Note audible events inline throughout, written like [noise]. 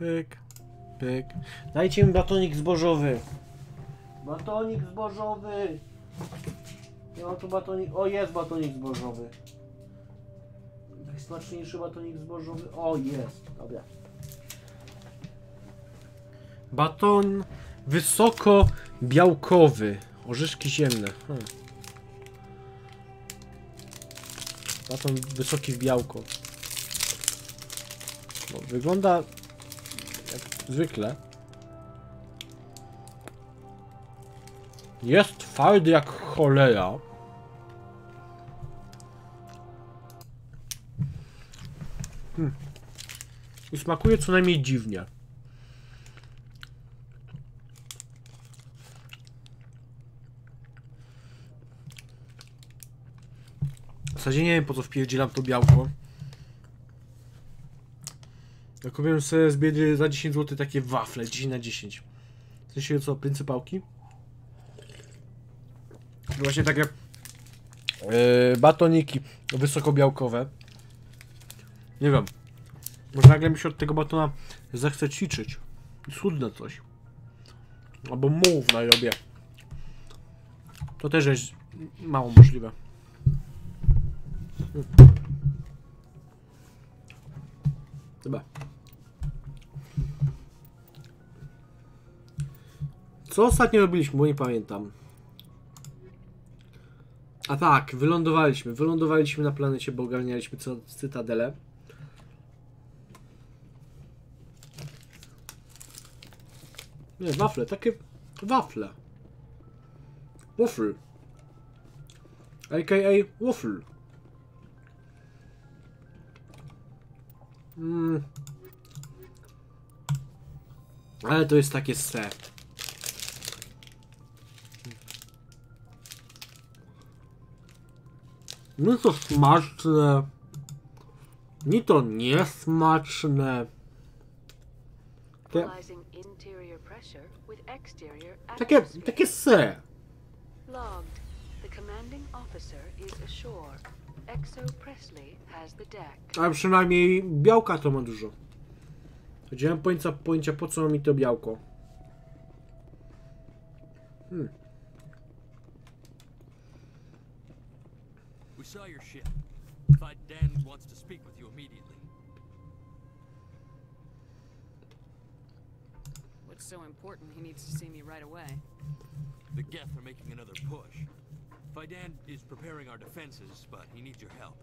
Pyk, pyk. Dajcie mi batonik zbożowy. Batonik zbożowy. Ja mam tu batonik. O, jest batonik zbożowy. Najsmaczniejszy batonik zbożowy. O, jest. Dobra. Baton wysoko białkowy. Orzeszki ziemne. Hmm. Baton wysoki w białko. No, wygląda zwykle. Jest twardy jak cholera. Hmm. I smakuje co najmniej dziwnie. W zasadzie nie wiem po co wpierdzielam to białko. Ja kupiłem sobie z biedy za 10 zł takie wafle, 10 na 10. W sensie co, pryncypałki? Właśnie takie yy, batoniki wysokobiałkowe. Nie wiem. Może nagle mi się od tego batona zechce ćwiczyć. Schudnę coś. Albo mów na robię. To też jest mało możliwe. Chyba. Co ostatnio robiliśmy, bo nie pamiętam. A tak, wylądowaliśmy. Wylądowaliśmy na planecie, bo ogarnialiśmy cytadelę. Nie, wafle, takie wafle. Waffle. AKA waffle. Mm. Ale to jest takie se. Nie to smaczne. Ni to niesmaczne. Exterior takie, takie se. Logged. The commanding officer is ashore. Exo Presley has the deck. Ale przynajmniej białka to ma dużo. Nie mam pojęcia, pojęcia po co mi to białko. Hmm. Fight Dan wants to speak with you immediately. What's so important he needs to see me right away? The Geth are making another push. Fidan is preparing our defenses, but he needs your help.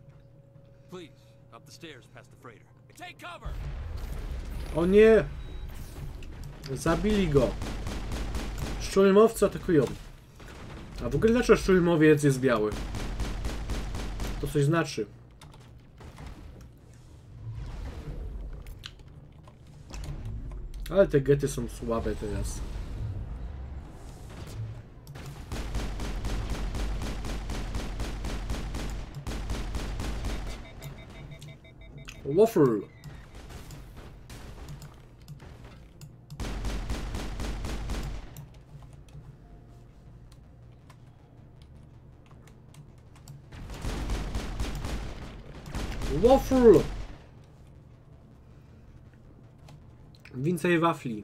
Please, up the stairs past the freighter. Take cover! O nie! Zabili go. Szczulimowcy atakują. A w ogóle dlaczego szczulimowiec jest biały? To coś znaczy. Ale te gety są słabe teraz. Waffle. Waffle! Więcej wafli.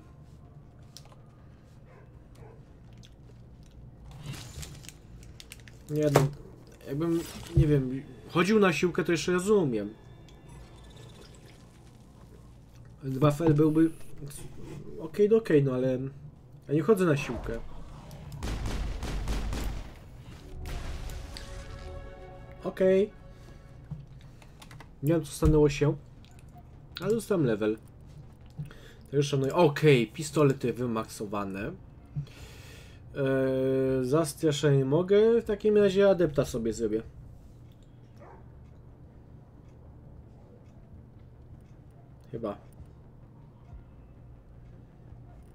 Nie no, jakbym, nie wiem, chodził na siłkę to jeszcze rozumiem. Wafel byłby okej do okej, no ale ja nie chodzę na siłkę. Okej. Nie wiem co stanęło się, ale dostałem level. Także szanuję. Okej, pistolety wymaksowane. Eee, zastraszenie mogę. W takim razie adepta sobie zrobię. Chyba.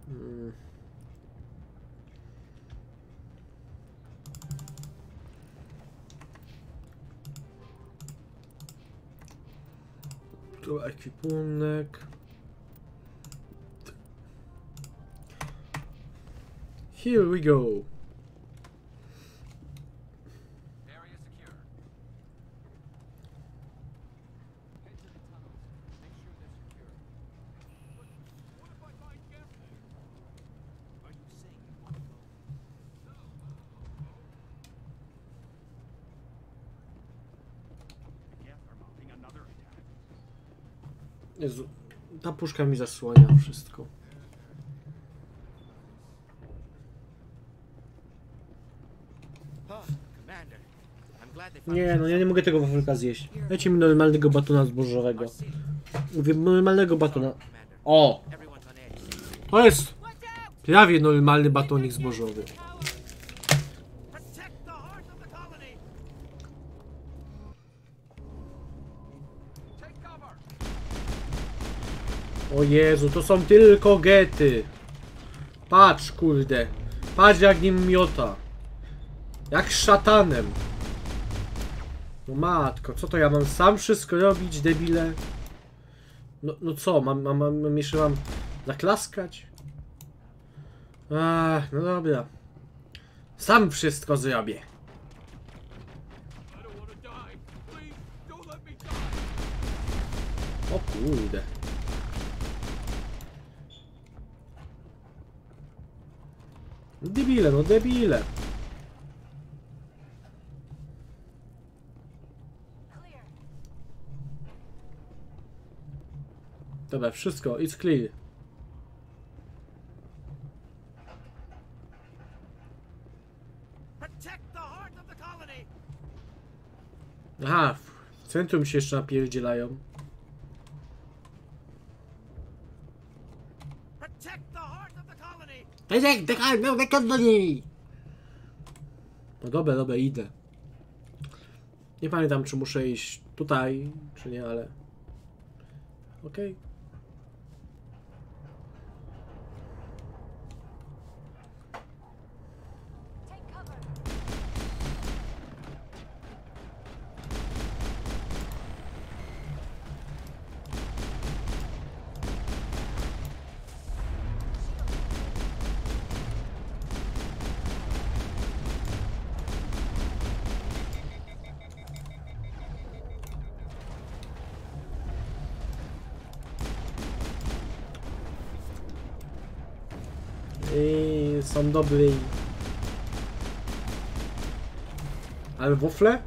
Mm. Tu ekwipunek. Here we go. Jezu, ta puszka mi zasłania wszystko. Nie, no ja nie mogę tego wafelka zjeść. Dajcie mi normalnego batona zbożowego. Mówię, normalnego batona. O! To jest prawie normalny batonik zbożowy. O Jezu, to są tylko gety. Patrz, kurde. Patrz jak nim miota. Jak szatanem. No matko, co to ja mam sam wszystko robić, debile? No, no co, mam, mam, mam, jeszcze mam zaklaskać? Ach, no dobra. Sam wszystko zrobię. O kurde. Debile, no debile. Dobra, wszystko, it's clear. Aha, w centrum się jeszcze napierdzielają. Protect the heart colony. No dobra, dobra, idę. Nie pamiętam, czy muszę iść tutaj, czy nie, ale... Okej. I dobry. Ale wafle?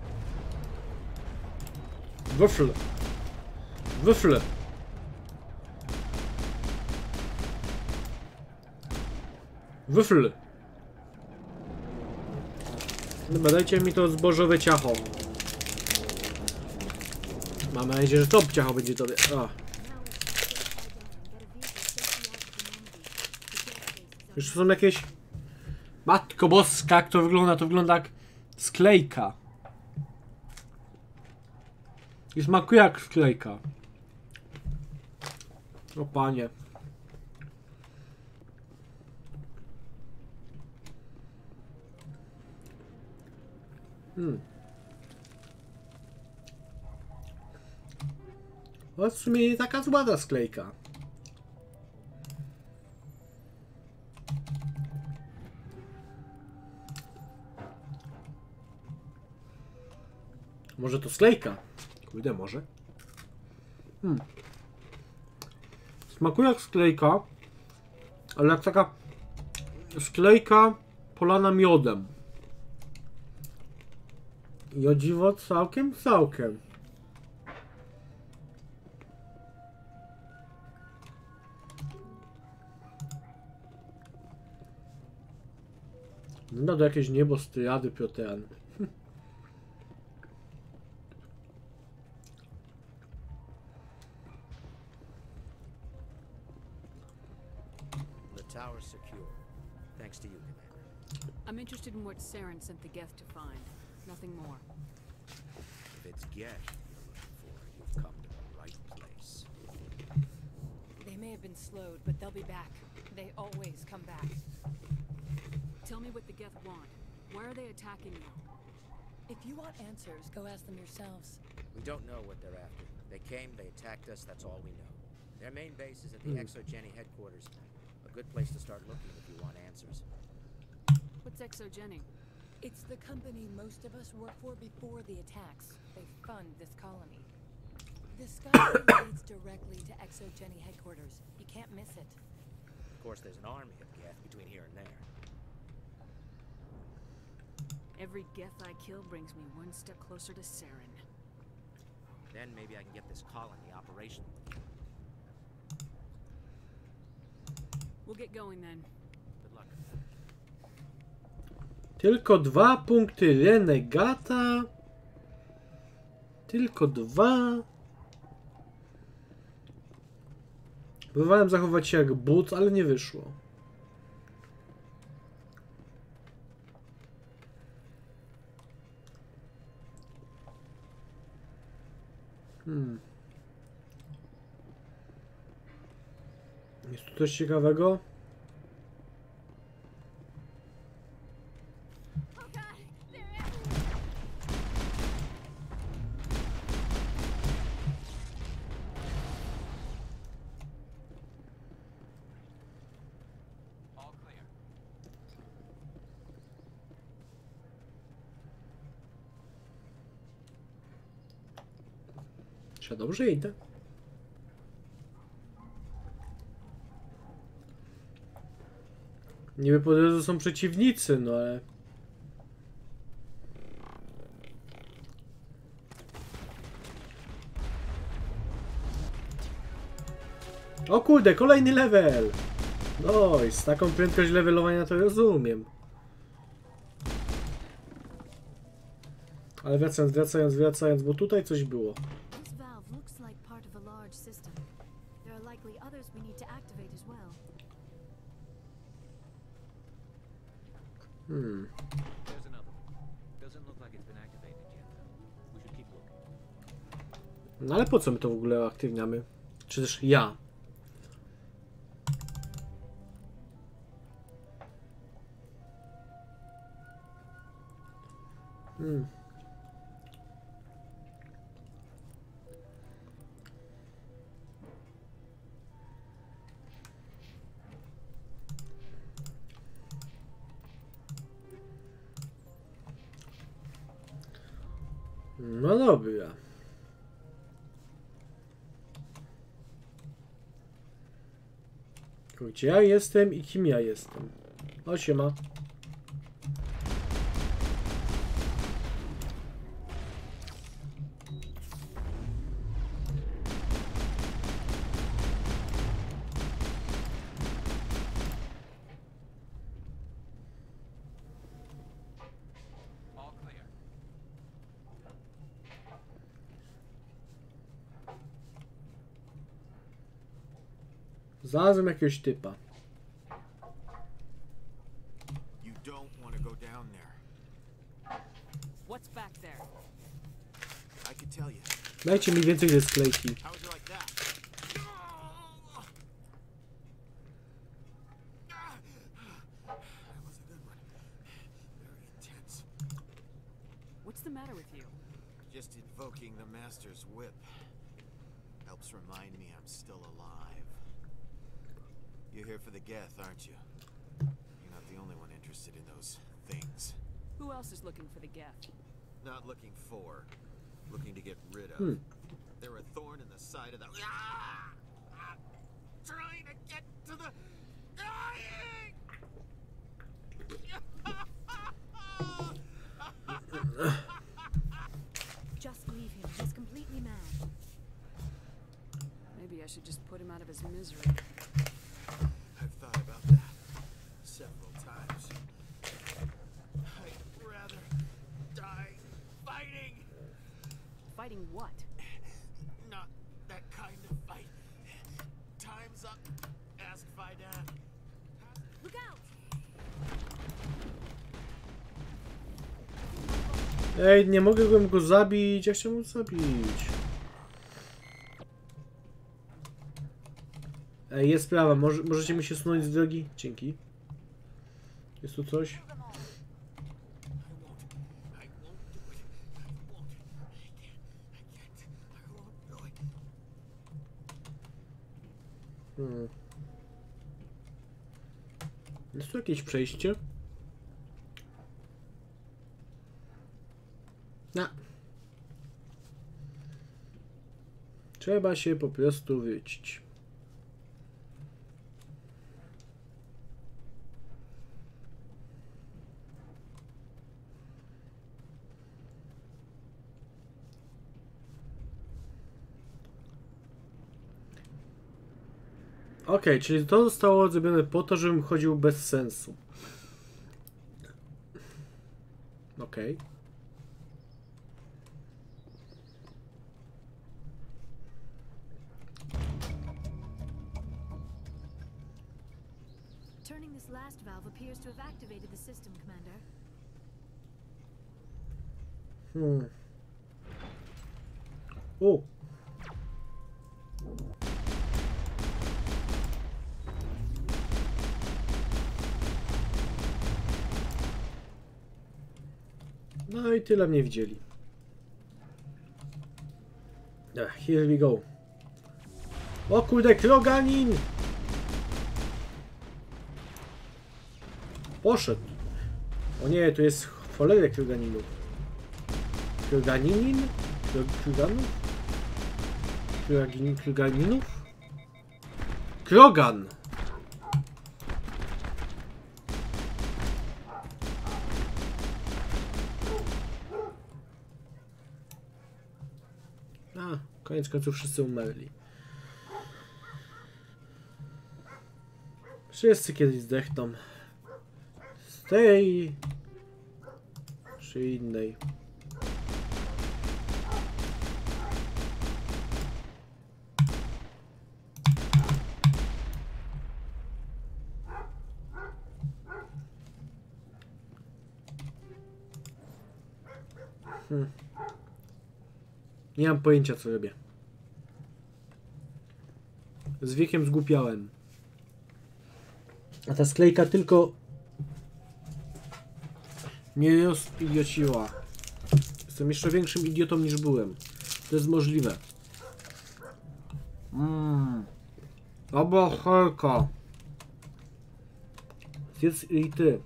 Wafle. Wafle. Wafle. Dobra, dajcie mi to zbożowe ciacho. Mam nadzieję, że to ciacho będzie dobre. A. Już są jakieś... Matko boska, jak to wygląda? To wygląda jak sklejka. I smakuje jak sklejka. O panie. Hmm. O, w sumie nie taka zła ta sklejka. Może to sklejka? Kurde, może. Hmm. Smakuje jak sklejka, ale jak taka sklejka polana miodem. I o dziwo całkiem, całkiem. No to jakieś niebo z triady Saren sent the Geth to find. Nothing more. If it's Geth you're looking for, you've come to the right place. They may have been slowed, but they'll be back. They always come back. Tell me what the Geth want. Why are they attacking you? If you want answers, go ask them yourselves. We don't know what they're after. They came, they attacked us, that's all we know. Their main base is at the hmm. Exogeny headquarters. A good place to start looking if you want answers. What's Exogeny? It's the company most of us work for before the attacks. They fund this colony. The sky [coughs] leads directly to Exogeny headquarters. You can't miss it. Of course, there's an army of Geth between here and there. Every Geth I kill brings me one step closer to Saren. Then maybe I can get this colony operational. We'll get going then. Tylko dwa punkty renegata. Tylko dwa. Próbowałem zachować się jak but, ale nie wyszło. Hmm. Jest tu coś ciekawego? Ja dobrze idę? Niby po drodze są przeciwnicy, no ale... O kurde, kolejny level! No, z taką prędkość levelowania to rozumiem. Ale wracając, wracając, wracając, bo tutaj coś było. Hmm. There's another. Doesn't look like it's been activated yet. We should keep looking. No ale po co my to w ogóle aktywniamy? Czy też ja? Hmm. No dobra. Gdzie ja jestem i kim ja jestem? O, siema. All Znalazłem jakiegoś typa. You don't want to go down there. What's back there? I could tell you. Dajcie mi więcej tej sklejki. Ej, nie mogłem go zabić. Ja chciałem go zabić. Ej, jest sprawa. Może, możecie mi się sunąć z drogi? Dzięki. Jest tu coś? Hmm. Jest tu jakieś przejście? Na. Trzeba się po prostu wycić. Okej, czyli to zostało zrobione po to, żebym chodził bez sensu. Okej. Turning Hmm. O! No i tyle mnie widzieli. Here we go. O kurde, kroganin! Poszedł. O nie, tu jest cholerę kroganinów. Kroganinin? Kro- Kroganów? Krogin, kroganinów? Krogan! A, koniec końców wszyscy umarli. Wszyscy kiedyś zdechną. Z tej... czy innej. Hmm. Nie mam pojęcia co robię. Z wiekiem zgłupiałem. A ta sklejka tylko mnie rozidiociła. Jestem jeszcze większym idiotą niż byłem. To jest możliwe. Mmm. Albo. Zjedz i ty.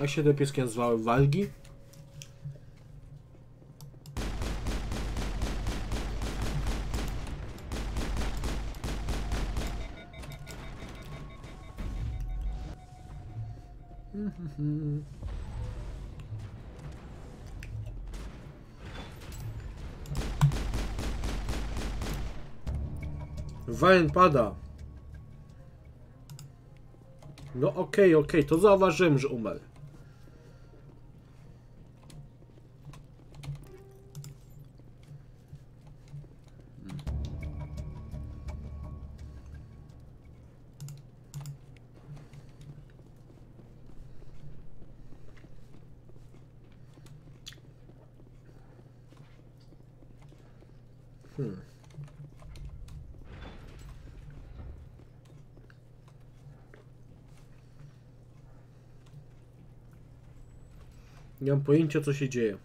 Jak się te pieski nazywały? Walgi? Wine pada. No okej, okej, to zauważyłem, że umarł. Hmm. Nie mam pojęcia co się dzieje.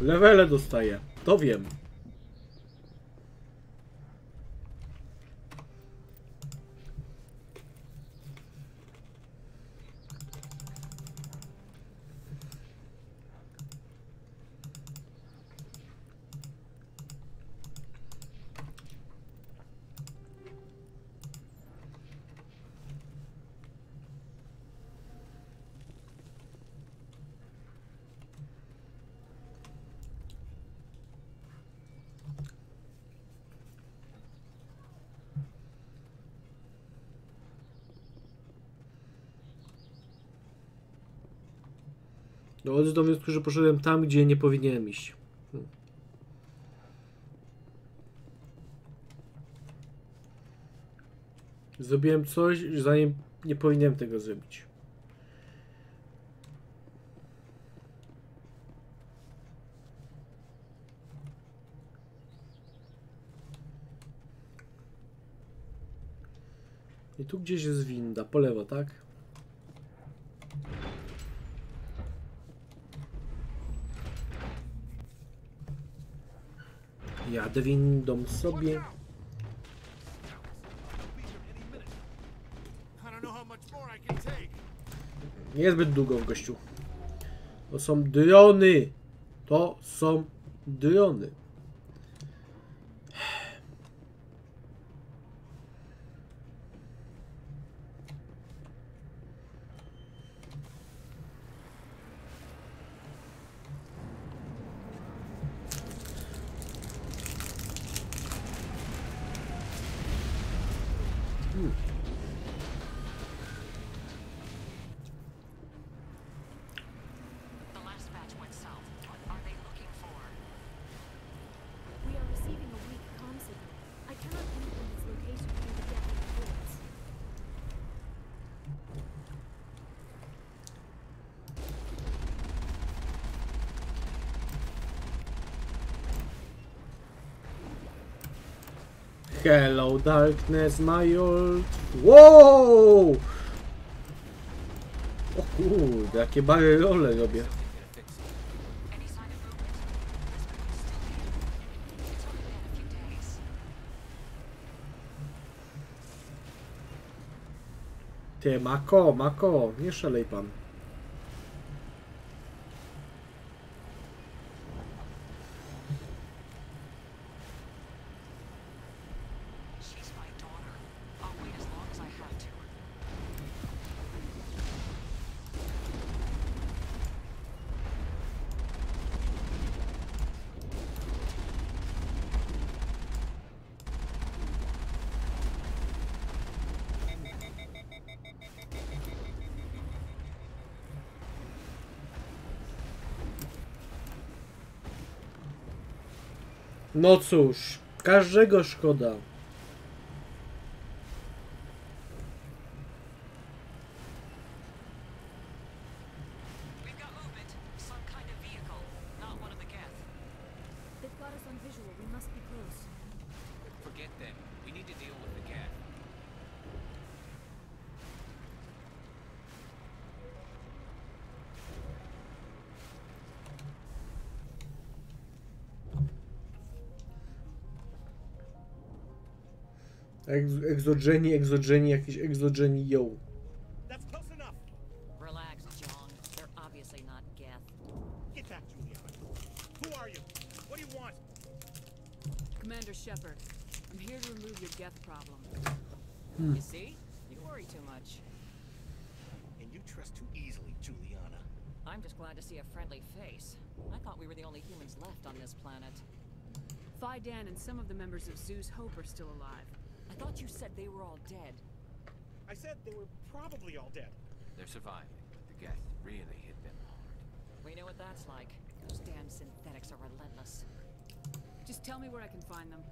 Levele dostaję. To wiem. Dochodzę do wniosku, że poszedłem tam, gdzie nie powinienem iść. Hmm. Zrobiłem coś, zanim nie powinienem tego zrobić. I tu gdzieś jest winda, po lewo, tak? Jadę windą sobie. Niezbyt długo w gościu. To są drony. To są drony. Darkness, my old... Wow! O kurde, jakie barrole robię. Ty, Mako, Mako, nie szalej pan. No cóż, każdego szkoda. Egzogeni, egzogeni, jakiś egzogeni, yo. That's close enough. Relax, John. They're obviously not Geth. Get back, Juliana. Who are you? What do you want? Commander Shepard, I'm here to remove your Geth problem. Hmm. You see? You worry too much. And you trust too easily, Juliana. I'm just glad to see a friendly face. I thought we were the only humans left on this planet. Fidan and some of the members of Zoo's Hope are still alive. They were all dead. I said they were probably all dead. They're surviving, but the Geth really hit them hard. We know what that's like. Those damn synthetics are relentless. Just tell me where I can find them. [laughs]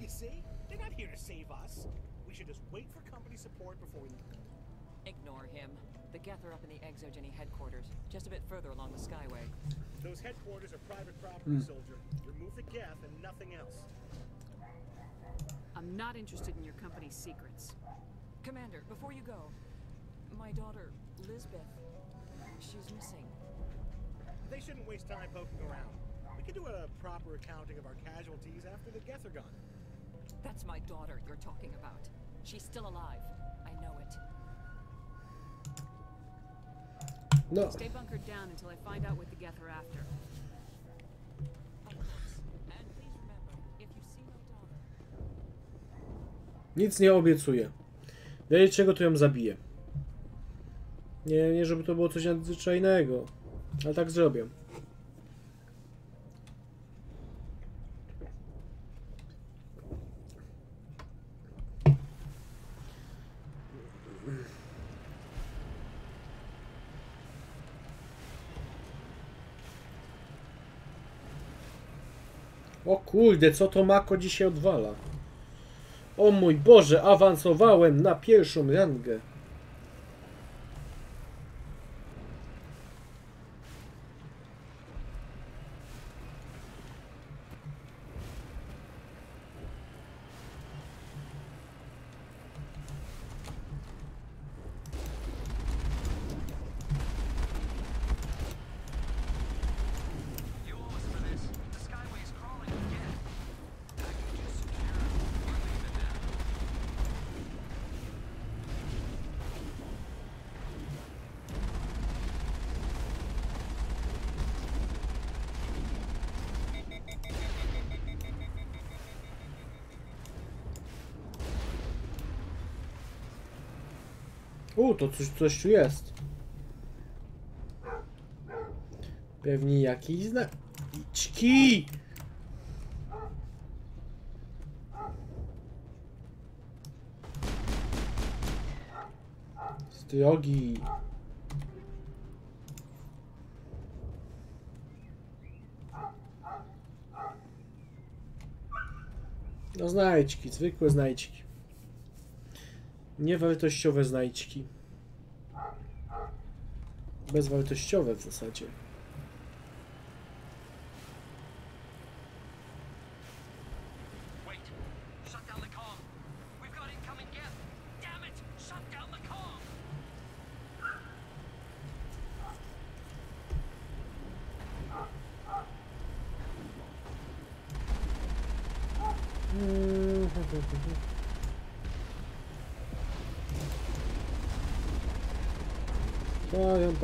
You see? They're not here to save us. We should just wait for company support before we... Ignore him. The Geth are up in the Exogeny headquarters, just a bit further along the Skyway. Those headquarters are private property, hmm. soldier. Remove the Geth and nothing else. I'm not interested in your company's secrets. Commander, before you go, my daughter, Lisbeth, she's missing. They shouldn't waste time poking around. We can do a proper accounting of our casualties after the Geth are gone. That's my daughter you're talking about. She's still alive. I know it. No, Stay bunkered down until I find out what the Geth are after. Nic nie obiecuję. Wiedzieć czego to ją zabiję. Nie, nie żeby to było coś nadzwyczajnego. Ale tak zrobię. O kurde, co to Mako dzisiaj odwala? O mój Boże, awansowałem na pierwszą rangę. You owe us for this. The Skyway's crawling again. Package is secure. We're leaving now. To coś, coś tu jest. Pewnie jakiś znaczki. Z drogi. No znajdźki, zwykłe znajdźki. Niewartościowe znajdźki. Bezwartościowe w zasadzie. Wait. Shut down the comms. Mm,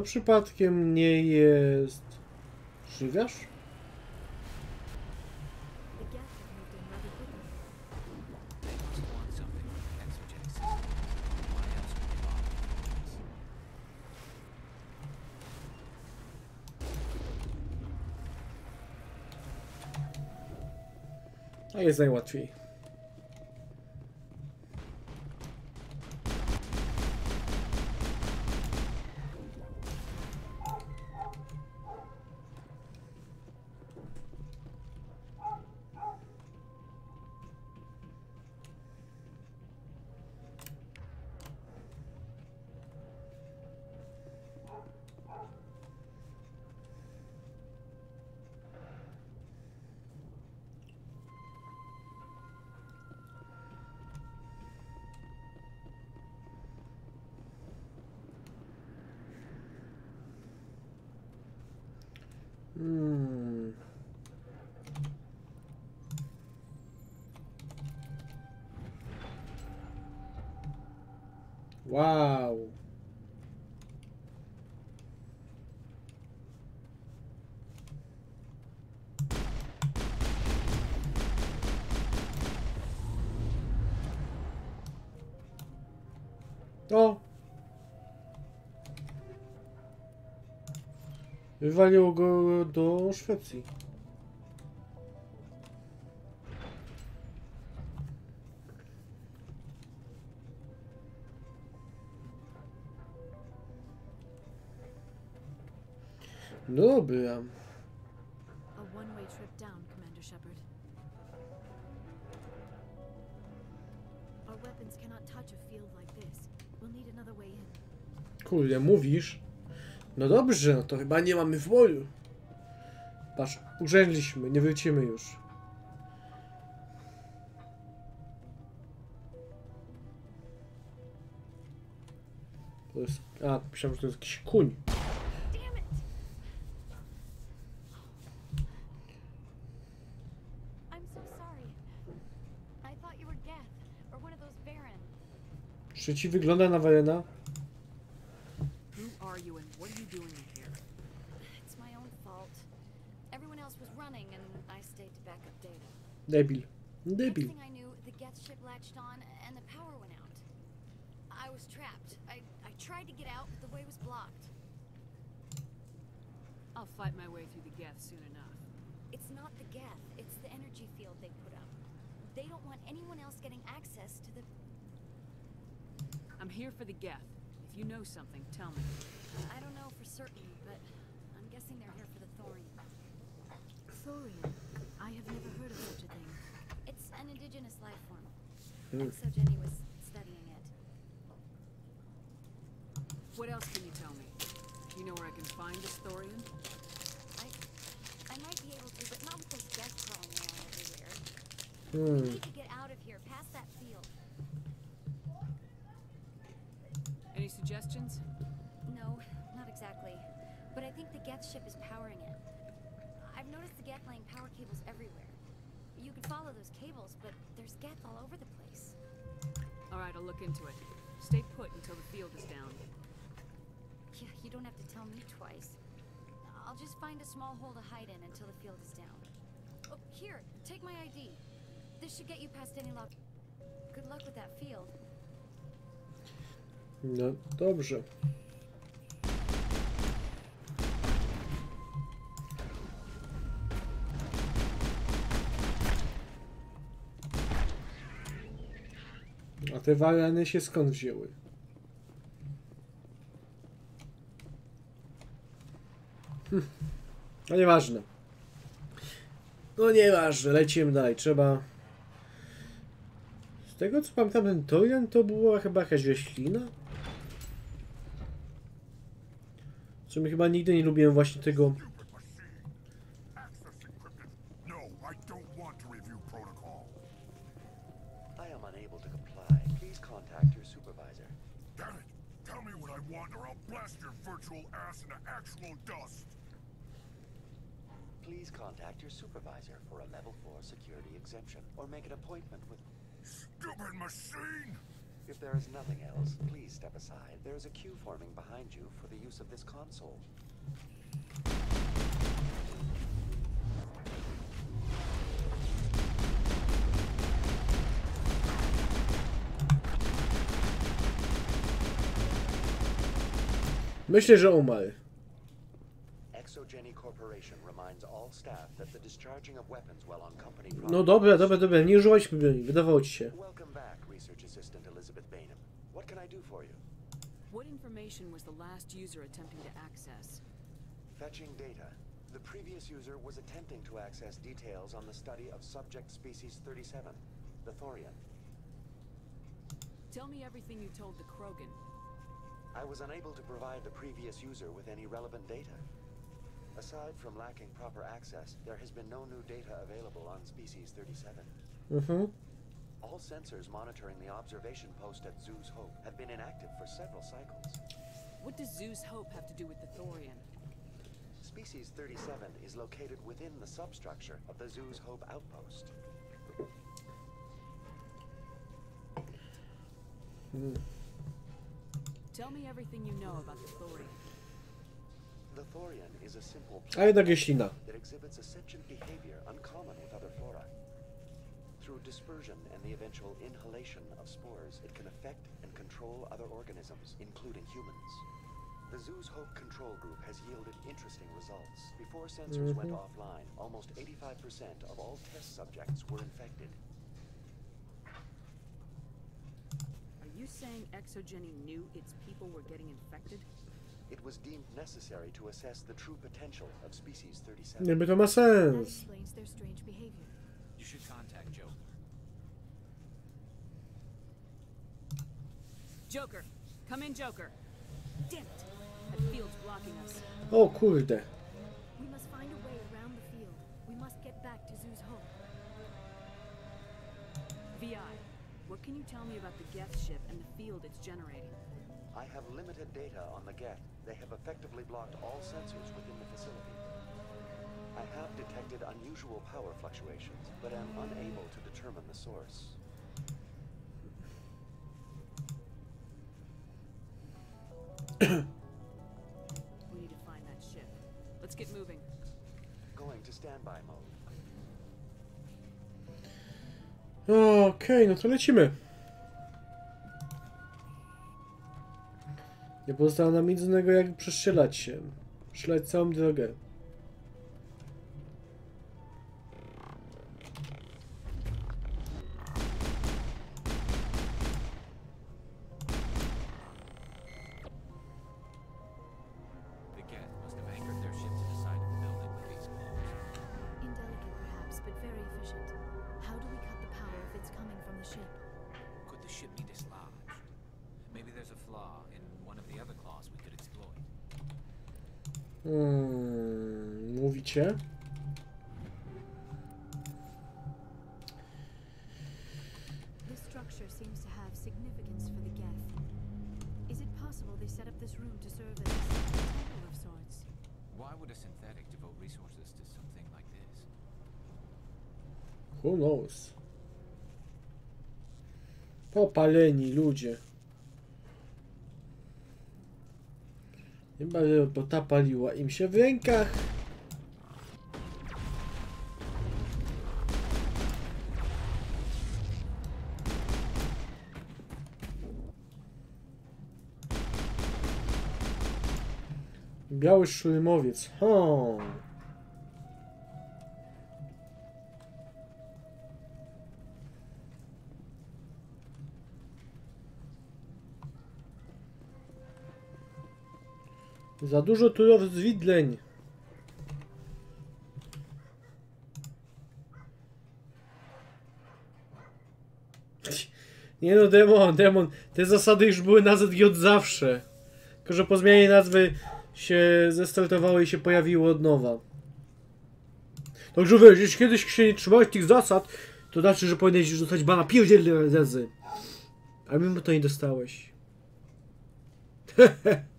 would they bother with this? A jest najłatwiej. Wywaliło go do Szwecji. Dobra. Kurde, mówisz? No dobrze, no to chyba nie mamy wyboru. Patrz, urzędliśmy, nie wrócimy już. To jest... A, myślałem, że to jest jakiś kuń. Czy ci wygląda na Warena? Debil. Next Debil. I knew, the Geth ship latched on, and the power went out. I was trapped. I, I tried to get out, but the way was blocked. I'll fight my way through the Geth soon enough. It's not the Geth, it's the energy field they put up. They don't want anyone else getting access to the. I'm here for the Geth. If you know something, tell me. I don't know for certain, but I'm guessing they're here for the thorium. Thorium. I have never heard of such a thing. It's an indigenous life form. Hmm. So Jenny was studying it. What else can you tell me? Do you know where I can find this thorium? I I might be able to, but not with those Geth crawling around everywhere. We Hmm. need to get out of here, past that field. Any suggestions? No, not exactly. But I think the Geth ship is powering it. I've noticed the Geth laying power cables everywhere. You can follow those cables, but there's Geth all over the place. All right, I'll look into it. Stay put until the field is down. Yeah, you don't have to tell me twice. I'll just find a small hole to hide in until the field is down. Oh, here, take my ID. This should get you past any lock. Good luck with that field. No dobrze. Te wareny się skąd wzięły? Hm. No nieważne. No nieważne, lecimy dalej. Trzeba tego co pamiętam, ten Torian to była chyba jakaś roślina? W sumie chyba nigdy nie lubiłem właśnie tego... actual dust. Please contact your supervisor for a level 4 security exemption or make an appointment with. Stupid machine! If there is nothing else, please step aside. There is a queue forming behind you for the use of this console. Myślę, że umarł. Exogeny Corporation reminds all staff that the discharging of weapons while on company No property dobra, dobra, dobra, nie używaliśmy broni, wydawało ci się. Welcome back, Research Assistant Elizabeth Bainham. What can I do for you? What information was the last user attempting to access? Fetching data. The previous user was attempting to access details on the study of subject species 37, the Thorian. Tell me everything you told the Krogan. I was unable to provide the previous user with any relevant data. Aside from lacking proper access, there has been no new data available on species 37. Mhm. All sensors monitoring the observation post at Zeus Hope have been inactive for several cycles. What does Zeus Hope have to do with the Thorian? Species 37 is located within the substructure of the Zeus Hope outpost. Tell me everything you know about the Thorian. The Thorian is a simple A jednak roślina. that exhibits a sentient behavior uncommon with other flora. Through dispersion and the eventual inhalation of spores, it can affect and control other organisms, including humans. The Zeus Hope control group has yielded interesting results. Before sensors went mm-hmm. offline, almost 85% of all test subjects were infected. Are you saying Exogeny knew its people were getting infected? It was deemed necessary to assess the true potential of species 37. Niby to That sens. explains their strange behavior. You should contact Joker. Joker! Come in, Joker! Damn it! That field's blocking us. O kurde. We must find a way around the field. We must get back to Zeus home. VI, what can you tell me about the Geth ship and the field it's generating? I have limited data on the Geth. They have effectively blocked all sensors within the facility. I have detected unusual power fluctuations, but am unable to determine the source. We need to find that ship. Let's get moving. Going to standby mode. Okej, no to lecimy. Nie pozostało nam nic innego jak przestrzelać się. Strzelać całą drogę. This? Who knows? Popaleni ludzie. Chyba, że bo ta paliła im się w rękach. Biały szurmowiec. Hmm. Za dużo tu rozwidleń. Nie no, demon, demon. Te zasady już były na ZG od zawsze. Tylko, że po zmianie nazwy się zestartowały i się pojawiły od nowa. Także wiesz, jeśli kiedyś się nie trzymałeś tych zasad, to znaczy, że powinieneś dostać bana pierdzielne razy. A mimo to nie dostałeś. [laughs]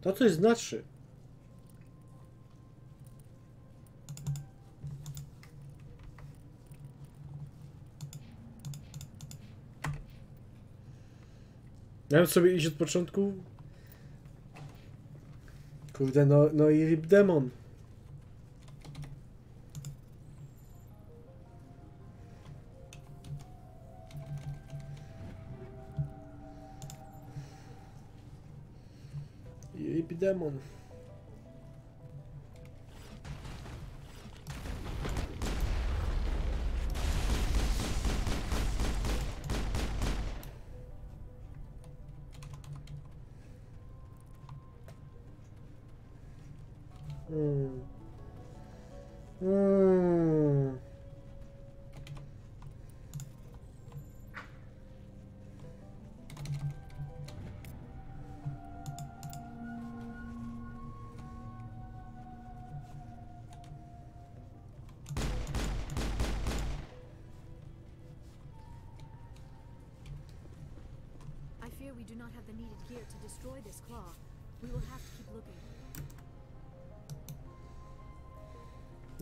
To coś znaczy. Miałem sobie iść od początku? Kurde, no, no i Rip Demon. Rip Demon.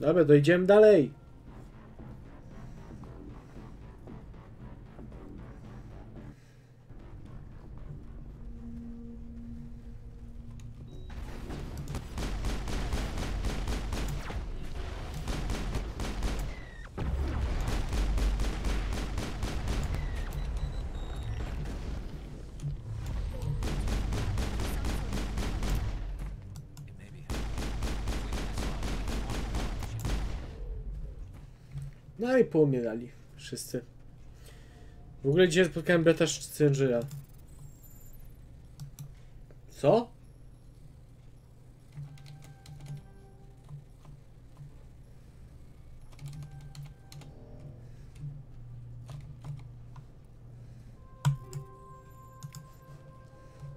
Dobra, to idziemy dalej. Wszyscy. W ogóle dzisiaj spotkałem Beta Strangera. Co?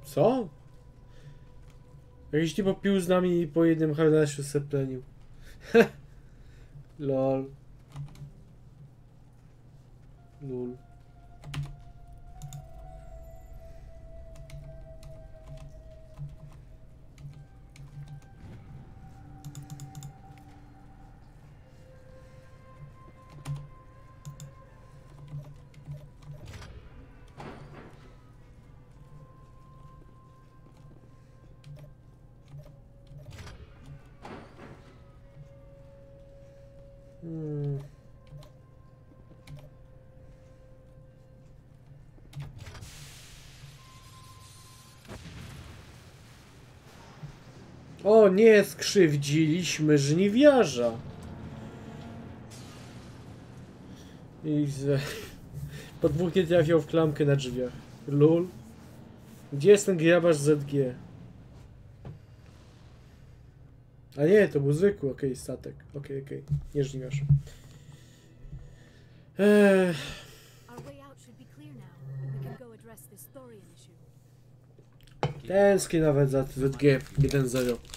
Co? Jakiś nie popił z nami po jednym harnasie seplenił. [laughs] Lol. Lul. Nie, skrzywdziliśmy żniwiarza. I z... [laughs] Po dwóch nie trafiał w klamkę na drzwiach. Lul. Gdzie jest ten grabarz ZG? A nie, to był zwykły, okej, statek. Okej, okej, nie żniwiarz. Eee, tęsknię nawet za ZG 1.0.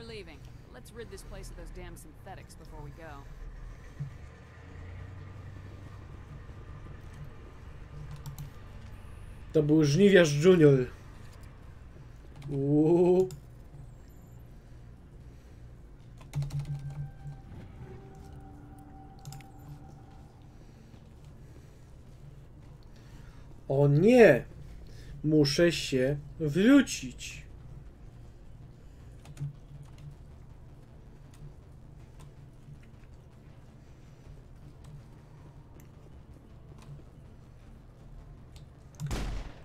We're leaving. Let's rid this place of those damn synthetics before we go. To był żniwiarz junior. Uuu. O nie! Muszę się wrócić.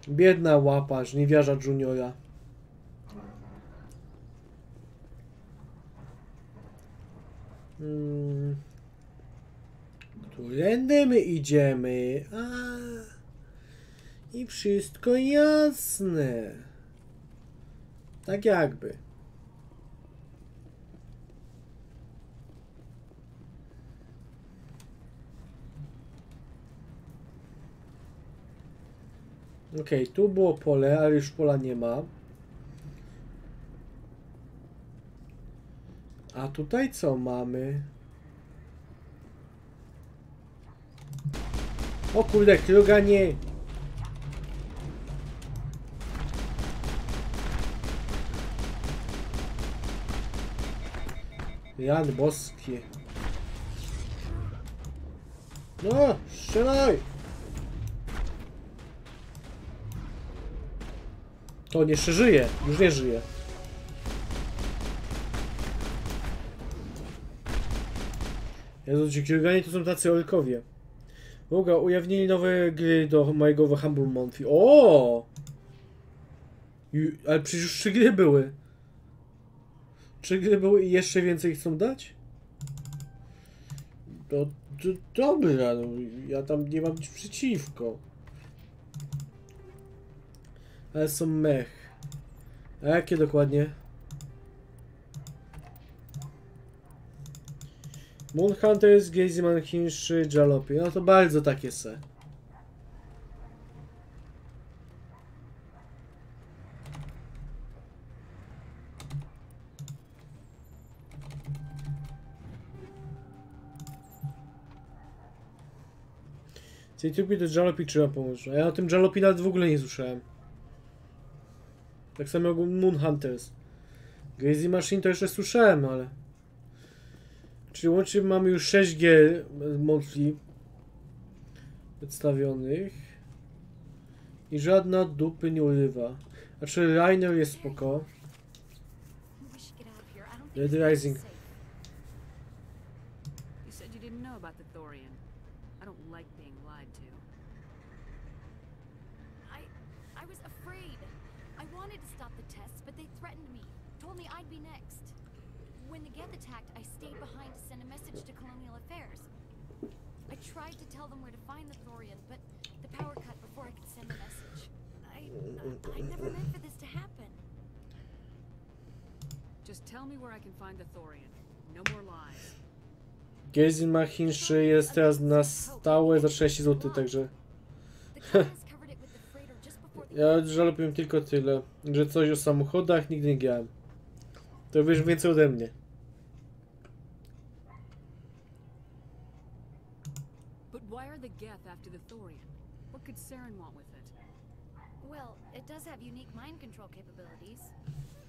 Biedna łapa, żniwiarza juniora. Mm. Którędy my idziemy? A. I wszystko jasne. Tak jakby. Okej, tu było pole, ale już pola nie ma. A tutaj co mamy? O kurde, kruganie! Jan boskie. No, strzelaj! To on jeszcze żyje, już nie żyje. Jezu, ci Kyrganie to są tacy olkowie. Uga, ujawnili nowe gry do mojego Humble Monthly. O! Ale przecież już trzy gry były. Trzy gry były i jeszcze więcej chcą dać? To, to dobra, no, ja tam nie mam nic przeciwko. Ale są mech. A jakie dokładnie? Moonhunters, Gazyman, Hinszy, Jalopy. No to bardzo takie se. Tej trupy to Jalopy trzeba pomóc. A ja o tym Jalopy nawet w ogóle nie słyszałem. Tak samo jak Moon Hunters. Crazy Machine to jeszcze słyszałem, ale... Czyli łącznie mamy już 6 gier monthly przedstawionych. I żadna dupy nie urywa. Znaczy Rainer jest spoko. We should lies. Gazin Machinszy jest teraz na stałe za 6 zł, także... [laughs] ja żaluję tylko tyle, że coś o samochodach nigdy nie grałem. To wiesz więcej ode mnie. Well, it does have unique mind control capabilities.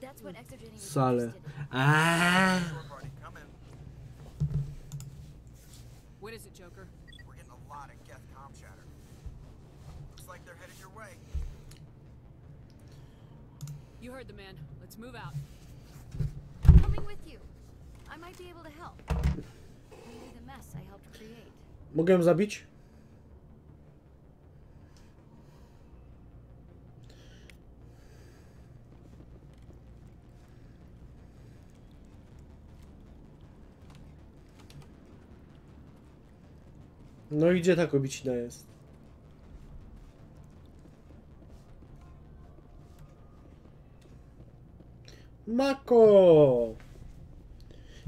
That's what Exogeny was Wcale. interested ah. What is it, Joker? We're getting a lot of Geth com chatter. Looks like they're headed your way. You heard the man. Let's move out. Coming with you. I might be able to help. Maybe the mess I helped create. Mogę ją zabić? No i gdzie ta kobicina jest? Mako!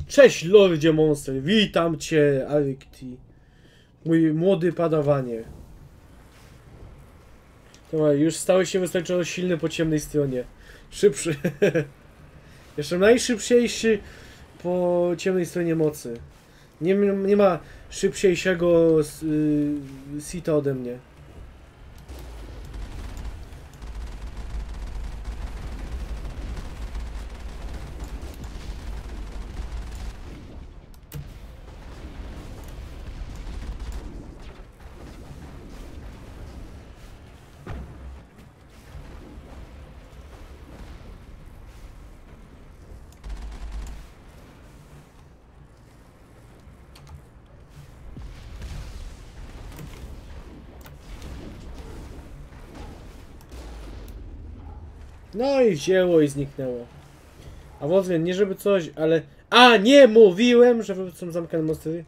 Cześć Lordzie Monster, witam cię Arikti. Mój młody padawanie. Dobra, już stałeś się wystarczająco silny po ciemnej stronie. Szybszy. [laughs] Jeszcze najszybciejszy po ciemnej stronie mocy. Nie, nie ma szybciejszego y, sita ode mnie. No i wzięło i zniknęło. A Wozmian, nie żeby coś, ale... A, nie mówiłem, że są zamkane monstery.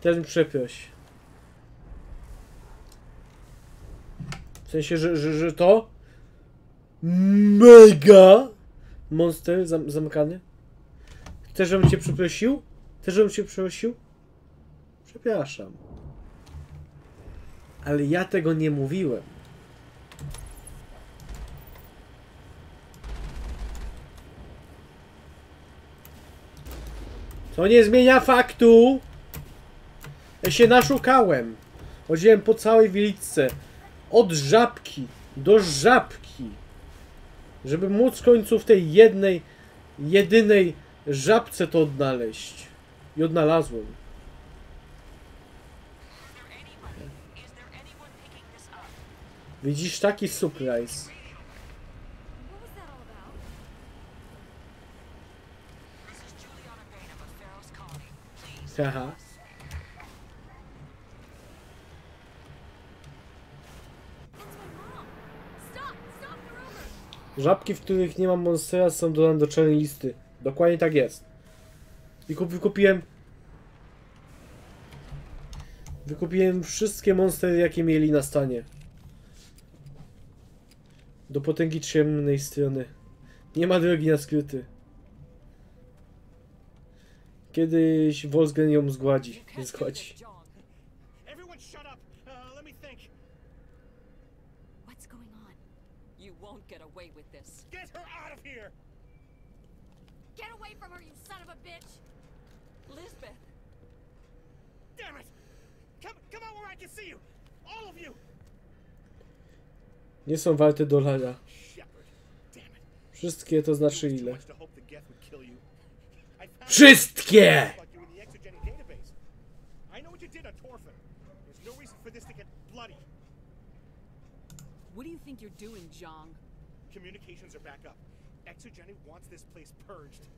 Ten przeproś. W sensie, że, że, że to... Mega! Monster zam zamykany. Chcesz, żebym cię przeprosił? Chcesz, żebym cię przeprosił? Przepraszam. Ale ja tego nie mówiłem. To nie zmienia faktu. Ja się naszukałem. Chodziłem po całej wilitce. Od żabki do żabki. Żeby móc w końcu w tej jednej, jedynej żabce to odnaleźć. I odnalazłem. Widzisz taki surprise. Haha. Żabki, w których nie mam monstera są dodane do czarnej listy. Dokładnie tak jest. I kup, wykupiłem... Wykupiłem wszystkie monstery, jakie mieli na stanie. Do potęgi ciemnej strony. Nie ma drogi na skryty. Kiedyś Wolfgang ją zgładzi. Zgładzi. Uh! Nie są warte dolara. Wszystkie to znaczy ile? Know what you did on Torfin. There's no reason for this to get bloody. What do you think you're doing, Zhang? Communications are back up. Exogeny wants this place purged.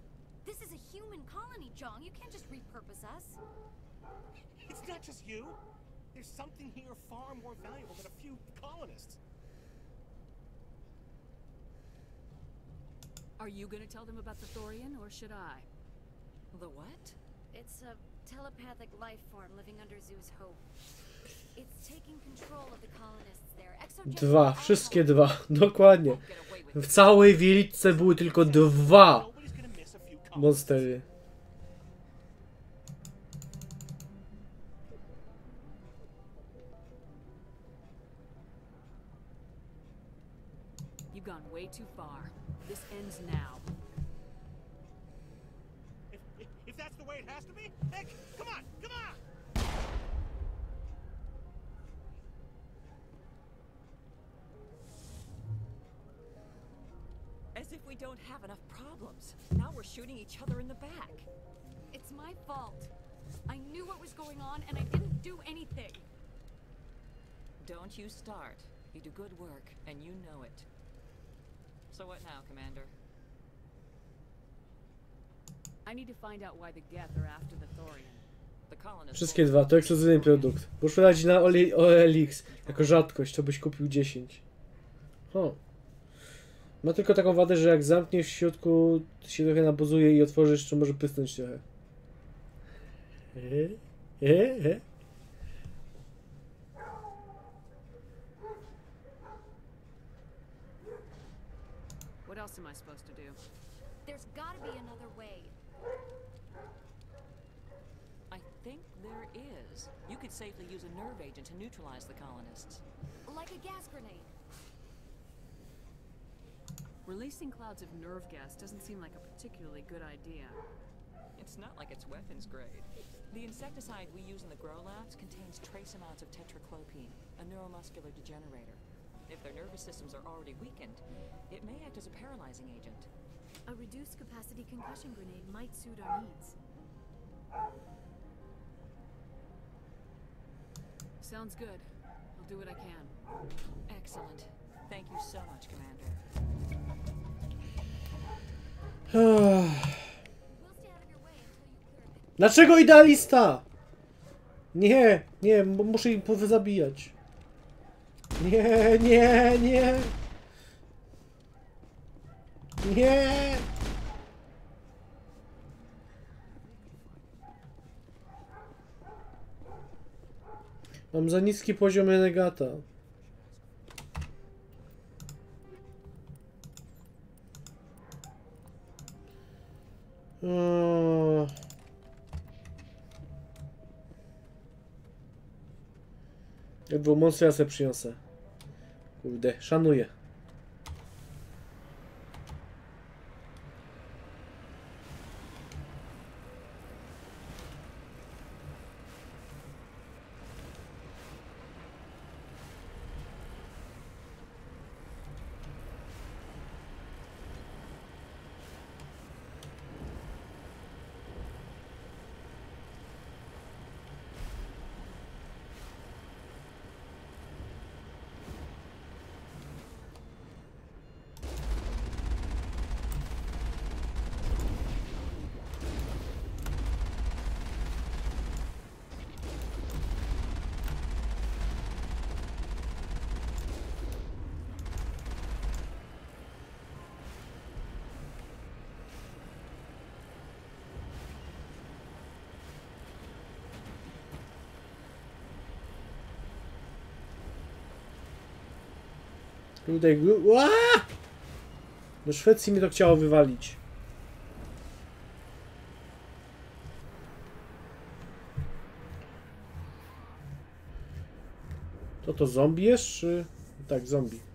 This is a human colony, Jong. You can't just repurpose us. It's not just you. There's something here far more valuable than a few colonists. Are you gonna tell them about the Thorian, or should I? The what? It's a telepathic life form living under Zeus Hope. It's taking control of the colonists there. Dwa, wszystkie dwa, [laughs] dokładnie. W całej wielitce były tylko dwa monstery. Each other in the back. It's my fault. I knew what was going on and I didn't do anything. Don't you start. You do good work, and you know it. So what now, Commander? I need to find out why the Geth are after the Thorian. The colonists Wszystkie dwa, to ekskluzywny produkt. Muszę dać na OLX jako rzadkość, to byś kupił 10. O. Ma tylko taką wadę, że jak zamkniesz w środku, to się trochę nabuzuje i otworzysz, to może pysnąć trochę. What else am I supposed to do? There's gotta be another way. I think there is. You could safely use a nerve agent to neutralize the colonists. Like a gas grenade. Releasing clouds of nerve gas doesn't seem like a particularly good idea. It's not like it's weapons grade. The insecticide we use in the grow labs contains trace amounts of tetraclopine, a neuromuscular degenerator. If their nervous systems are already weakened, it may act as a paralyzing agent. A reduced capacity concussion grenade might suit our needs. Sounds good. I'll do what I can. Excellent. Thank you so much, Commander. [sighs] Dlaczego idealista? Nie, nie, muszę ich zabijać. Nie, nie, nie. Nie. Mam za niski poziom renegata. Hmm. Ledwo mocno ja se przyniosę. Kurde, szanuję. Tutaj... Ua! Do Szwecji mi to chciało wywalić. To to zombie jest, czy... Tak, zombie.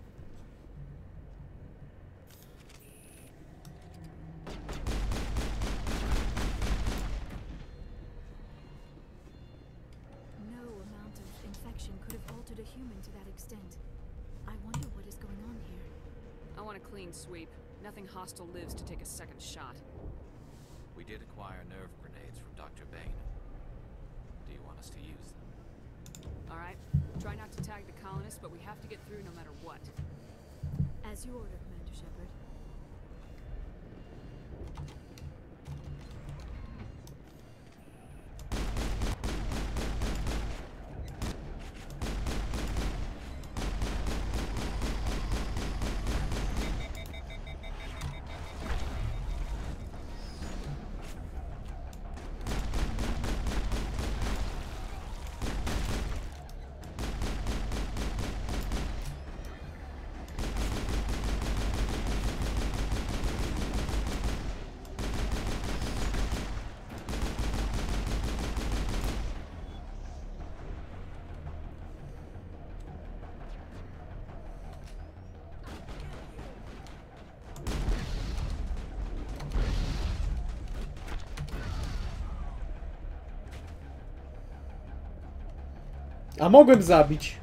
A mogłem zabić.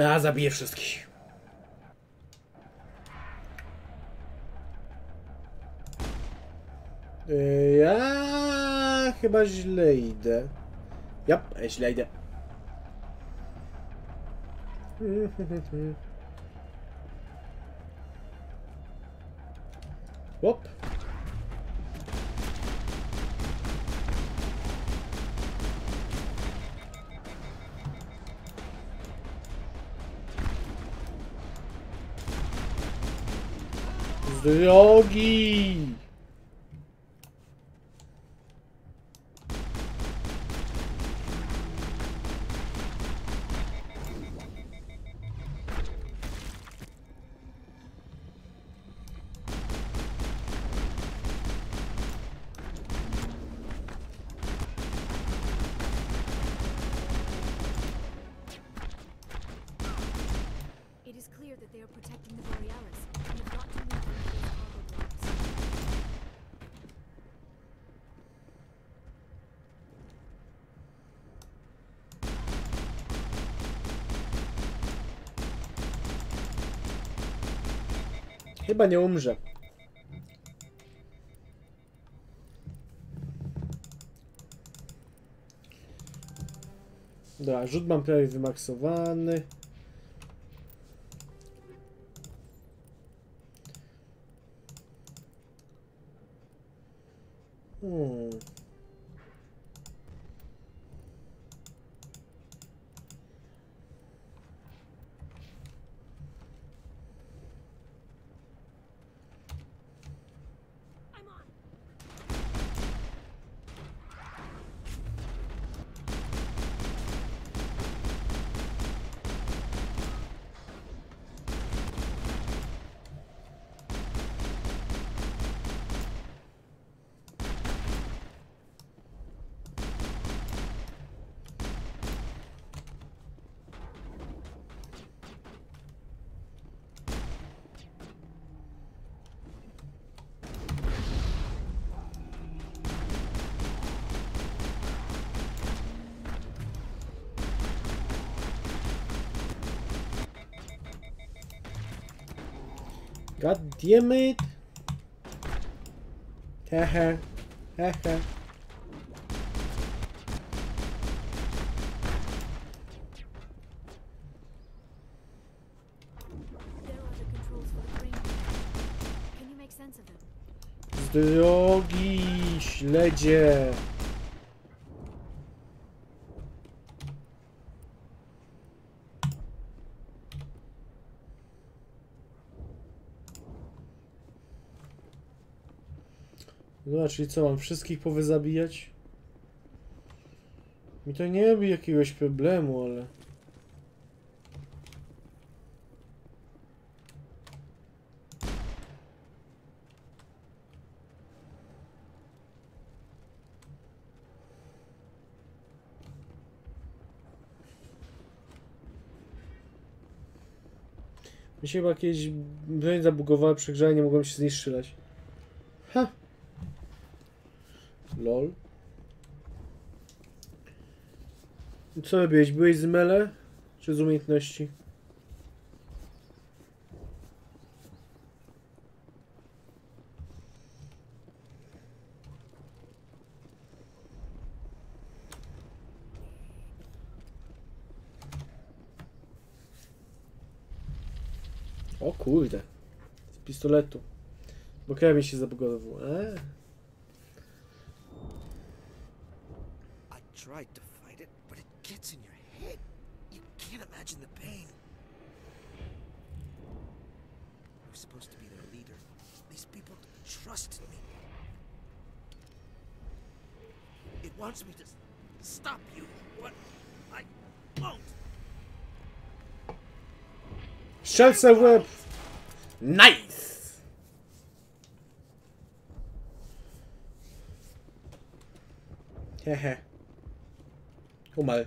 A, zabiję wszystkich. Y, ja chyba źle idę. Ja, e, źle idę. Оп. Зоги! chyba nie umrze. Dobra, rzut mam prawie wymaksowany. Sense of them? Z drogi, śledzie. No, czyli co, mam wszystkich powyzabijać? Mi to nie robi jakiegoś problemu, ale... Mi się chyba jakieś broń zabugowała przy grze, nie mogłem się z niej strzelać. Ha! Lol. Co robiłeś? Byłeś z mele? Czy z umiejętności? O kurde. Z pistoletu. Bo krew mi się zabugował. Eee. Tried to fight it, but it gets in your head. You can't imagine the pain. I was supposed to be their leader. These people trusted me. It wants me to stop you, but I won't. Strzelce w łeb! Nice! Hehe. Umarł.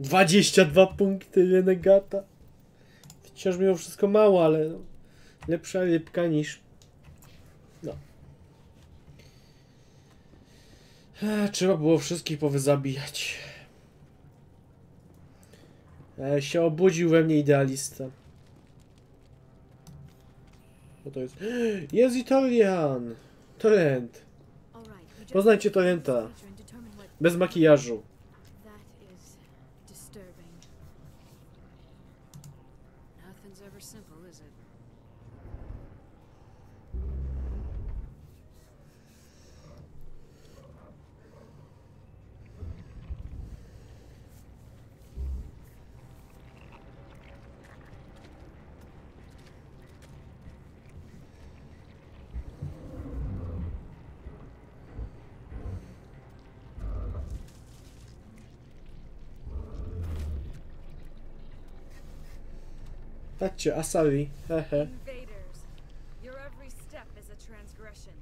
Dwadzieścia dwa punkty renegata. Wciąż mimo wszystko mało, ale no, lepsza rybka niż. No. Trzeba było wszystkich powyzabijać. E, się obudził we mnie idealista. Co to jest? [gasps] Jest Italian! Torrent. Poznajcie Torrenta. Bez makijażu. Patrzcie, Asali. Hehe. Invaders, your every step is a transgression.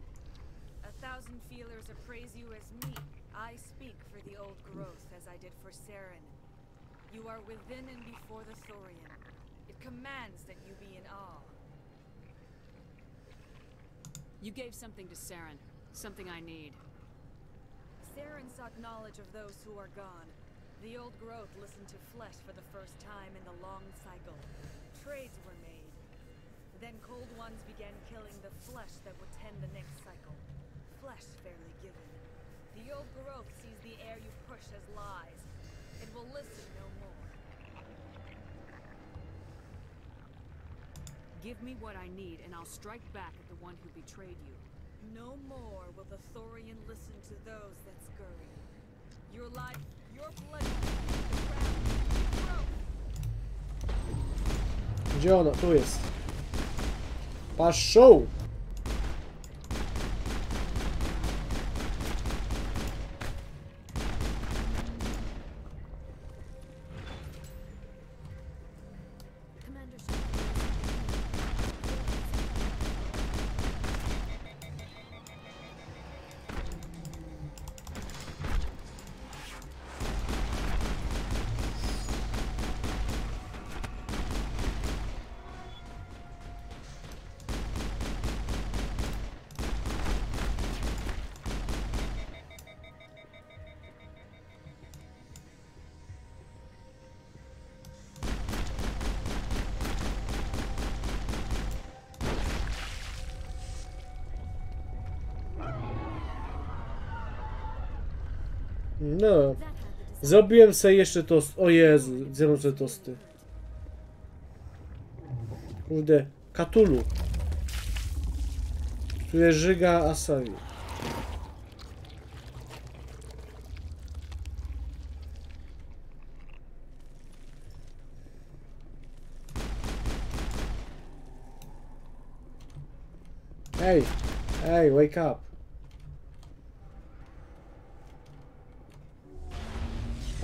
A thousand feelers appraise you as me. I speak for the old growth as I did for Saren. You are within and before the Thorian. It commands that you be in awe. You gave something to Saren. Something I need. Saren sought knowledge of those who are gone. The old growth listened to flesh for the first time in the long cycle. Trades were made. Then cold ones began killing the flesh that would tend the next cycle. Flesh fairly given. The old growth sees the air you push as lies. It will listen no more. Give me what I need, and I'll strike back at the one who betrayed you. No more will the Thorian listen to those that scurry. Your life, your blood, the ground, growth. Gdzie ona? Tu jest. Paszą! Zrobiłem sobie jeszcze tost. O Jezu, zjadłem sobie tosty. Kurde, Katulu. Które żyga Asari. Hey, hey, wake up.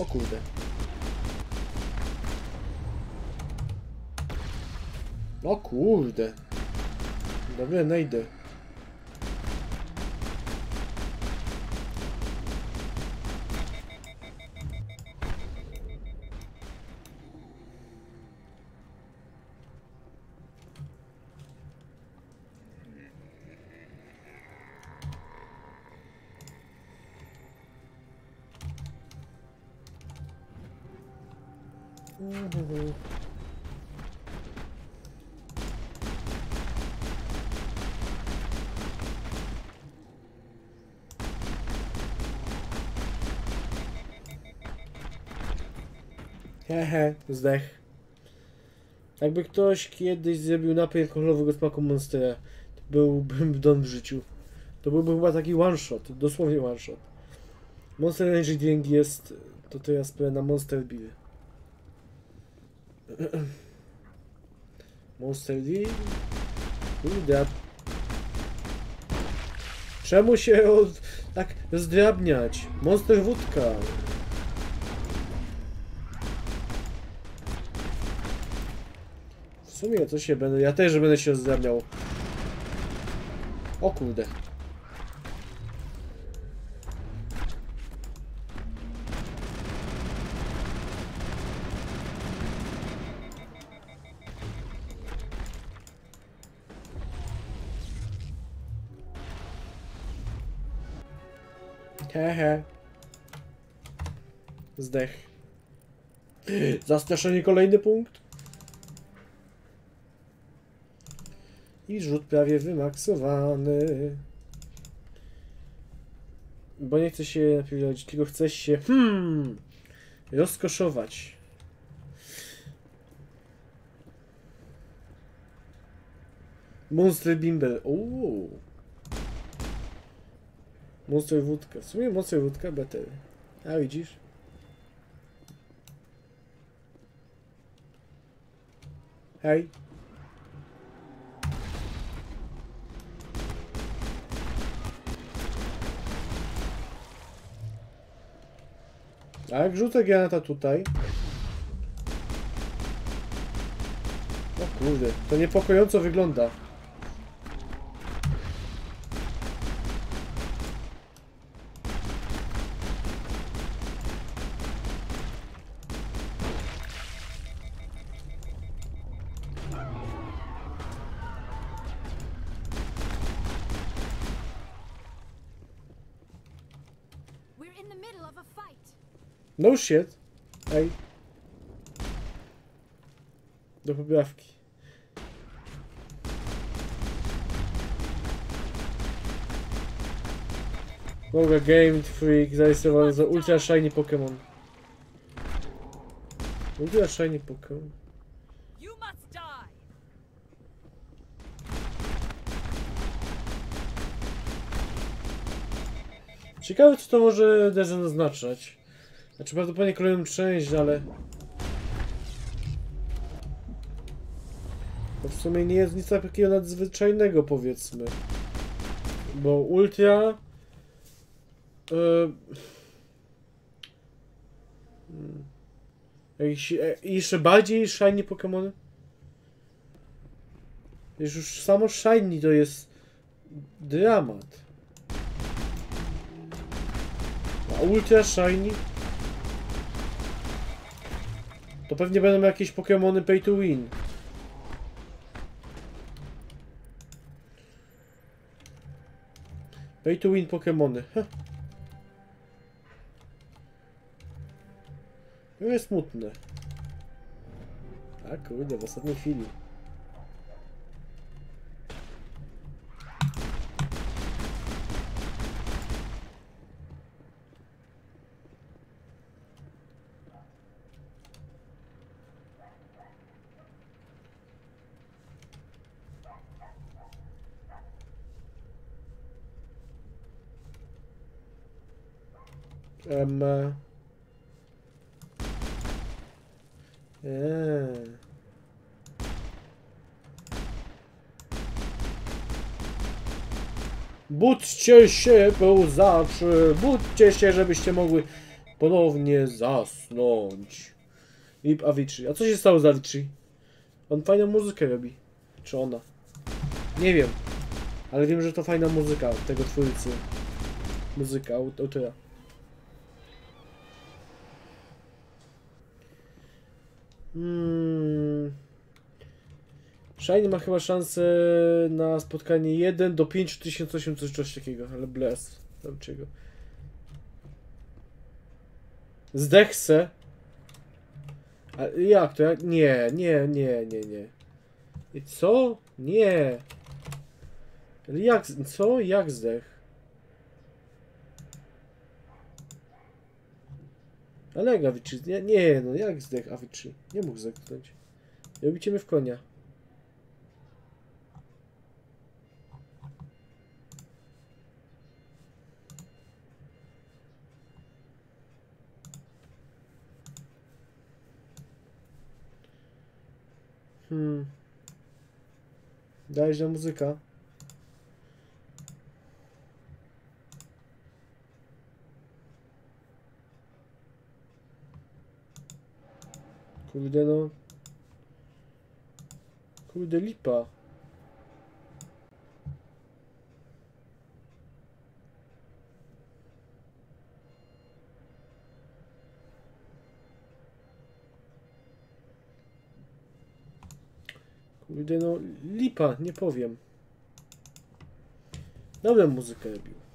O kurde. O kurde. Dobra, najdę. Hehe, zdech. Jakby ktoś kiedyś zrobił napój alkoholowego smaku Monstera, to byłbym Don w życiu. To byłby chyba taki one shot, dosłownie one shot. Monster Energy Drink jest, to teraz na Monster Beer. [clears throat] Monster Drink? Kurde. Czemu się od, tak zdrabniać? Monster Wódka. Sumie co się będę. Ja też będę się zdrabniał. O kurde. Hehe. Zdech. [gasps] Zastraszenie kolejny punkt. I rzut prawie wymaksowany. Bo nie chcę się napierdolić, tylko chcę się hmm, rozkoszować. Monster Bimber. Uuu. Monster Wódka. W sumie Monster Wódka better. A widzisz? Hej. A jak rzucę granata tutaj? O kurde, to niepokojąco wygląda. No shit. Ej. Do poprawki. Mogę Game Freak zarejestrowany za Ultra Shiny Pokémon. Ultra Shiny Pokémon. Ciekawe co to może też oznaczać. Znaczy prawdopodobnie kolejną część, ale... To w sumie nie jest nic takiego nadzwyczajnego powiedzmy. Bo Ultra... Yy... Hmm. Jakieś, e, jeszcze bardziej shiny Pokémony? Już, już samo shiny to jest dramat. A Ultra Shiny? To pewnie będą jakieś Pokémony pay to win. Pay to win Pokémony. To jest smutne. A kurde, w ostatniej chwili. Em. Eee. Budźcie się, pełzaczy, budźcie się, żebyście mogły ponownie zasnąć. I Avicii. A co się stało z Avicii? On fajną muzykę robi. Czy ona? Nie wiem. Ale wiem, że to fajna muzyka tego twórcy. Muzyka, aut- autora. Hmm. Shiny ma chyba szansę na spotkanie 1 do 5800 coś, takiego, ale bless. Tam czego. Zdech se. A jak to? Jak? Nie, nie, nie, nie, nie. I co? Nie. Jak, co? Jak zdech? Ale jak Avicii? Nie, nie, no jak zdech Avicii? Nie mógł zdechnąć. Robicie mnie w konia. Hmm. Na muzyka. Kurde no. Kurde lipa. Kurde no lipa, nie powiem. Dobrą muzykę robił.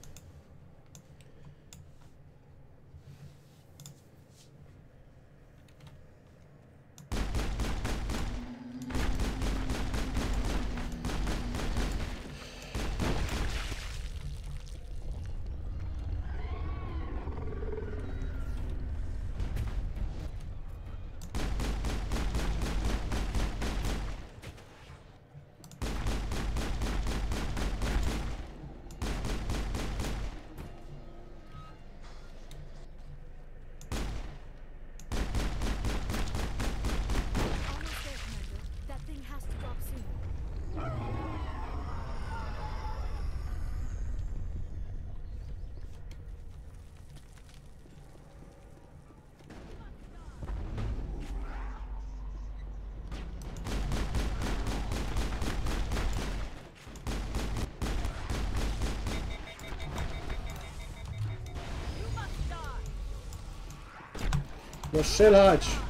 Strzelać!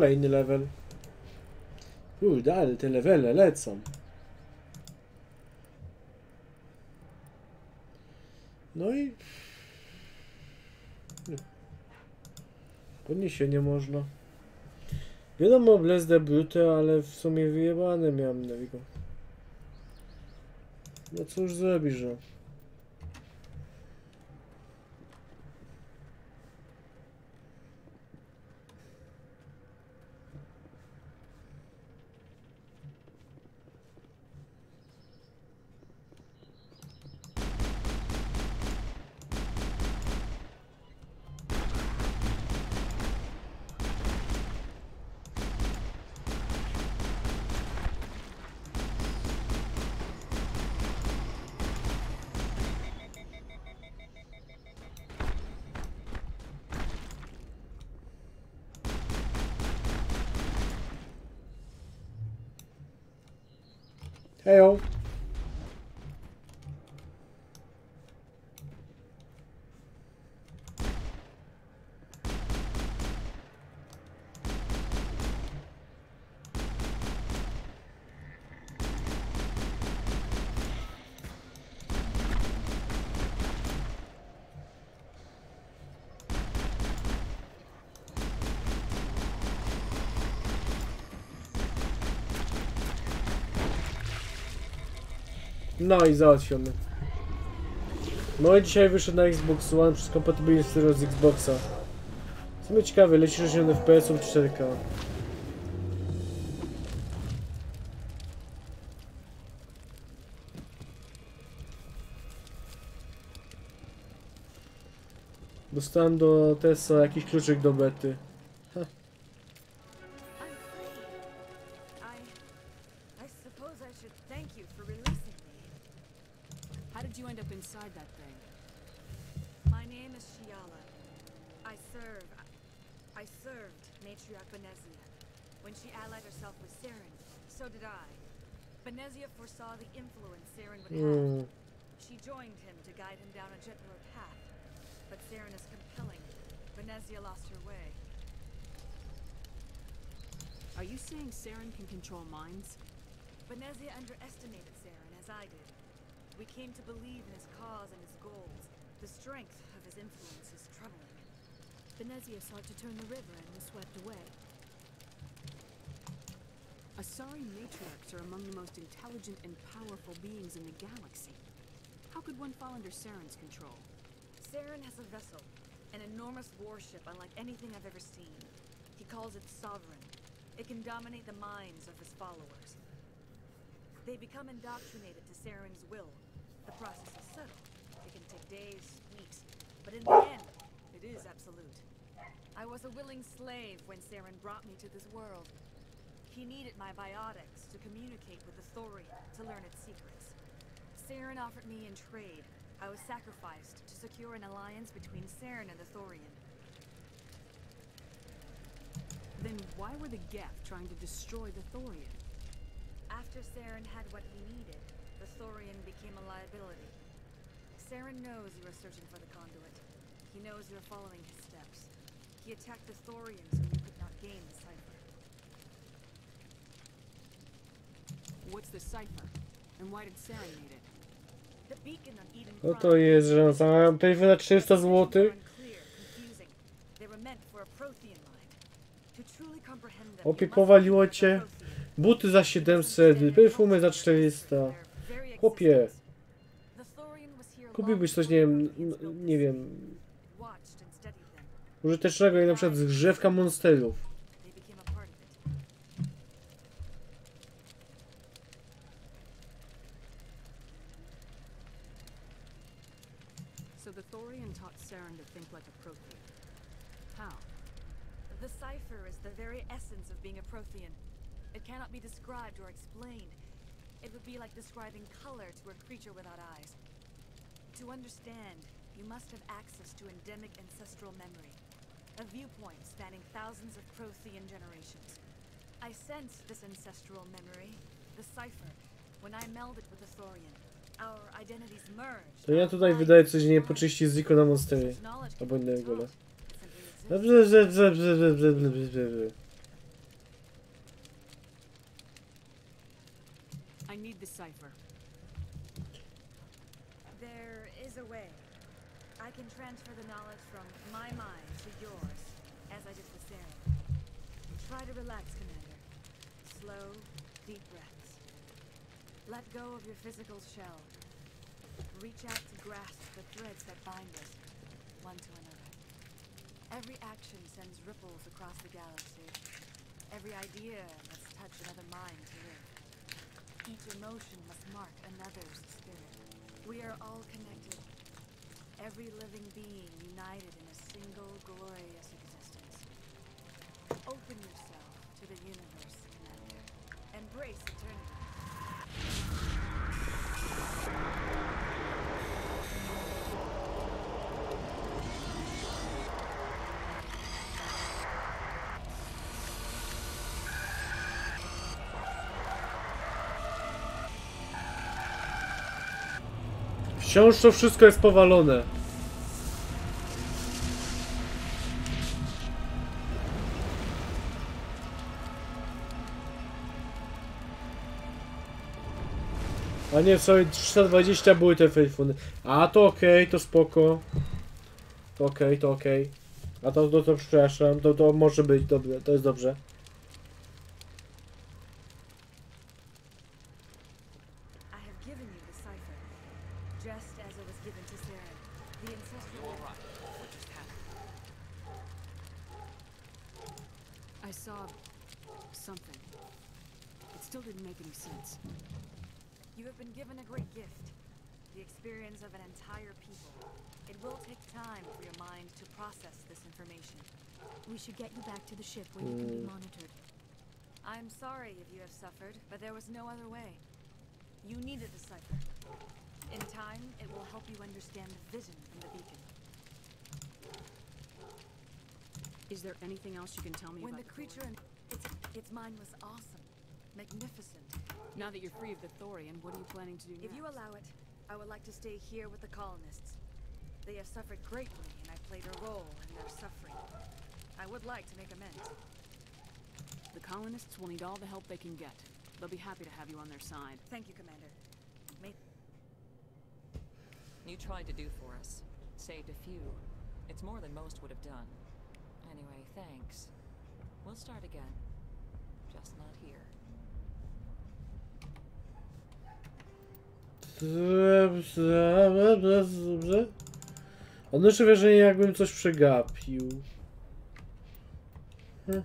Kolejny level. Kurde, ale te levele lecą. No i... Nie. Podniesienie można. Wiadomo, Bless the Brute, ale w sumie wyjebane miałem na niego. No cóż zrobisz, no. No i załatwiony. No dzisiaj wyszedł na Xbox One przez kompatybilność z Xboxa. W sumie ciekawe, leci 60 FPS lub 4K. Dostałem do Tesla jakiś kluczyk do bety. Saren can control minds? Benezia underestimated Saren, as I did. We came to believe in his cause and his goals. The strength of his influence is troubling. Benezia sought to turn the river and was swept away. Asari matriarchs are among the most intelligent and powerful beings in the galaxy. How could one fall under Saren's control? Saren has a vessel, an enormous warship unlike anything I've ever seen. He calls it Sovereign. It can dominate the minds of his followers. They become indoctrinated to Saren's will. The process is subtle. It can take days, weeks, but in the end, it is absolute. I was a willing slave when Saren brought me to this world. He needed my biotics to communicate with the Thorian to learn its secrets. Saren offered me in trade. I was sacrificed to secure an alliance between Saren and the Thorian. Then why were the Geth trying to destroy the Thorian? After Saren had what he needed, the Thorian became a liability. Saren knows you are searching for the conduit. He knows you are following his steps. He attacked the Thorian so you could not gain the cipher. What's the cipher? And why did Saren need it? The beacon on Eden No Prime to jest, że on sam pejwy na 300 zł. unclear, confusing. They were meant for a Prothean Opiekowaliło cię. Buty za 700, perfumy za 400. Chłopie. Kupiłbyś coś, nie wiem, nie wiem. Użytecznego i na przykład zgrzewka monsterów. Be described or explained. It would be like describing color to a creature without eyes. To understand, you must have access to endemic ancestral memory. A viewpoint spanning thousands of Prothean generations. I sensed this ancestral memory, the cipher, when I melded with the Thorian. Our identities merged. To ja tutaj wydaję coś nie poczyści z Ziko na monstery. Albo innego. Dobrze, że, że, że, że, że. I need the cipher. There is a way. I can transfer the knowledge from my mind to yours, as I did with Saren. Try to relax, Commander. Slow, deep breaths. Let go of your physical shell. Reach out to grasp the threads that bind us, one to another. Every action sends ripples across the galaxy. Every idea must touch another mind to live. Each emotion must mark another's spirit. We are all connected. Every living being united in a single glorious existence. Open yourself to the universe, Commander. Embrace eternity. Wciąż to wszystko jest powalone. A nie, sorry, 320 były te fejfuny. A to okej, to spoko. To okej, to okej. A to, to, to przepraszam, to, to może być dobre, to jest dobrze. Anything else you can tell me about? When about the creature in its, its mind was awesome, magnificent. Now that you're free of the Thorian, what are you planning to do If you allow it, I would like to stay here with the colonists. They have suffered greatly, and I played a role in their suffering. I would like to make amends. The colonists will need all the help they can get. They'll be happy to have you on their side. Thank you, Commander. May You tried to do for us. Saved a few. It's more than most would have done. Anyway, thanks. We'll start again. Just not here. Dobrze. Odnoszę wrażenie, jakbym coś przegapił. Hm.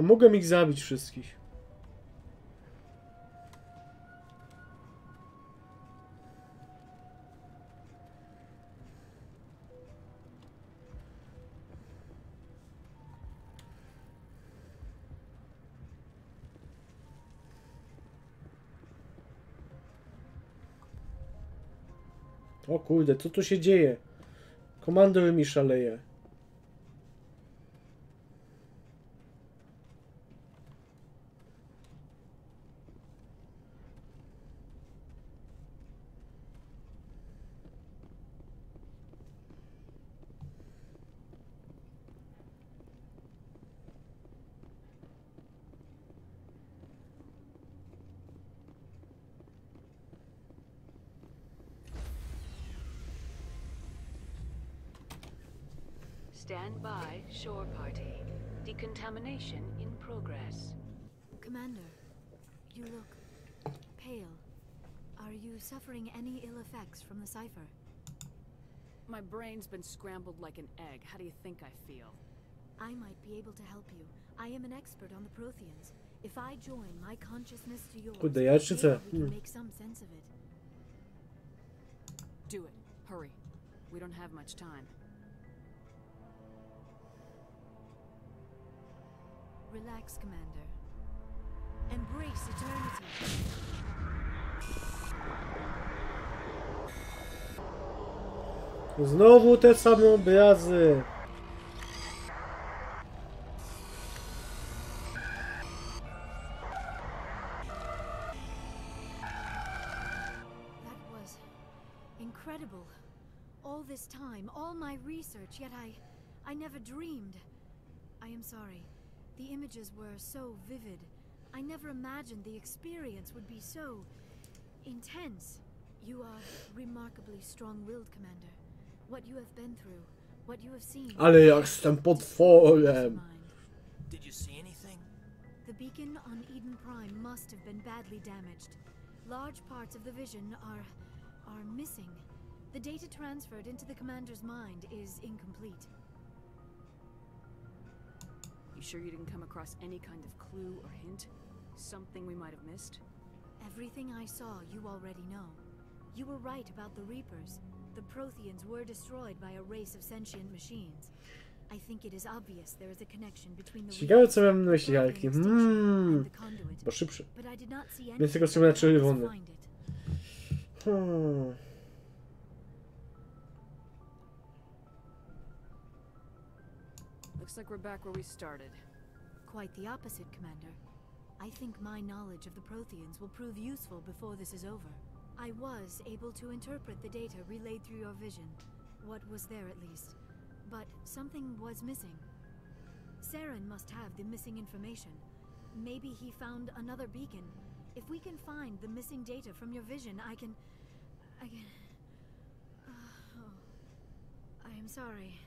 No mogłem ich zabić wszystkich. O kurde, co tu się dzieje? Komandor mi szaleje. Suffering any ill effects from the cipher? My brain's been scrambled like an egg. How do you think I feel? I might be able to help you. I am an expert on the Protheans. If I join my consciousness to yours, Kurde, ja jeszcze maybe we can Hmm. make some sense of it. Do it. Hurry. We don't have much time. Relax, Commander. Embrace eternity. Znowu obrazy. That was incredible. All this time, all my research, yet I I never dreamed. I am sorry. The images were so vivid. I never imagined the experience would be so intense. You are remarkably strong-willed, Commander. What you have been through, what you have seen. Ale ja jestem potworem. Did you see anything? The beacon on Eden Prime must have been badly damaged. Large parts of the vision are are missing. The data transferred into the commander's mind is incomplete. You sure you didn't come across any kind of clue or hint? Something we might have missed? Everything I saw, you already know. You were right about the Reapers. The Protheans were destroyed by a race of sentient machines. I think it is obvious there is a connection between the Ciekawe co miałem na myśli, Prothean Jarki. Mmm. and the conduit. Bo szybszy. I did not see Więc anything tego sobie na would help us czerwony. find it. Hmm. Looks like we're back where we started. Quite the opposite, Commander. I think my knowledge of the Protheans will prove useful before this is over. I was able to interpret the data relayed through your vision. What was there, at least. But something was missing. Saren must have the missing information. Maybe he found another beacon. If we can find the missing data from your vision, I can. I can. Oh. [sighs] I am sorry.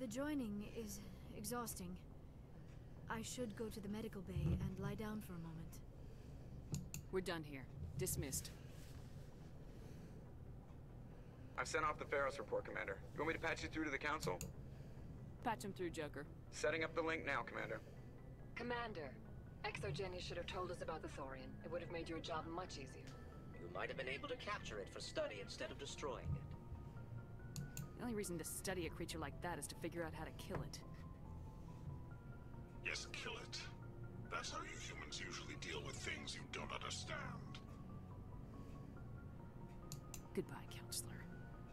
The joining is exhausting. I should go to the medical bay and lie down for a moment. We're done here. Dismissed. I've sent off the Pharos report, Commander. You want me to patch you through to the Council? Patch him through, Joker. Setting up the link now, Commander. Commander, ExoGenny should have told us about the Thorian. It would have made your job much easier. You might have been able to capture it for study instead of destroying it. The only reason to study a creature like that is to figure out how to kill it. Yes, kill it. That's how you humans usually deal with things you don't understand. Goodbye, counselor.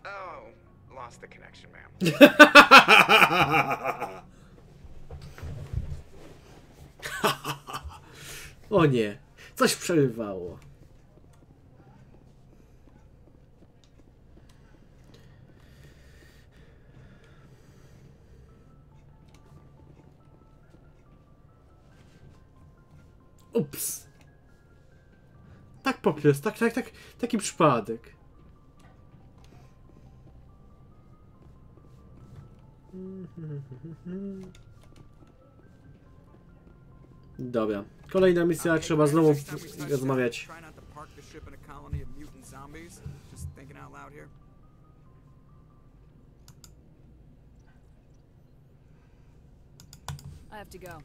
Oh, lost the connection, ma'am. [laughs] O nie, coś przerywało. Ups. Tak po prostu, tak, tak, tak, taki przypadek. Dobra. Kolejna misja, trzeba znowu rozmawiać. I have to go.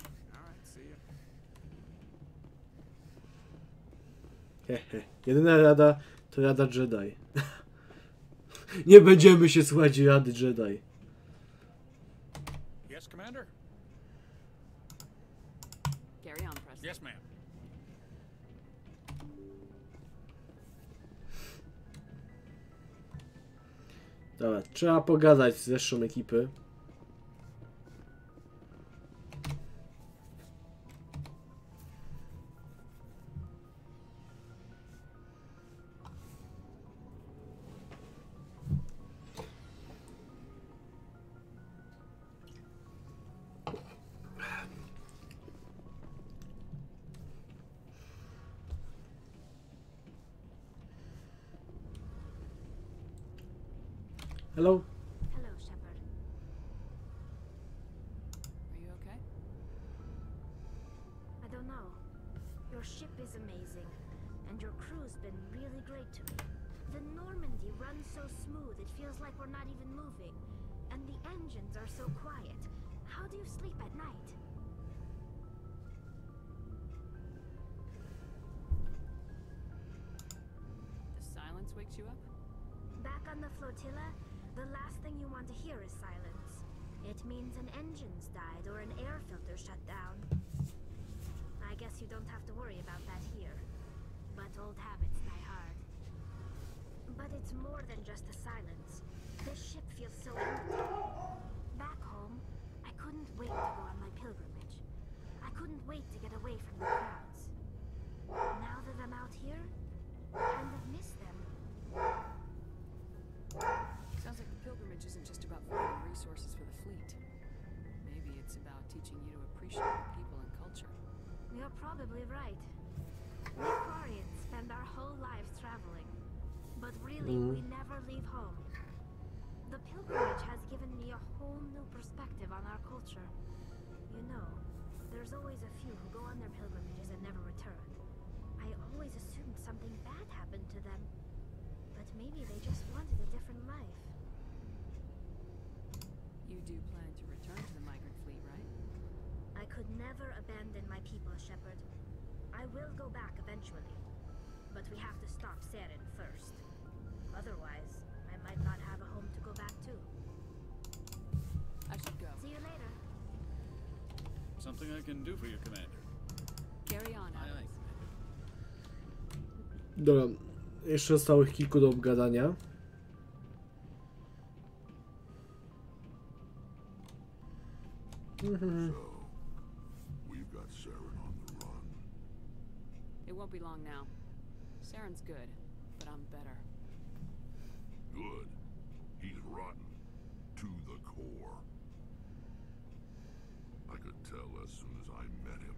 Hehe. Jedyna rada to rada Jedi. [laughs] Nie będziemy się słuchać rady Jedi. Commander? Carry on. Yes, ma'am. Dobra, trzeba pogadać z resztą ekipy. Dobra, jeszcze zostało ich kilku do obgadania. Mhm. We've got Saren on the run. It won't be long now. Saren's good, but I'm better. Good. He's rotten. To the core. I could tell as soon as I met him.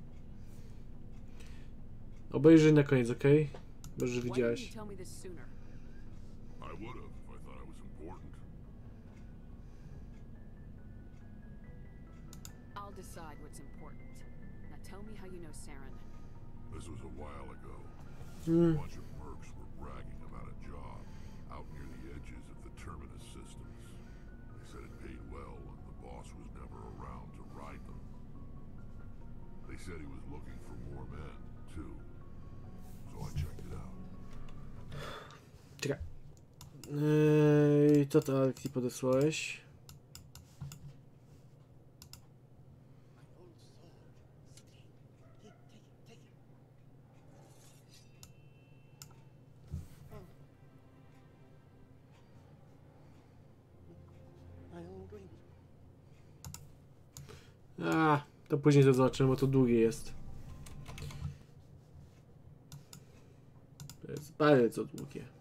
Obejrzyj na koniec, okej? Bo już Why didn't widziałeś. you tell me this sooner? I would have if I thought it was important. I'll decide what's important. Now tell me how you know Saren. This was a while ago. A bunch of Eee, co to Alexi podesłałeś? A, to później to zobaczymy, bo to długie jest. To jest bardzo długie.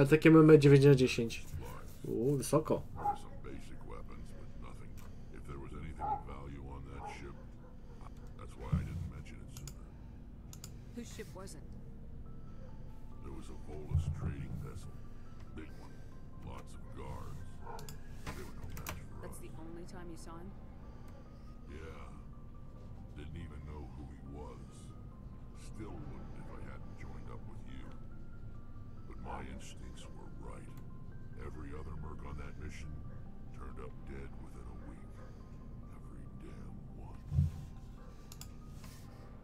Ale takie mamy 9 na 10. Uuu, wysoko.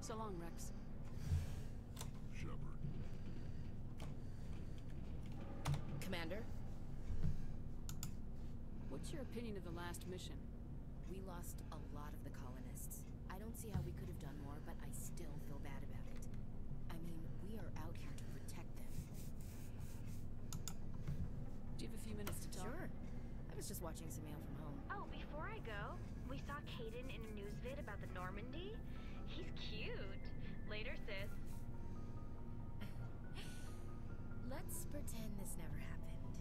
So long, Rex. Shepard. Commander, What's your opinion of the last mission? we lost a lot of the colonists. I don't see how we could have done more, but I still feel bad about it. I mean, we are out here to protect them. Do you have a few minutes to talk? Sure. I was just watching some mail from home. Oh, before I go, we saw Caden in a news vid about the Normandy. He's cute. Later, sis. [laughs] Let's pretend this never happened.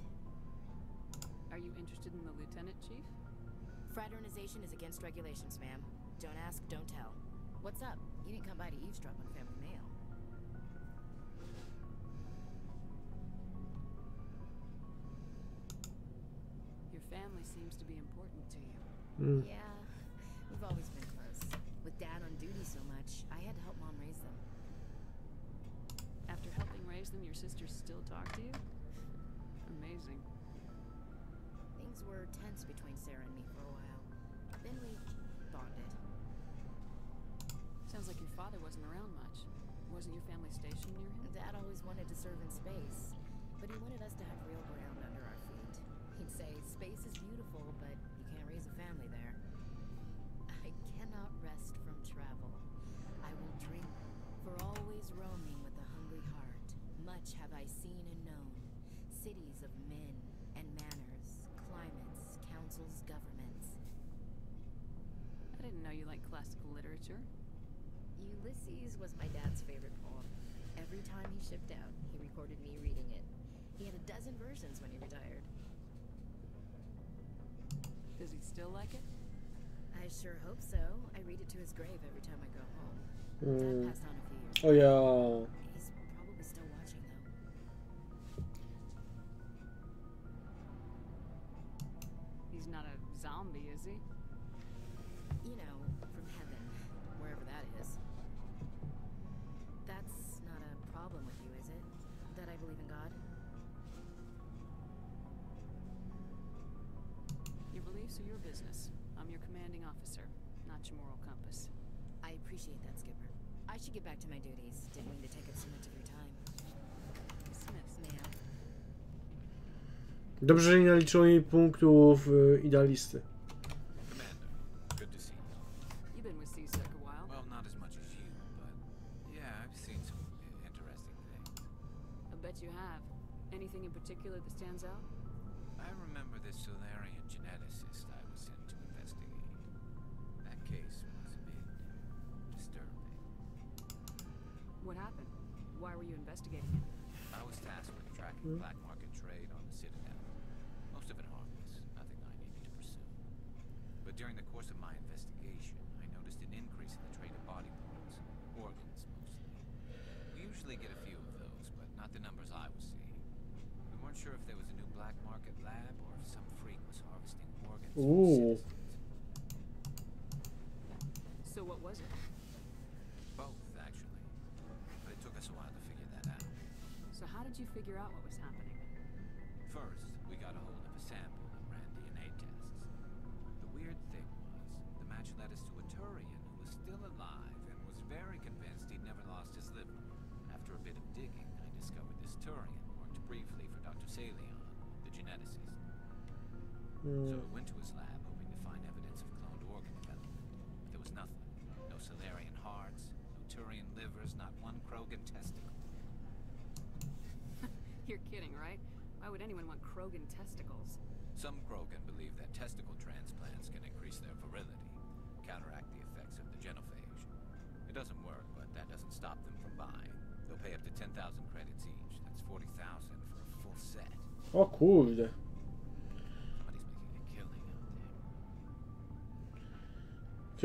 Are you interested in the lieutenant chief? Fraternization is against regulations, ma'am. Don't ask, don't tell. What's up? You didn't come by to eavesdrop on family mail. Your family seems to be important to you. Mm. Yeah, we've always been close. With dad on duty so much, I had to help mom raise them. After helping raise them, your sisters still talk to you? Amazing. Things were tense between Sarah and me for a while. Then we bonded. Sounds like your father wasn't around much. Wasn't your family stationed near him? Dad always wanted to serve in space, but he wanted us to have real ground under our feet. He'd say, space is beautiful, but you can't raise a family there. I cannot rest for always roaming with a hungry heart. Much have I seen and known. Cities of men and manners, climates, councils, governments. I didn't know you liked classical literature. Ulysses was my dad's favorite poem. Every time he shipped out, he recorded me reading it. He had a dozen versions when he retired. Does he still like it? I sure hope so. I read it to his grave every time I go home. Mm. Dad passed on a 哎呀。Dobrze, że nie naliczyło mi punktów y, idealisty.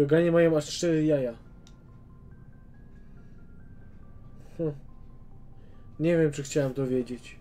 Ci oganie mają aż 4 jaja. Hm. Nie wiem, czy chciałem to wiedzieć.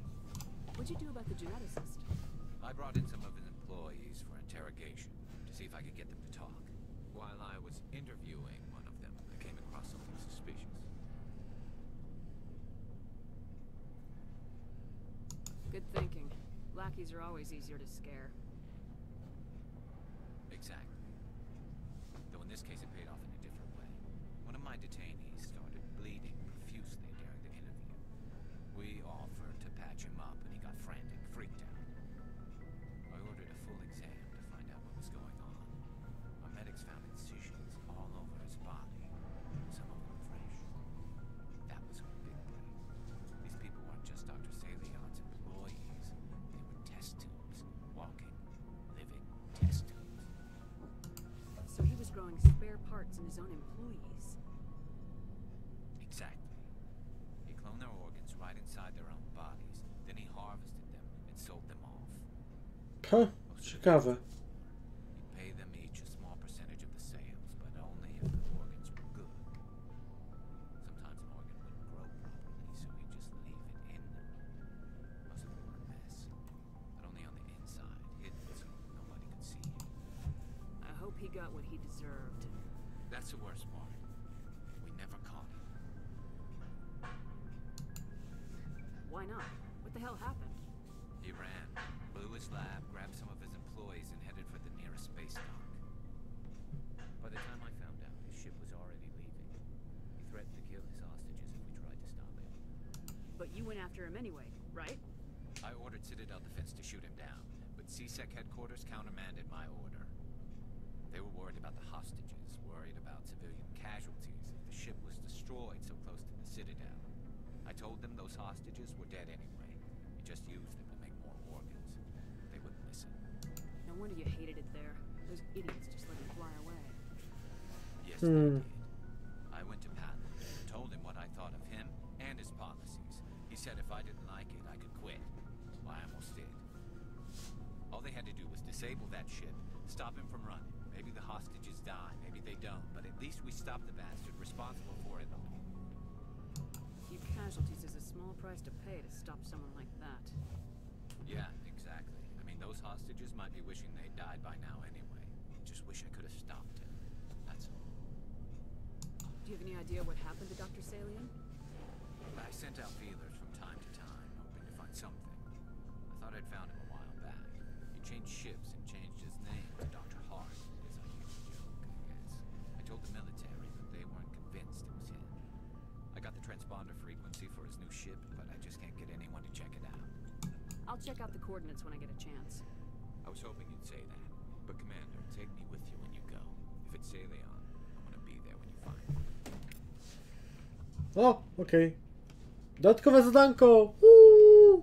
Ciekawe. Pay them each a small percentage of the sales, but only if the organs were good. Sometimes an organ wouldn't grow properly, so he'd just leave it in them. Most of them were a mess, but only on the inside, hidden so nobody could see it. I hope he got what he deserved. That's the worst part. We never caught him. Why not? What the hell happened? He ran, blew his lab, grabbed some of his employees, and headed for the nearest space dock. By the time I found out, his ship was already leaving. He threatened to kill his hostages if we tried to stop him. But you went after him anyway, right? I ordered Citadel Defense to shoot him down, but CSEC headquarters countermanded my order. They were worried about the hostages, worried about civilian casualties if the ship was destroyed so close to the Citadel. I told them those hostages were dead anyway. We just used them to make more organs. They wouldn't listen. No wonder you hated it there. Those idiots just let him fly away. Yes, Hmm. I went to Pat and told him what I thought of him and his policies. He said if I didn't like it, I could quit. Well, I almost did. All they had to do was disable that ship, stop him from running. Maybe the hostages die, maybe they don't, but at least we stopped the bastard responsible for it all. price to pay to stop someone like be wishing they died by now anyway. Just wish I could have stopped him. That's all. Do you have any idea what happened to Dr. Salian? I sent out feelers from time to time, hoping to find something. I thought I'd found him a while back. He changed ships and changed his name to Dr. Hart It's a human joke, I guess. I told the military, but they weren't convinced it was him. I got the transponder frequency for his new ship, but I just can't get anyone to check it out. I'll check out the coordinates when I get a chance. I was hoping you'd say that. But Commander, take me with you when you go. If it's Salion, I want to be there when you find him. O, okej. Dodatkowe zadanko! Uuu.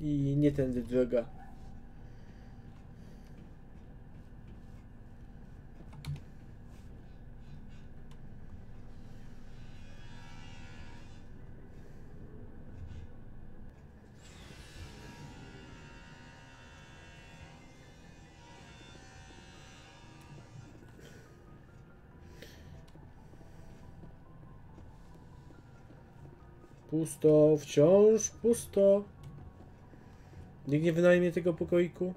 I nie tędy droga. Pusto, wciąż pusto. Nikt nie wynajmie tego pokoiku.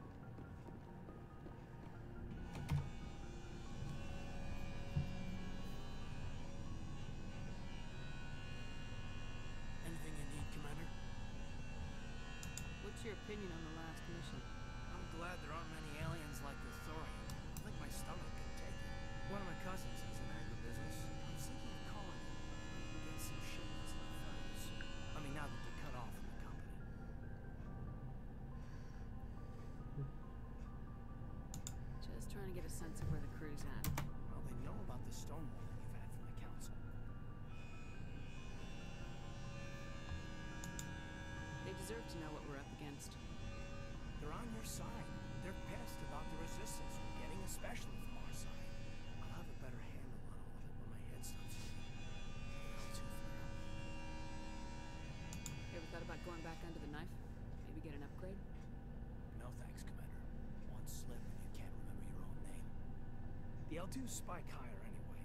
L2s spike higher anyway.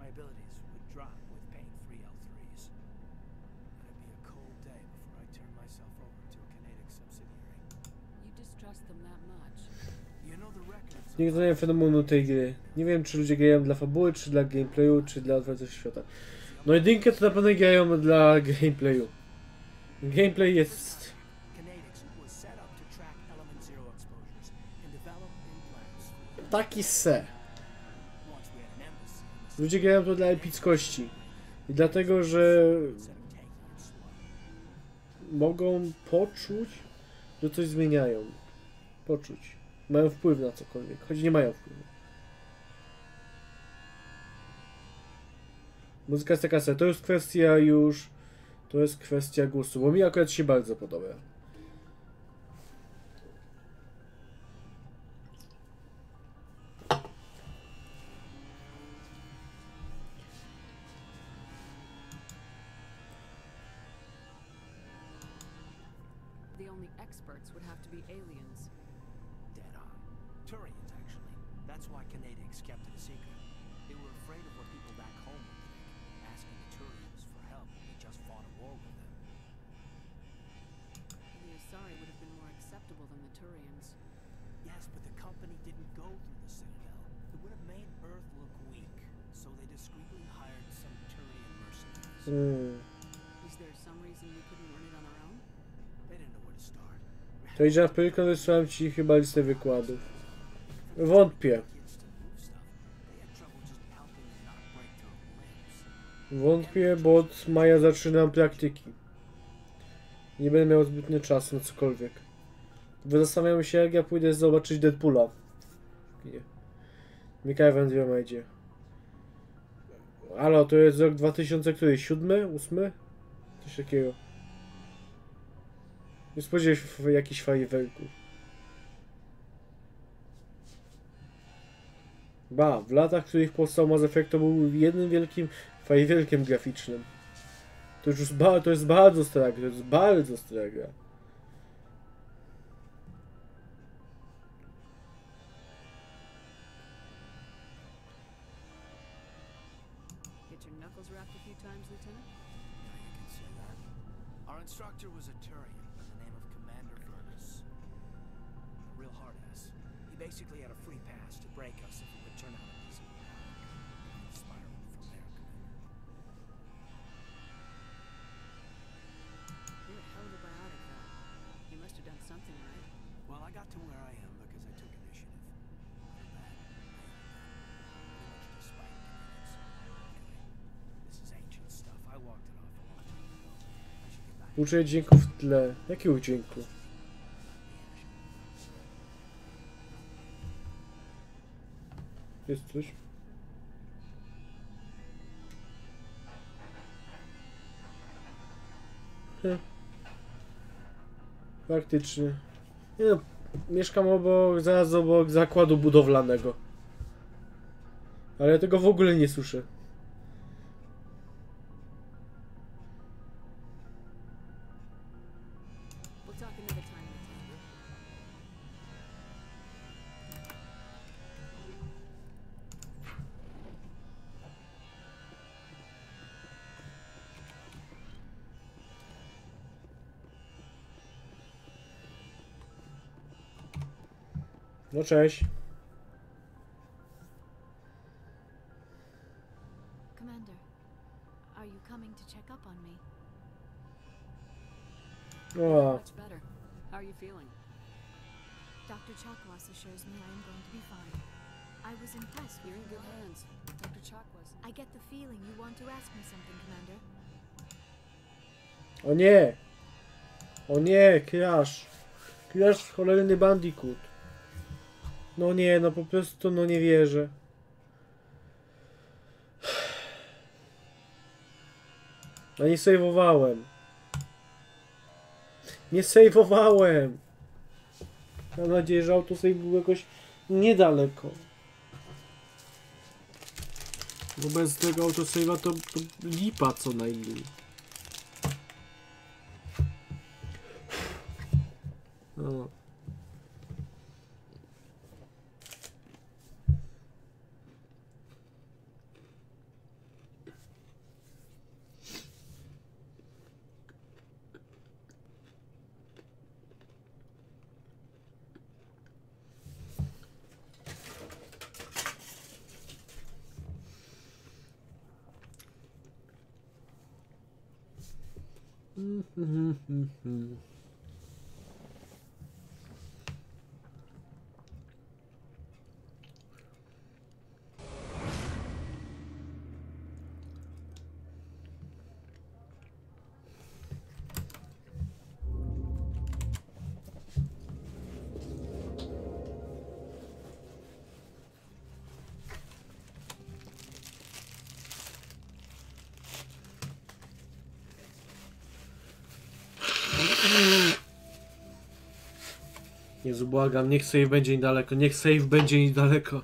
My abilities would drop with pain-free L3s. It'd be a cold day before I turn myself over to a kinetic subsidiary. You distrust them that much? You know the records. Nie rozumiem fenomenu tej gry. Nie wiem, czy ludzie grają dla fabuły, czy dla gameplayu, czy dla otwartego świata. No jedynkę to na pewno grają dla gameplayu. Gameplay jest... Kinetics was Ludzie grają to dla epickości. I dlatego, że mogą poczuć, że coś zmieniają. Poczuć. Mają wpływ na cokolwiek, choć nie mają wpływu. Muzyka jest taka. To jest kwestia już... To jest kwestia gustu, bo mi akurat się bardzo podoba. Idzie na pyłkę, wysłałem ci chyba listę wykładów. Wątpię. Wątpię, bo od maja zaczynam praktyki. Nie będę miał zbytnio czasu na cokolwiek. Zastanawiam się, jak ja pójdę zobaczyć Deadpoola. Nie. Mika Evans wiem, idzie. Alo, to jest rok 2000, który? 7? 8? Coś takiego. Nie spodziewaj się jakichś fajerwerków. Ba, w latach, w których powstał Mass Effect, to był jednym wielkim fajerwerkiem graficznym. To już ba, to jest bardzo stara gra, to jest bardzo stara gra. instructor was a Turian real hard ass. He basically had a free pass to break us if it would turn out a decent Spiraled from there, You're a hell of a biotic, though. You must have done something right. Well, I got to where I am because I took initiative. Good or bad, I am that. Jest coś? Faktycznie. Nie no, mieszkam obok, zaraz obok zakładu budowlanego. Ale ja tego w ogóle nie słyszę. On me? O, Much better. How are you feeling? Dr. Chakwas assures me I am going to be fine. I was impressed. You're in good hands. Dr. Chakwas. I get the feeling you want to ask me something, Commander. o nie! O nie, Crash! Crash, cholerny bandicoot. No nie, no po prostu, no nie wierzę. No nie sejwowałem. Nie sejwowałem! Mam nadzieję, że autosave był jakoś niedaleko. Bo bez tego autosave'a to, to lipa co najmniej. No. Jezu, błagam, niech save będzie niedaleko, niech save będzie niedaleko.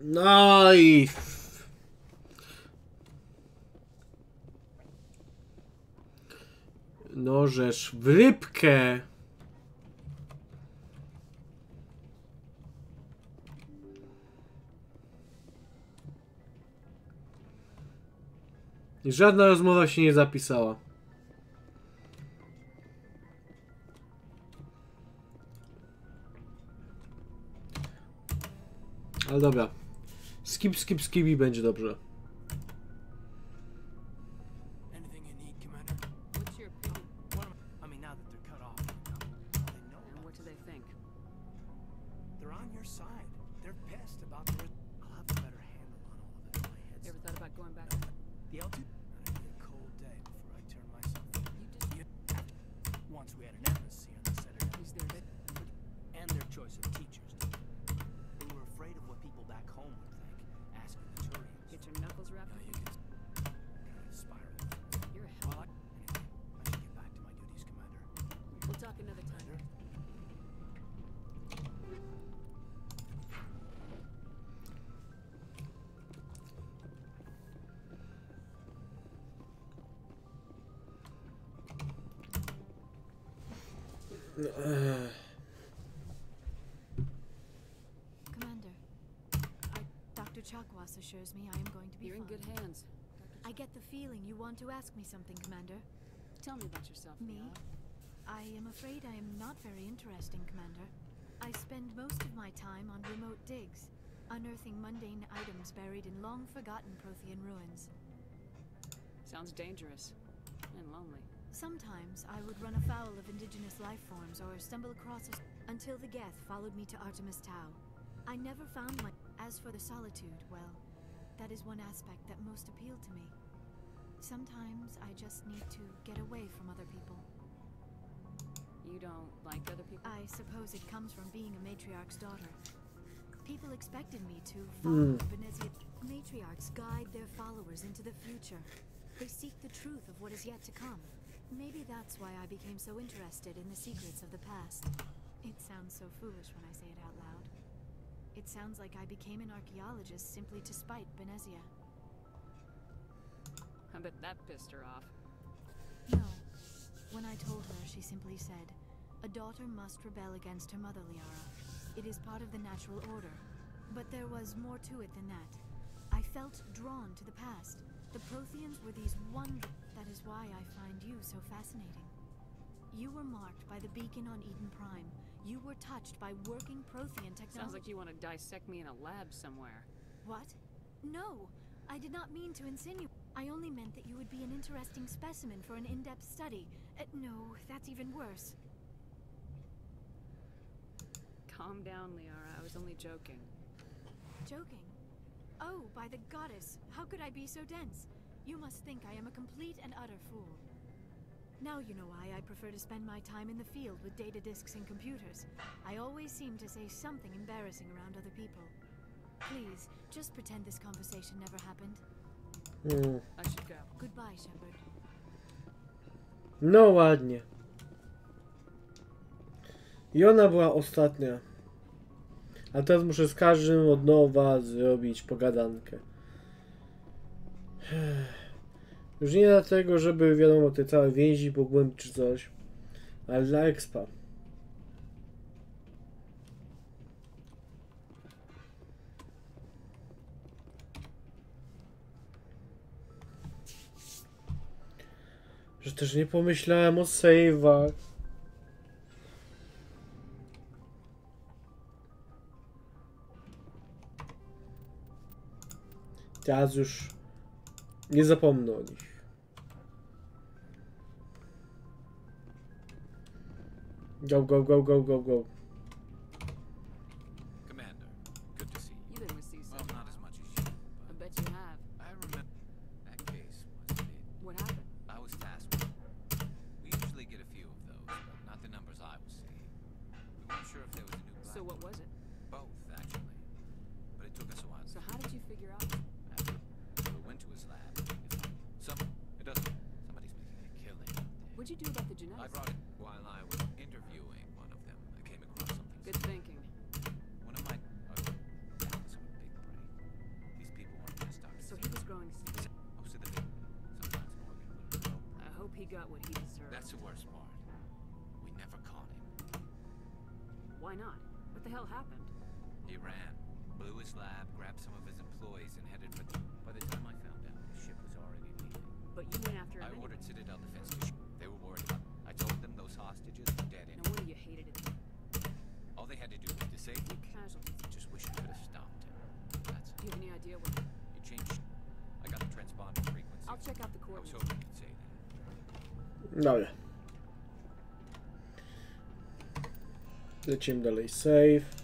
No i... No w rybkę! Żadna rozmowa się nie zapisała. Ale dobra. Skip, skip, skip i będzie dobrze. Very interesting, Commander. I spend most of my time on remote digs, unearthing mundane items buried in long forgotten Prothean ruins. Sounds dangerous. And lonely. Sometimes I would run afoul of indigenous life forms or stumble across a... until the Geth followed me to Artemis Tau. I never found my... As for the solitude, well, that is one aspect that most appealed to me. Sometimes I just need to get away from other people. You don't like other people? I suppose it comes from being a matriarch's daughter. People expected me to follow Hmm. Benezia. Matriarchs guide their followers into the future. They seek the truth of what is yet to come. Maybe that's why I became so interested in the secrets of the past. It sounds so foolish when I say it out loud. It sounds like I became an archaeologist simply to spite Benezia. I bet that pissed her off. No. When I told her, she simply said, A daughter must rebel against her mother, Liara. It is part of the natural order. But there was more to it than that. I felt drawn to the past. The Protheans were these one. That is why I find you so fascinating. You were marked by the beacon on Eden Prime. You were touched by working Prothean technology. Sounds like you want to dissect me in a lab somewhere. What? No, I did not mean to insinuate. I only meant that you would be an interesting specimen for an in-depth study. Uh, no, that's even worse. Calm down, Liara. I was only joking. Joking. Oh, by the goddess, how could I be so dense? You must think I am a complete and utter fool. Now you know why I prefer to spend my time in the field with data disks and computers. I always seem to say something embarrassing around other people. Please, just pretend this conversation never happened. Hmm. I should go. Goodbye, Shepard. No ładnie. I ona była ostatnia. A teraz muszę z każdym od nowa zrobić pogadankę. Już nie dlatego, żeby wiadomo te całe więzi pogłębić czy coś, ale dla expa. Też nie pomyślałem o save'ach. Teraz już nie zapomnę o nich. Go, go, go, go, go, go. Lecimy dalej. Save.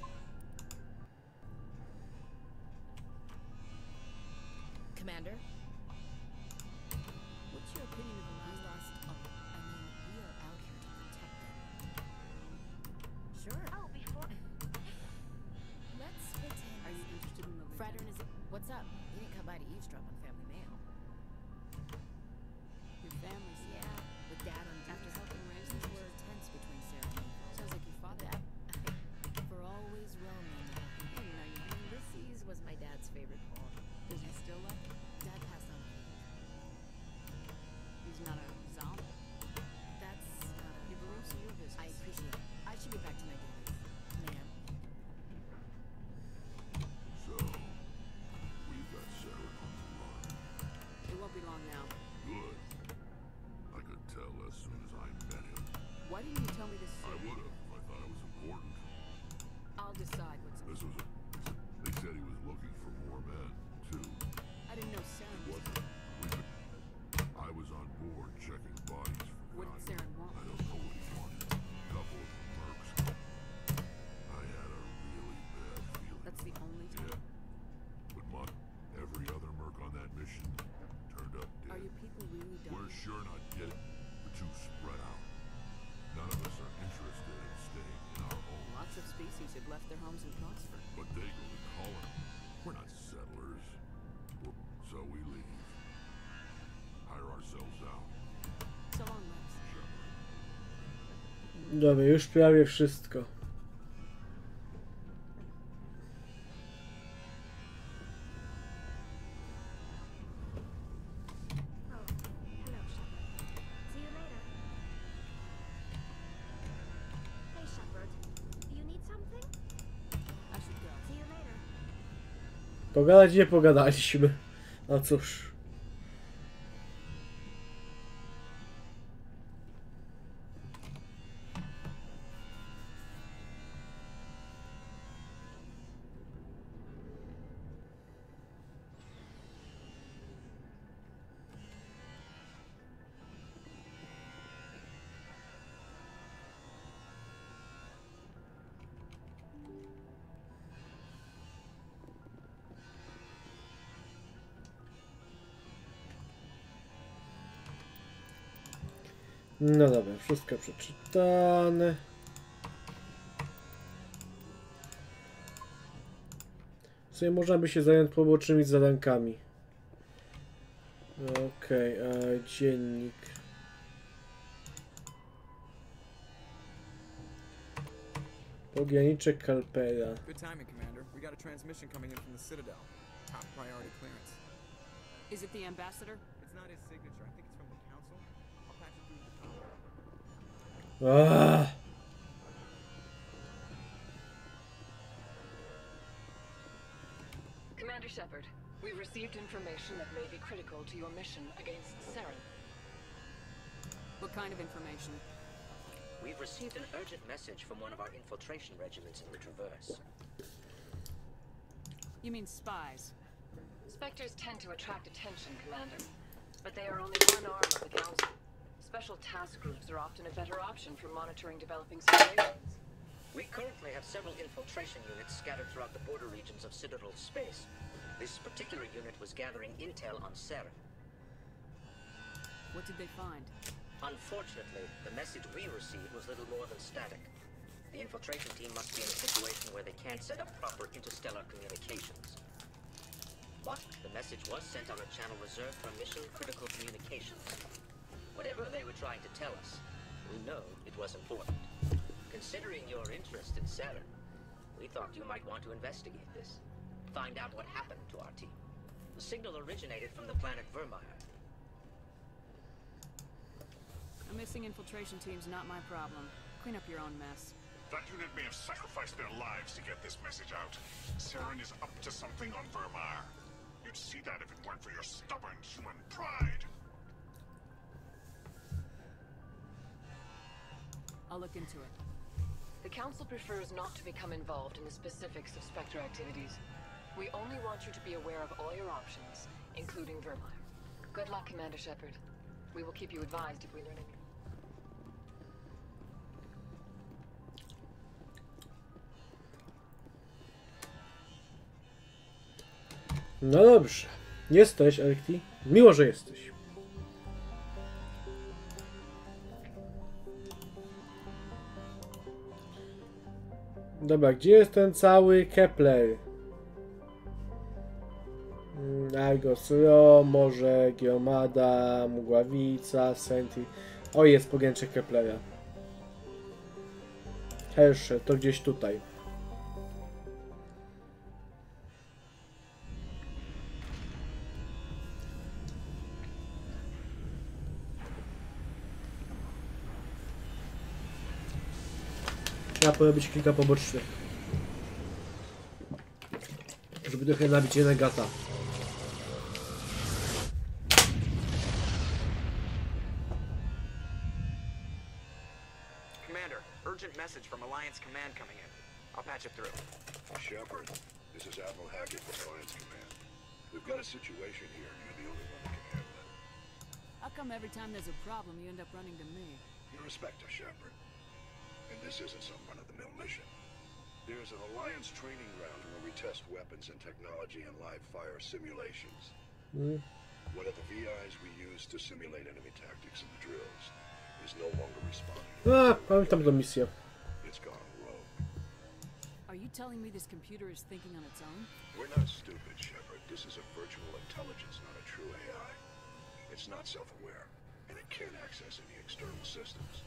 Go. See you later. Pogadać nie pogadaliśmy. No cóż. No dobra, wszystko przeczytane. W sumie można by się zająć pobocznymi zadankami. Okej, a dziennik. Pograniczek Kalpera. Good timing, Commander. We got a transmission coming in from the Citadel. Top priority clearance. Is it the ambassador? It's not his signature. I think it's from the. Ah. Commander Shepard, we've received information that may be critical to your mission against Saren. What kind of information? We've received an urgent message from one of our infiltration regiments in the Traverse. You mean spies? Spectres tend to attract attention, Commander, but they are only one arm of the Council. Special task groups are often a better option for monitoring developing situations. We currently have several infiltration units scattered throughout the border regions of Citadel space. This particular unit was gathering intel on Saren. What did they find? Unfortunately, the message we received was little more than static. The infiltration team must be in a situation where they can't set up proper interstellar communications. But the message was sent on a channel reserved for mission critical communications. Whatever they were trying to tell us, we know it was important. Considering your interest in Saren, we thought you might want to investigate this. Find out what happened to our team. The signal originated from the planet Vermeer. A missing infiltration team's not my problem. Clean up your own mess. That unit may have sacrificed their lives to get this message out. Saren is up to something on Vermeer. You'd see that if it weren't for your stubborn human pride. I'll look into it. The Council prefers not to become involved in the specifics of Spectre activities. We only want you to be aware of all your options, including Vermeer. Good luck, Commander Shepard. We will keep you advised if we learn anything. No dobrze. Jesteś, Erkti. Miło, że jesteś. Dobra, gdzie jest ten cały Kepler? Mm, Argos Morze, Giomada, Mgławica, Senti. O, jest pogęczek Keplera. Hersze, to gdzieś tutaj. Trzeba porobić kilka pobocznych. Żeby trochę nabić jeden gata. Commander, urgent message from Alliance Command coming in. I'll patch it through. Shepard, this is Admiral Hackett from Alliance Command. We've got a situation here, and you're the only one that can handle it. How come every time there's a problem, you end up running to me? You're a Spectre, Shepard. And this isn't some run-of-the-mill mission. There's an Alliance training ground where we test weapons and technology in live fire simulations. Mm. One of the VIs we use to simulate enemy tactics in the drills is no longer responding. A, pamiętam tę misję. It's gone rogue. Are you telling me this computer is thinking on its own? We're not stupid, Shepard. This is a virtual intelligence, not a true AI. It's not self-aware, and it can't access any external systems.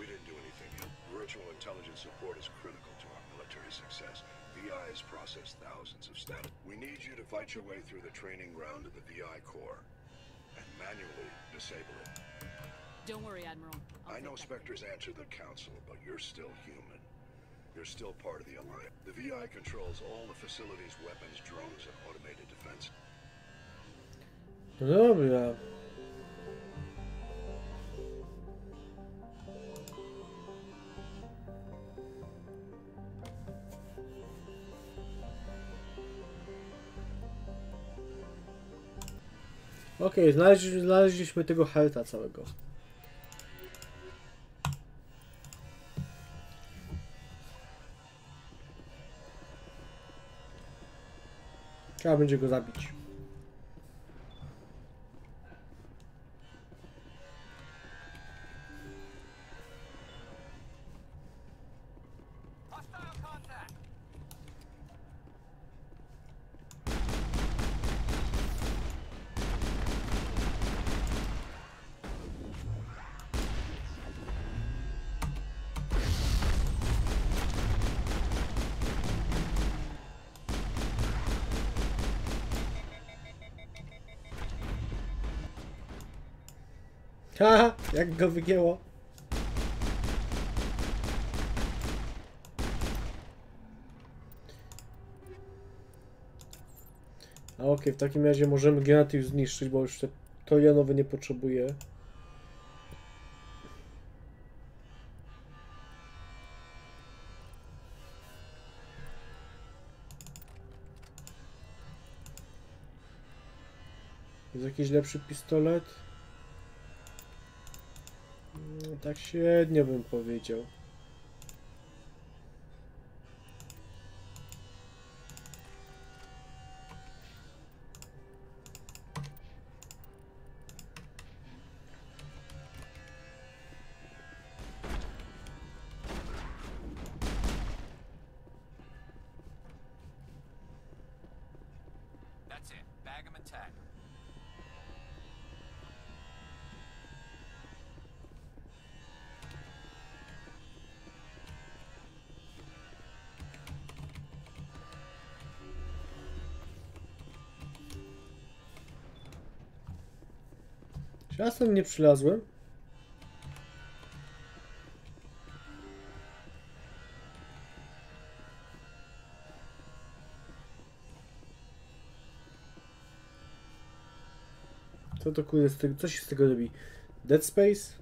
We didn't do anything. Virtual intelligence support is critical to our military success. VI has processed thousands of status. We need you to fight your way through the training ground of the VI Corps and manually disable it. Don't worry, Admiral. I'll I know take that. Spectres answered the Council, but you're still human. You're still part of the Alliance. The VI controls all the facilities, weapons, drones, and automated defense. No dobra. Okej, znaleźliśmy, znaleźliśmy tego helta całego. Trzeba będzie go zabić. Jak go wygięło. A okej, w takim razie możemy Genativ zniszczyć, bo już te Torianowe nie potrzebuje. Jest jakiś lepszy pistolet? Tak średnio bym powiedział. Czasem nie przylazłem. Co to kurde co się z tego robi? Dead Space?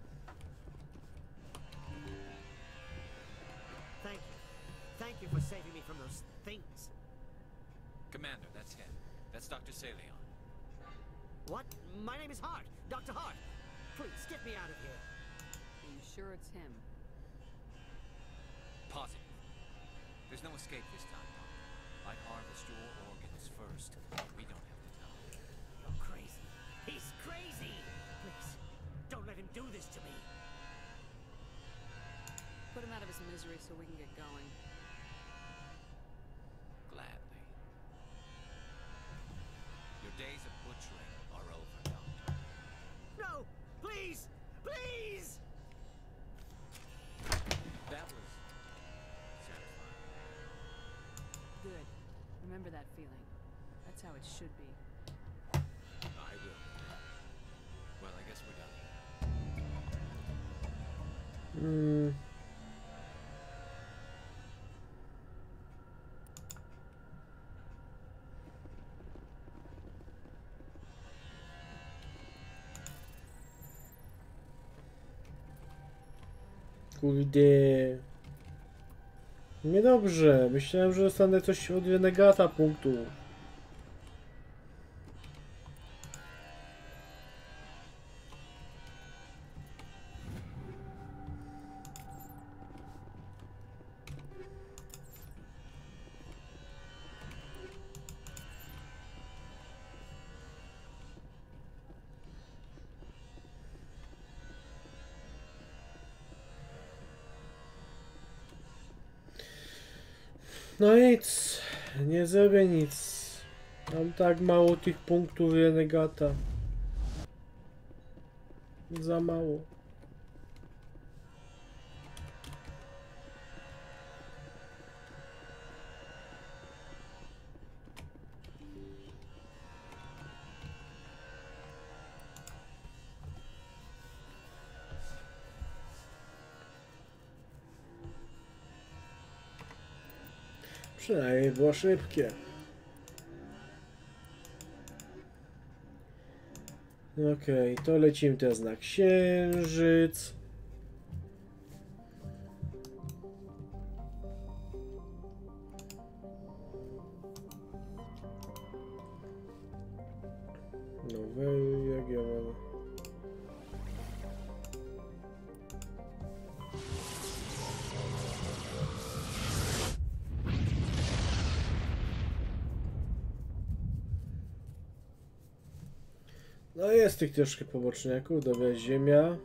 Kurde. Niedobrze. Myślałem, że dostanę coś od renegata punktu. No nic, nie zrobię nic. Mam tak mało tych punktów renegata. Za mało. Przynajmniej było szybkie. Okej, to lecimy teraz na księżyc. Jest tych troszkę poboczniaków, dobra, ziemia.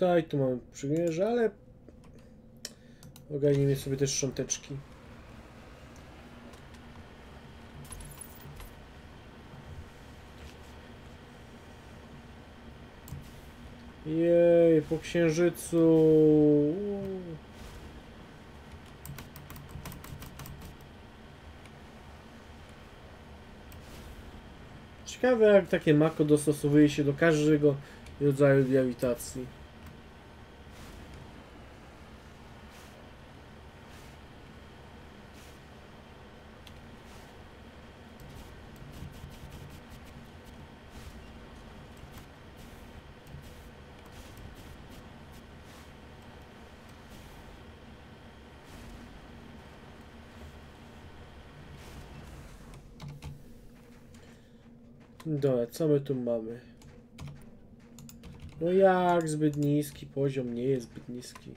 Tutaj, tu mamy przymierze, ale ogarnijmy sobie też szcząteczki. Jej, po księżycu. Ciekawe jak takie mako dostosowuje się do każdego rodzaju grawitacji. Dobra, co my tu mamy? No jak zbyt niski poziom, nie jest zbyt niski.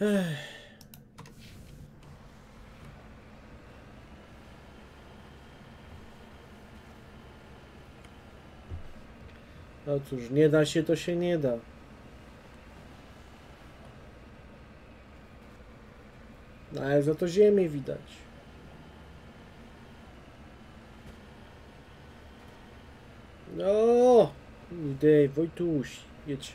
Ech. No cóż, nie da się, to się nie da. No ale za to ziemię widać. No, idę, Wojtuś, jedź.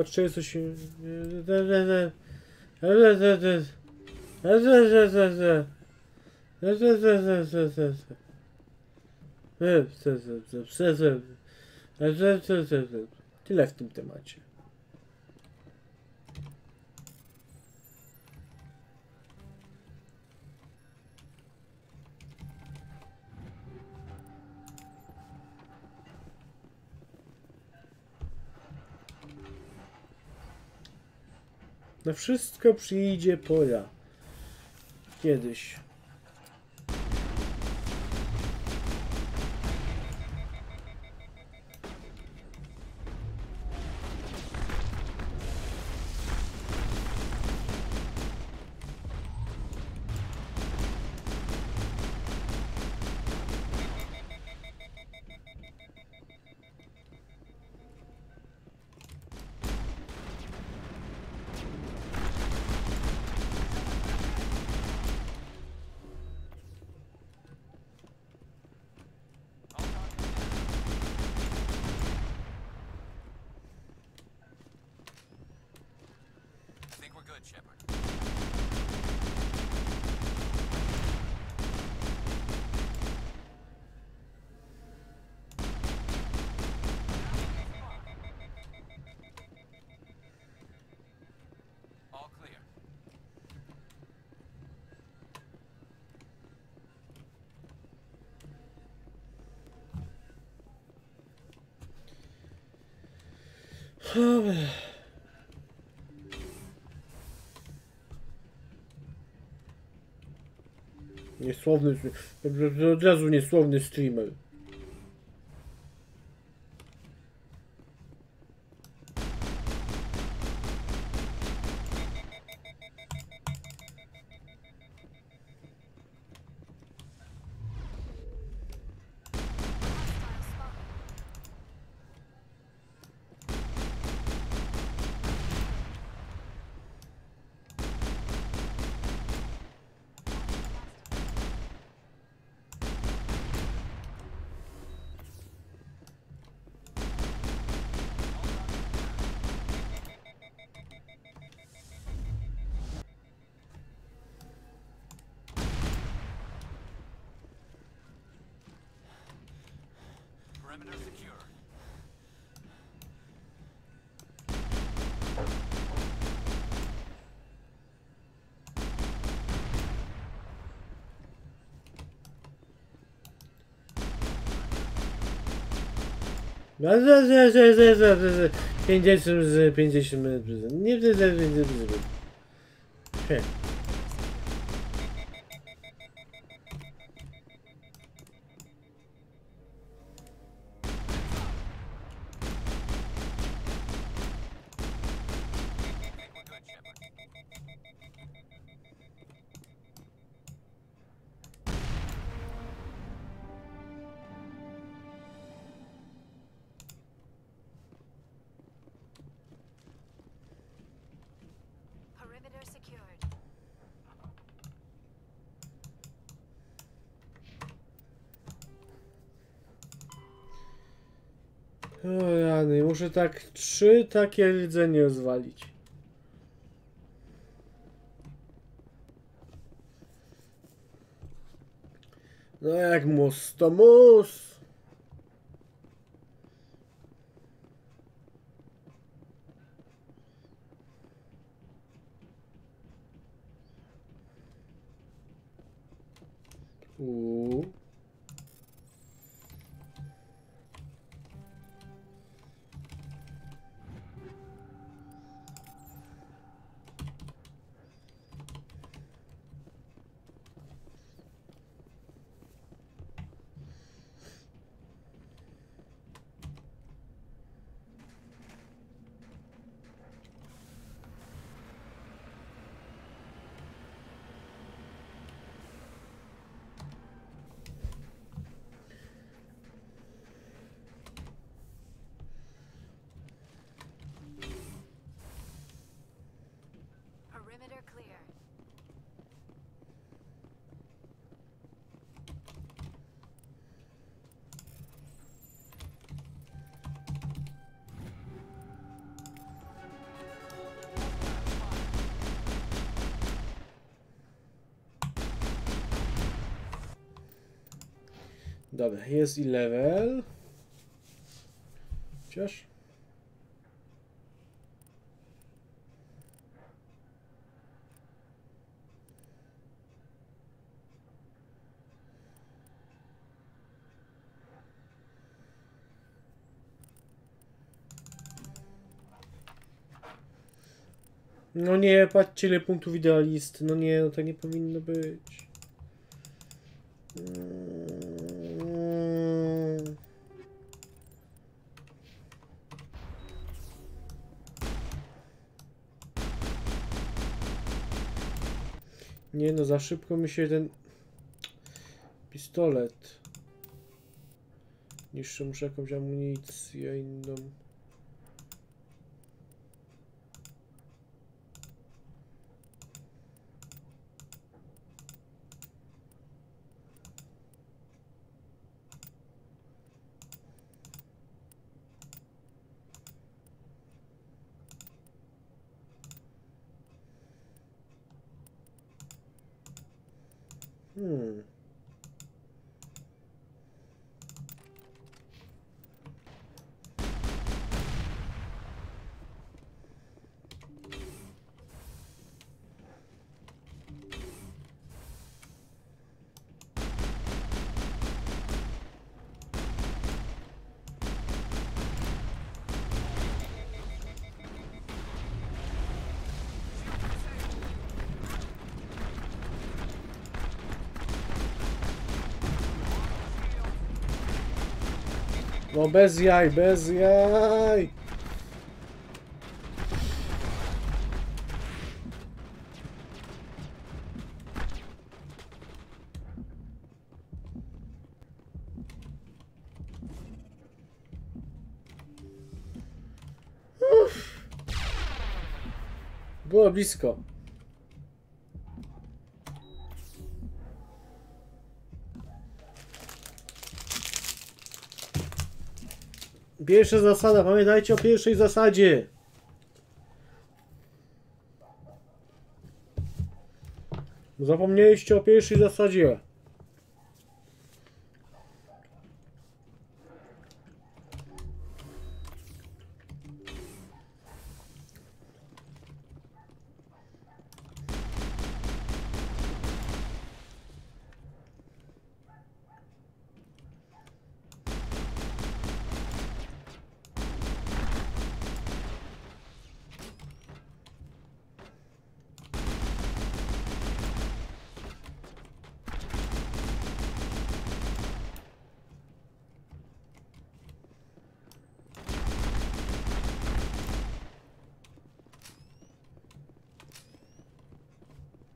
Od czasu się... Tyle w tym temacie. Na wszystko przyjdzie pora. Kiedyś. несовний... Джазу несовний стрімер. No, z- z- z- z- z- z- muszę tak trzy takie rdzenie rozwalić. No jak mus, to mus. Dobra, jest i level. Chociaż. No nie, patrzcie ile punktów idealisty. No nie, no tak nie powinno być. Mm. Nie no, za szybko mi się ten pistolet. Niższe muszę jakąś amunicję inną. No bez jaj, bez jaj. Uff. Było blisko. Pierwsza zasada, pamiętajcie o pierwszej zasadzie. Zapomnieliście o pierwszej zasadzie.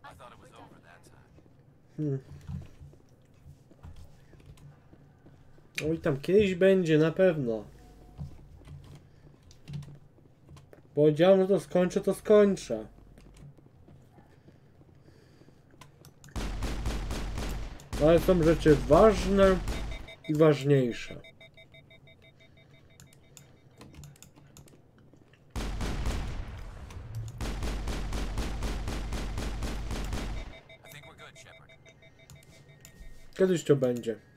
I thought it was over that time. Hmm. Oj, tam kiedyś będzie, na pewno. Powiedziałem, że to skończę, to skończę. Ale są rzeczy ważne i ważniejsze. Kiedyś to będzie.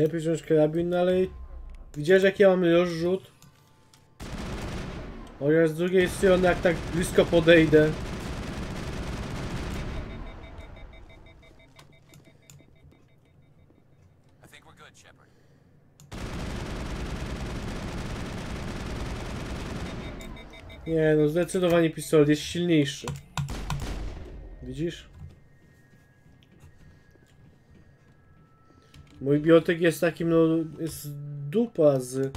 Lepiej wziąć karabin, no ale widzisz jaki ja mam rozrzut? O ja z drugiej strony jak tak blisko podejdę. Nie no, zdecydowanie pistolet jest silniejszy. Widzisz? Mój biotyk jest takim, no, jest dupa z...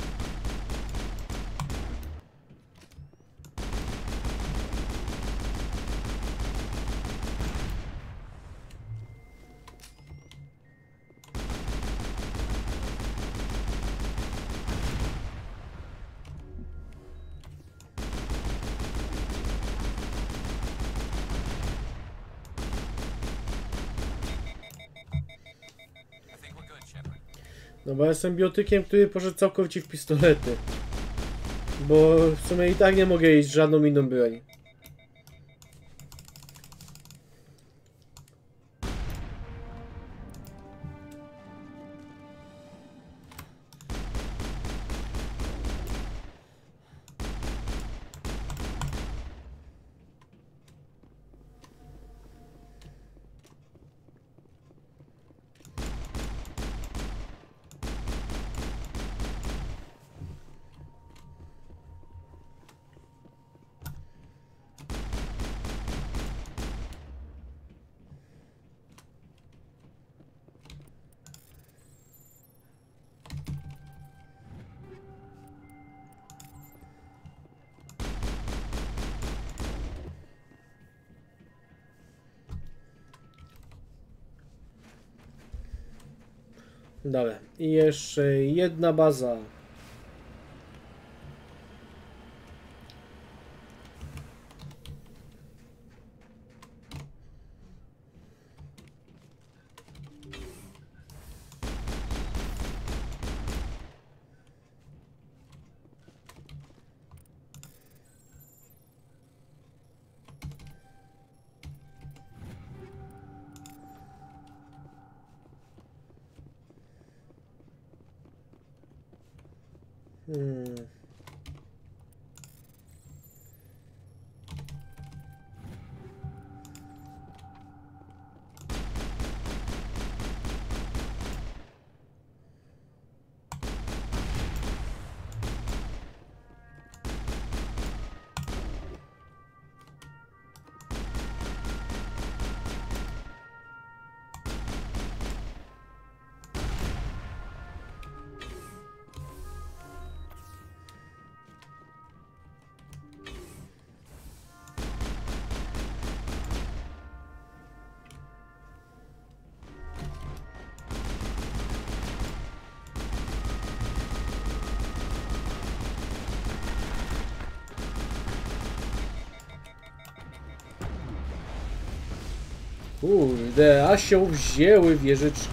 No bo jestem biotykiem, który poszedł całkowicie w pistolety. Bo w sumie i tak nie mogę iść żadną inną broń. Dobra. I jeszcze jedna baza. Kurde, a się wzięły wieżyczki.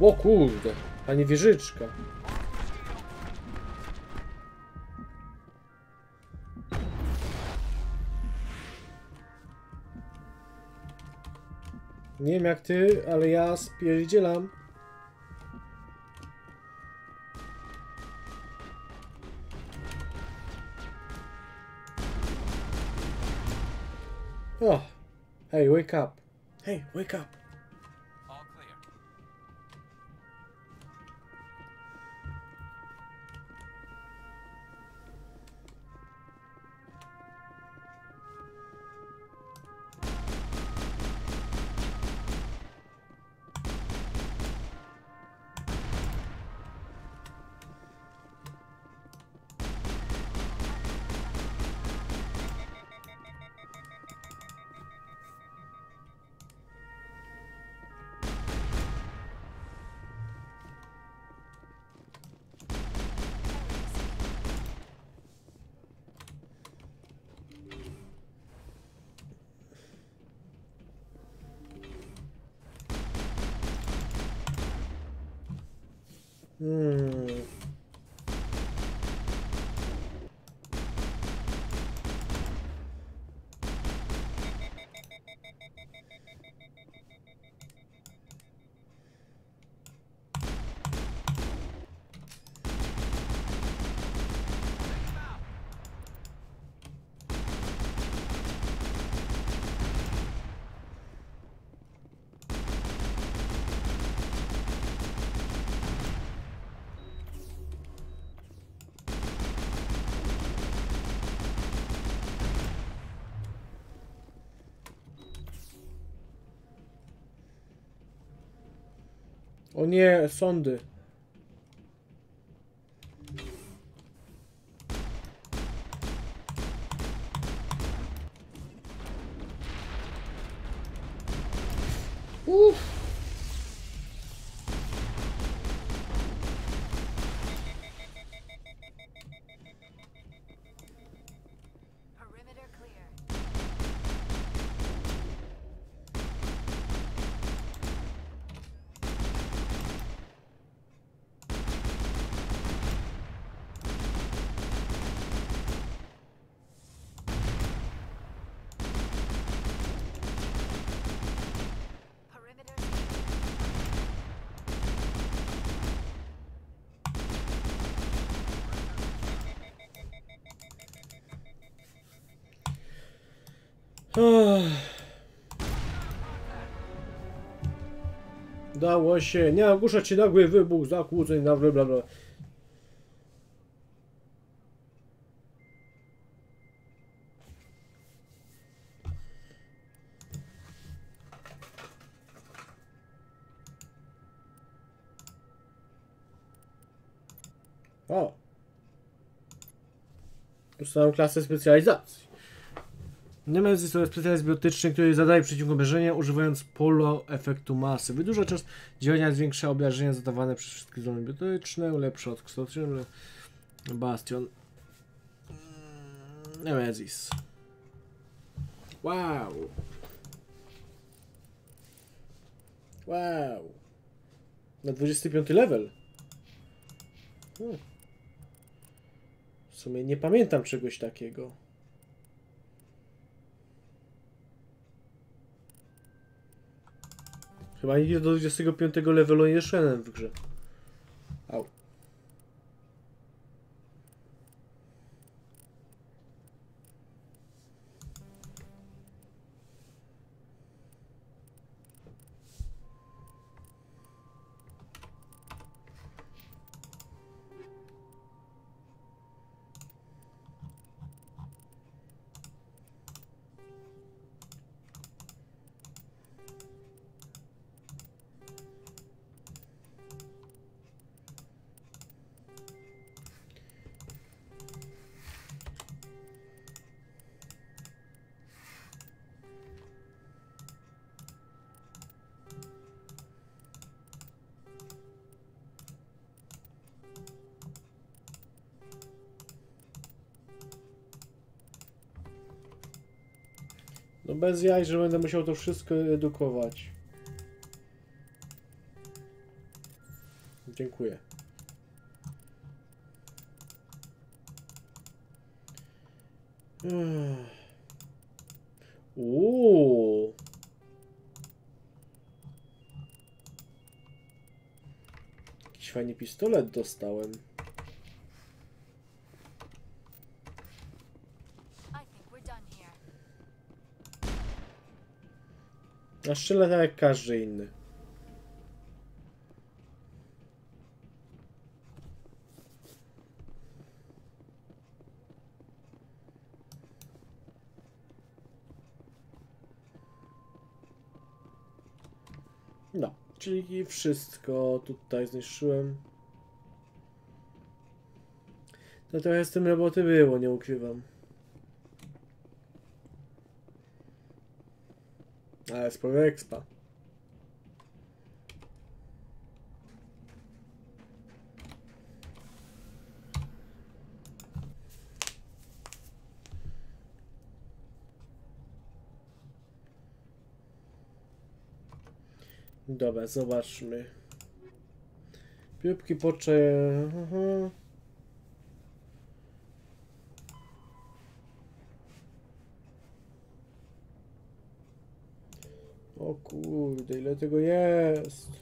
O kurde, a nie wieżyczka. Nie wiem jak ty, ale ja spierdzielam. Wake up. Hey, wake up. Nie, sądy. Dało się. Nie ogłuszać się nagły wybuch zakłóceń na bla bla. O. Dostałem klasę specjalizacji. Nemesis to jest specjalist biotyczny, który zadaje przeciwko obrażenia używając polo efektu masy. Wydłuża czas działania, zwiększa obrażenia zadawane przez wszystkie zdolności biotyczne, ulepsza odkształcenie. Bastion. Mm, Nemesis. Wow. Wow. Na 25 level. Hmm. W sumie nie pamiętam czegoś takiego. Chyba nigdy do 25 levelu nie szedłem w grze. No bez jaj, że będę musiał to wszystko edukować. Dziękuję. Uuu. Jakiś fajny pistolet dostałem. I think we're done here. A strzelę tak jak każdy inny. No, czyli wszystko tutaj zniszczyłem. No trochę z tym roboty było, nie ukrywam. Ale sporo expa. Dobra, zobaczmy. Piłki pocze... Aha. O kurde, ile tego jest?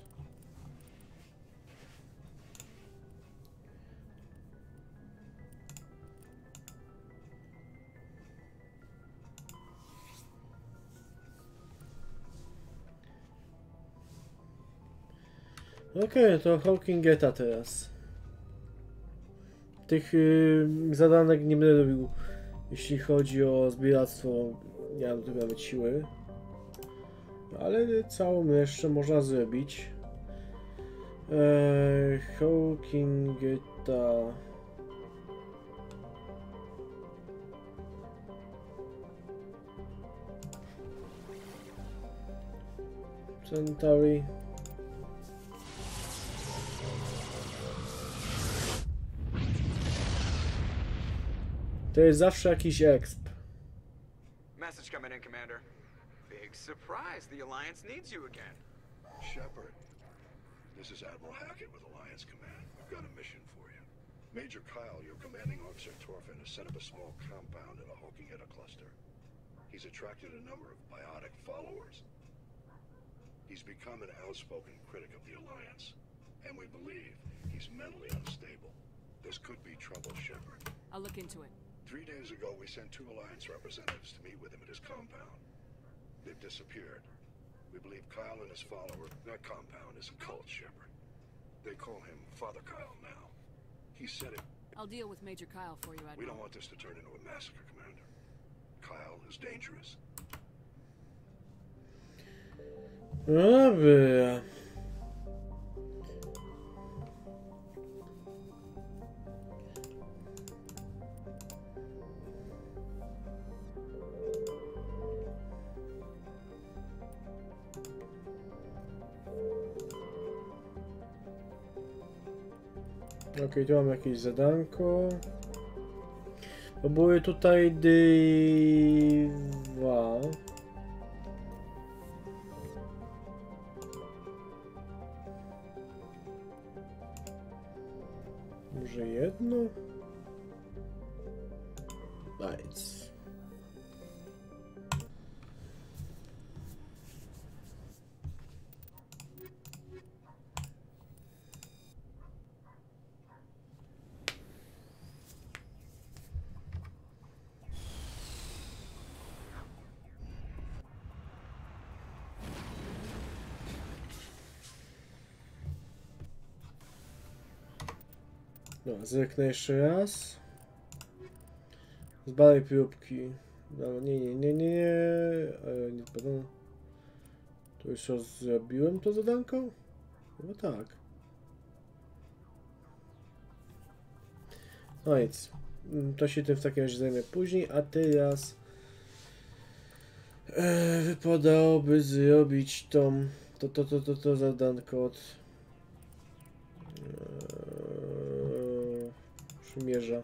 Okej, to Hawkingeta teraz. Tych yy, zadanek nie będę robił, jeśli chodzi o zbieractwo. Nie mam tu nawet siły. Ale całą jeszcze można zrobić. Eee, Hawkingeta. Centauri. To jest zawsze jakiś exp. Message coming in, Commander. Big surprise. The Alliance needs you again. Shepard, this is Admiral Hackett with Alliance Command. I've got a mission for you. Major Kyle, your commanding officer Torfin, has set up a small compound in the Hokingetta cluster. He's attracted a number of biotic followers. He's become an outspoken critic of the Alliance, and we believe he's mentally unstable. This could be trouble, Shepard. I'll look into it. Three days ago, we sent two Alliance representatives to meet with him at his compound. They've disappeared. We believe Kyle and his follower, that compound is a cult, Shepard. They call him Father Kyle now. He said it. I'll deal with Major Kyle for you, Admiral. We don't want this to turn into a massacre, Commander. Kyle is dangerous. Ah, Dobra. Okej, tu mam jakieś zadanko. Bo były tutaj dwa. Może jedno? Zerknę jeszcze raz. Zbadaj próbki. No, nie, nie, nie, nie, nie. E, nie. To już raz zrobiłem to zadanko? No tak. No nic. Mm, To się tym w takim razie zajmę później, a teraz e, wypadałoby zrobić tą to, to, to, to, to zadanko od przymierza.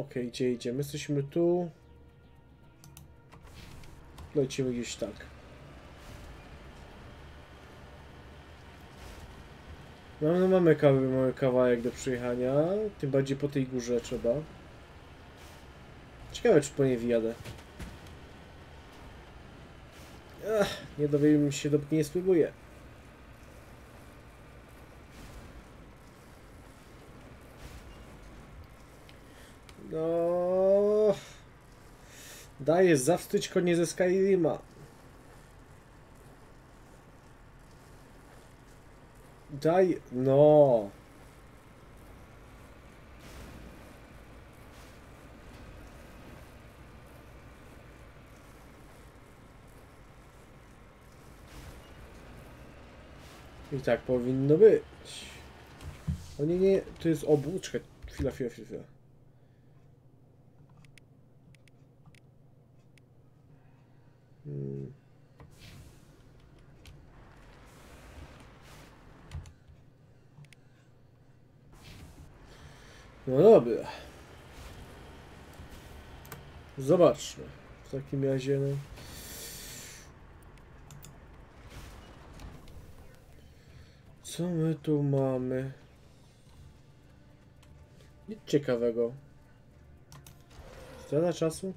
Okej, gdzie idziemy? Jesteśmy tu. Lecimy gdzieś tak. No, no mamy, kawy, mamy kawałek do przejechania. Tym bardziej po tej górze trzeba. Ciekawe, czy po niej wjadę. Ach, nie dowiem się, dopóki nie spróbuję. No. Daję zawstydź konie ze Skyrima. Daj, no. I tak powinno być. O nie, nie, to jest obu. Czekaj, chwila, chwila, chwila. chwila. No dobra. Zobaczmy. W takim razie, no. Co my tu mamy? Nic ciekawego. Strata czasu?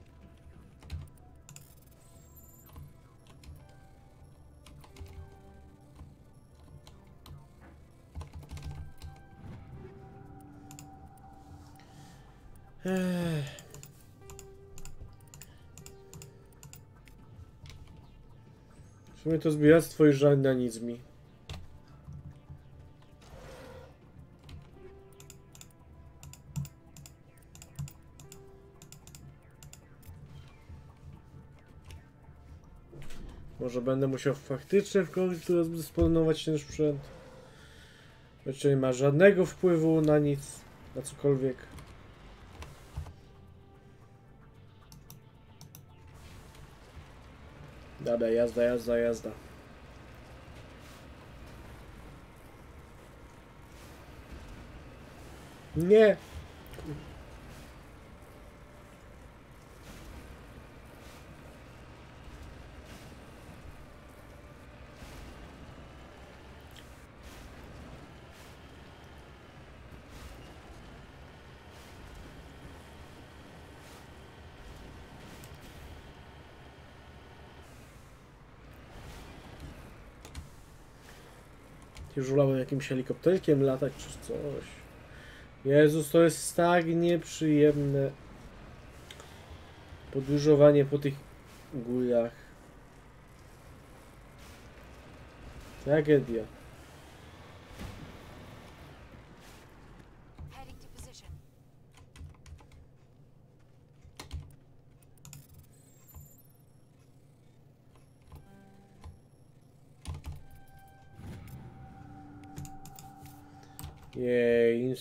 Ech. W sumie to zbieractwo już żadne nic mi. Może będę musiał faktycznie w końcu rozdysponować ten sprzęt. Znaczy nie ma żadnego wpływu na nic, na cokolwiek. Dobra, jazda, jazda, jazda. Nie! Wolałem jakimś helikopterkiem latać czy coś. Jezus, to jest tak nieprzyjemne. Podróżowanie po tych górach. Tragedia.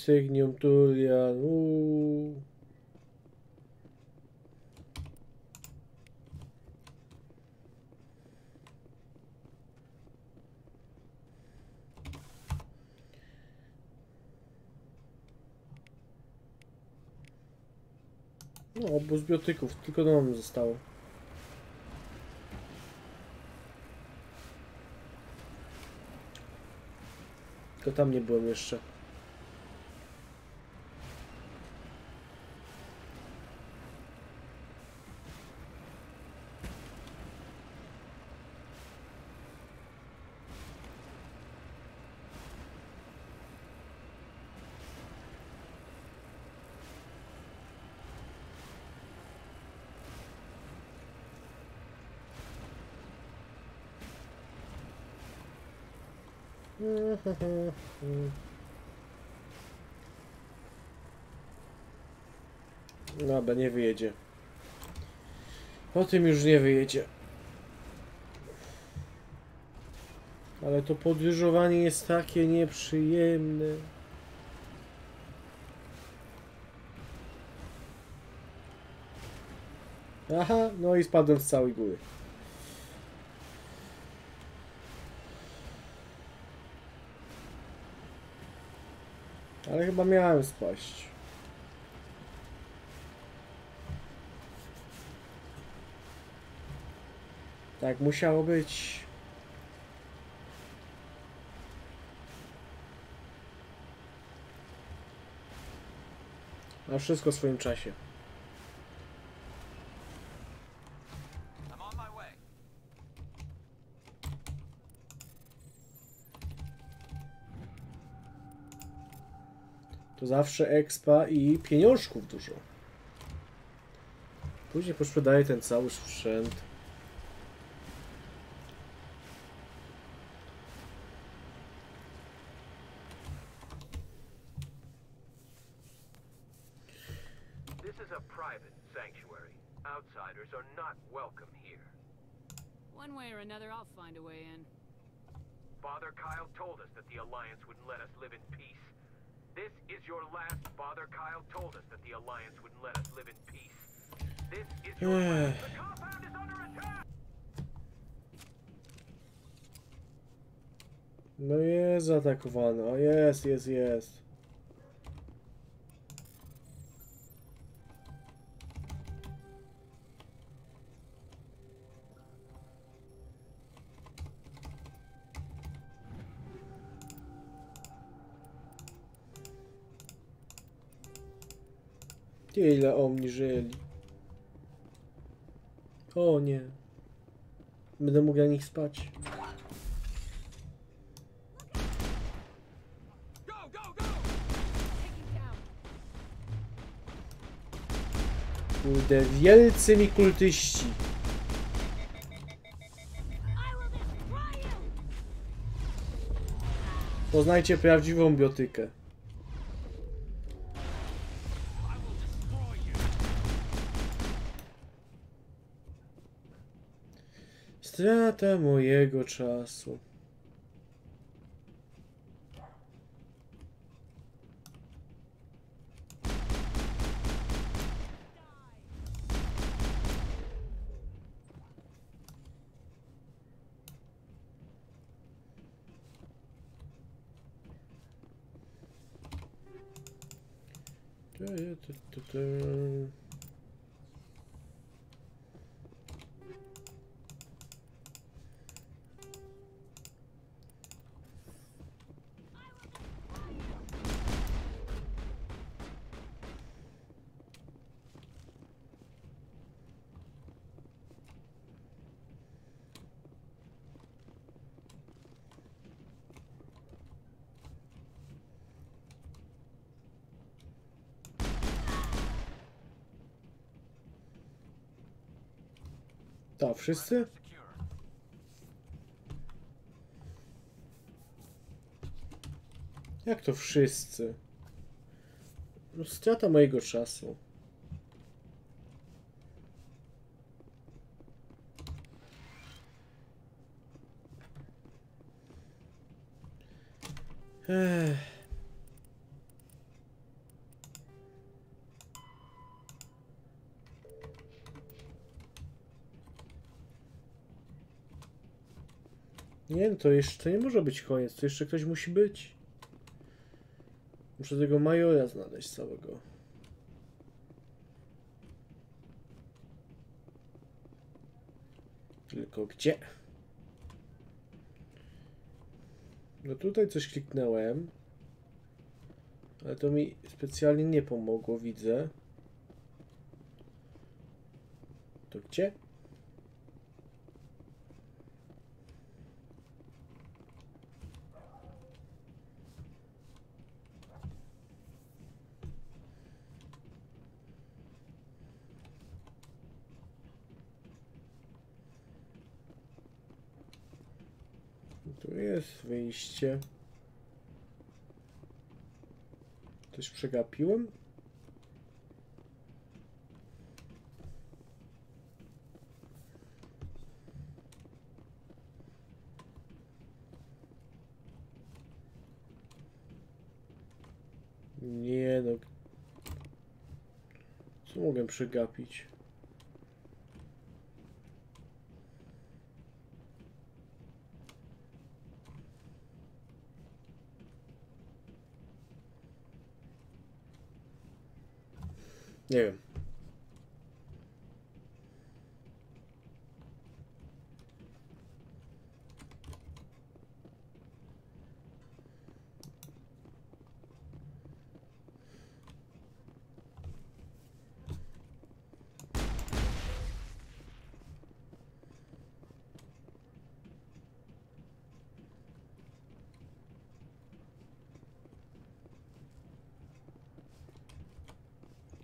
Insignium Tulian. Uuu. No, obóz biotyków, tylko nam zostało. Tylko tam nie byłem jeszcze. [laughs] Dobra, nie wyjedzie. Po tym już nie wyjedzie. Ale to podróżowanie jest takie nieprzyjemne. Aha, no i spadłem z całej góry. Ale chyba miałem spaść. Tak musiało być. A wszystko w swoim czasie. Zawsze expa i pieniążków dużo. Później posprzedaję ten cały sprzęt. This is a private sanctuary. Outsiders are not welcome here. One way or another, I'll find a way in. Father Kyle told us that the Alliance wouldn't let us live in peace. Your last. Father Kyle told us that the Alliance wouldn't let us live in peace. This is your [sighs] last. The compound is under attack! No jest zaatakowany. O jest, jest, jest. Ile obniżyli. O nie. Będę mógł na nich spać. Kurde, wielcy mi kultyści. Poznajcie prawdziwą biotykę. Strata mojego czasu. Tak, wszyscy? Jak to wszyscy? No, strata mojego czasu. Ech. Nie, no to jeszcze nie może być koniec, to jeszcze ktoś musi być. Muszę tego majora znaleźć całego. Tylko gdzie? No tutaj coś kliknąłem. Ale to mi specjalnie nie pomogło, widzę. To gdzie? Tu wyjście. Coś przegapiłem? Nie no. Co mogę przegapić? Nie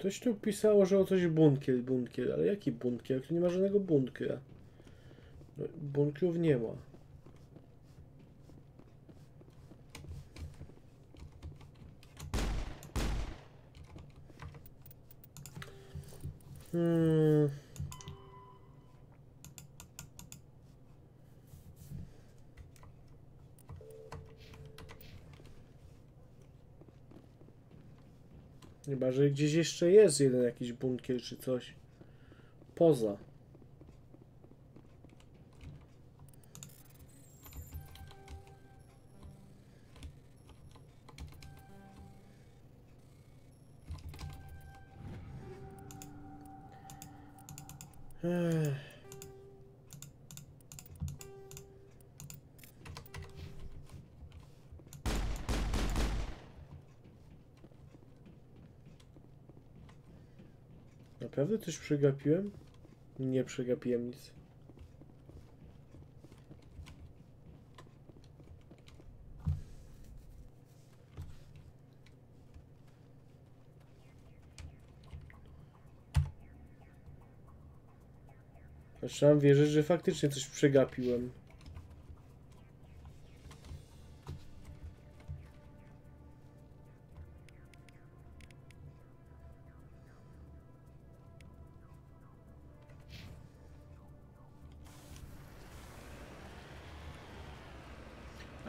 Ktoś tu pisało, że o coś bunkier, bunkier, ale jaki bunkier? Tu nie ma żadnego bunkra. No, bunkrów nie ma. Hmm. Chyba, że gdzieś jeszcze jest jeden jakiś bunkier czy coś. Poza. Naprawdę coś przegapiłem? Nie przegapiłem nic. Zaczynam wierzyć, że faktycznie coś przegapiłem.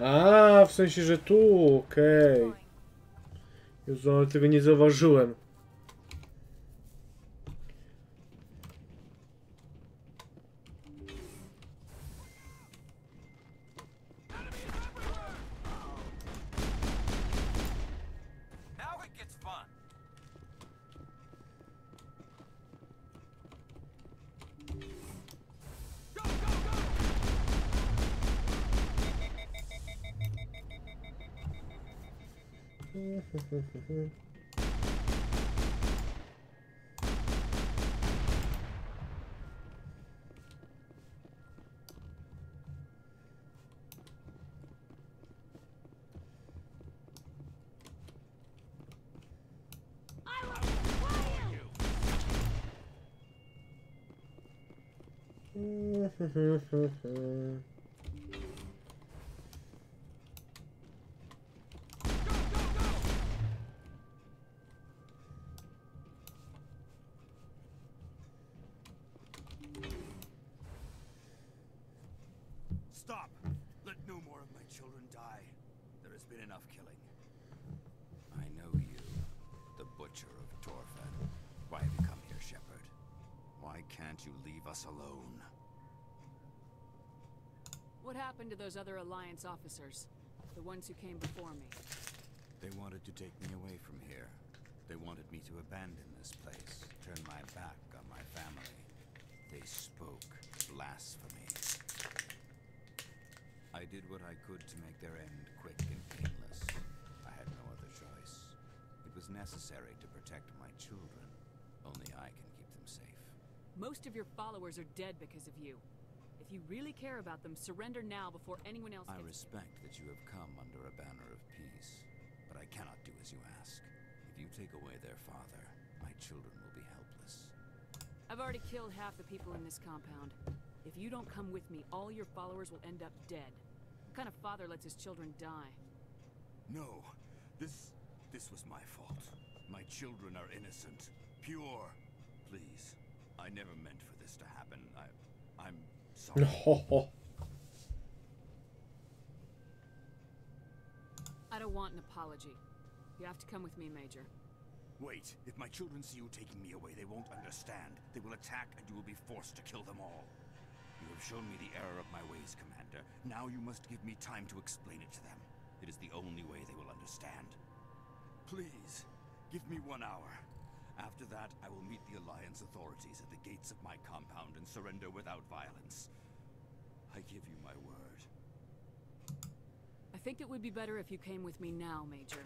A, w sensie, że tu, okej. Okay. Jezu, tego nie zauważyłem. here. Mm-hmm. [laughs] those other Alliance officers? The ones who came before me? They wanted to take me away from here. They wanted me to abandon this place, turn my back on my family. They spoke blasphemy. I did what I could to make their end quick and painless. I had no other choice. It was necessary to protect my children. Only I can keep them safe. Most of your followers are dead because of you. If you really care about them, surrender now before anyone else I gets... respect that you have come under a banner of peace, but I cannot do as you ask. If you take away their father, my children will be helpless. I've already killed half the people in this compound. If you don't come with me, all your followers will end up dead. What kind of father lets his children die? No, this... this was my fault. My children are innocent, pure. Please, I never meant for this to happen. I... I'm sorry. I don't want an apology. You have to come with me, Major. Wait, if my children see you taking me away, they won't understand. They will attack and you will be forced to kill them all. You have shown me the error of my ways, Commander. Now you must give me time to explain it to them. It is the only way they will understand. Please, give me one hour. After that, I will meet the Alliance authorities at the gates of my compound and surrender without violence. I give you my word. I think it would be better if you came with me now, Major.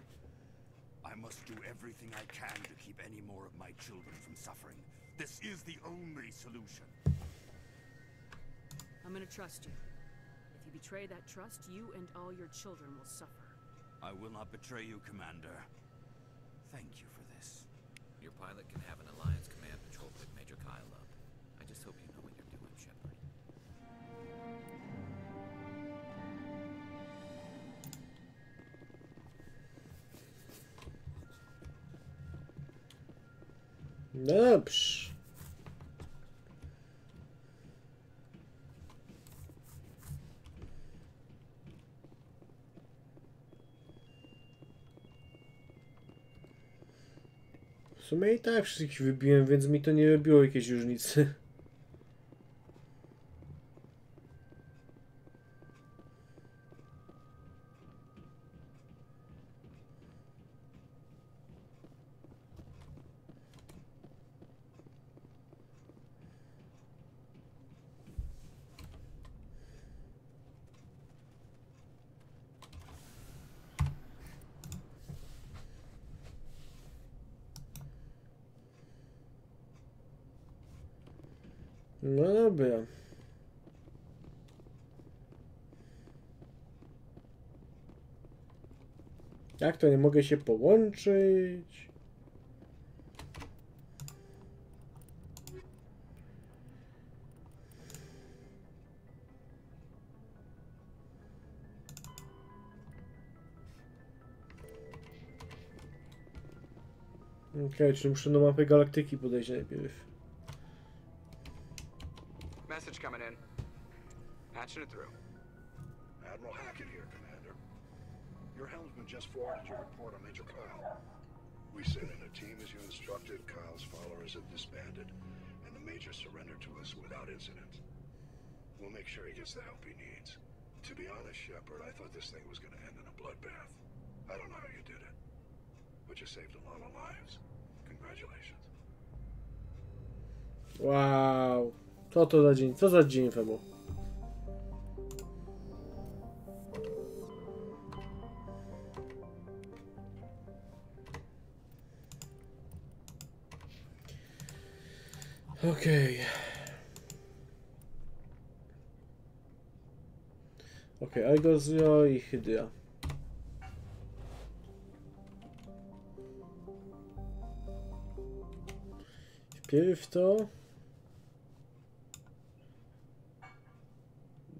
I must do everything I can to keep any more of my children from suffering. This is the only solution. I'm gonna trust you. If you betray that trust, you and all your children will suffer. I will not betray you, Commander. Thank you for. Your pilot can have an Alliance command patrol pick Major Kyle up. I just hope you know what you're doing, Shepard. Dobrze. Sumie i tak wszystkich wybiłem, więc mi to nie robiło jakiejś różnicy. Dobra. Jak to nie mogę się połączyć? Okej, okay, czyli muszę na mapę galaktyki podejść najpierw. Patching it through. Admiral Hackett here, Commander. Your helmsman just forwarded your report on Major Kyle. We sent in a team as you instructed. Kyle's followers have disbanded, and the Major surrendered to us without incident. We'll make sure he gets the help he needs. To be honest, Shepard, I thought this thing was going to end in a bloodbath. I don't know how you did it, but you saved a lot of lives. Congratulations. Wow. Co to za dzień? Co za dzień, Febo? Okej. Okay. Okej, okay, Aigozio i Hydra. Wpierw to...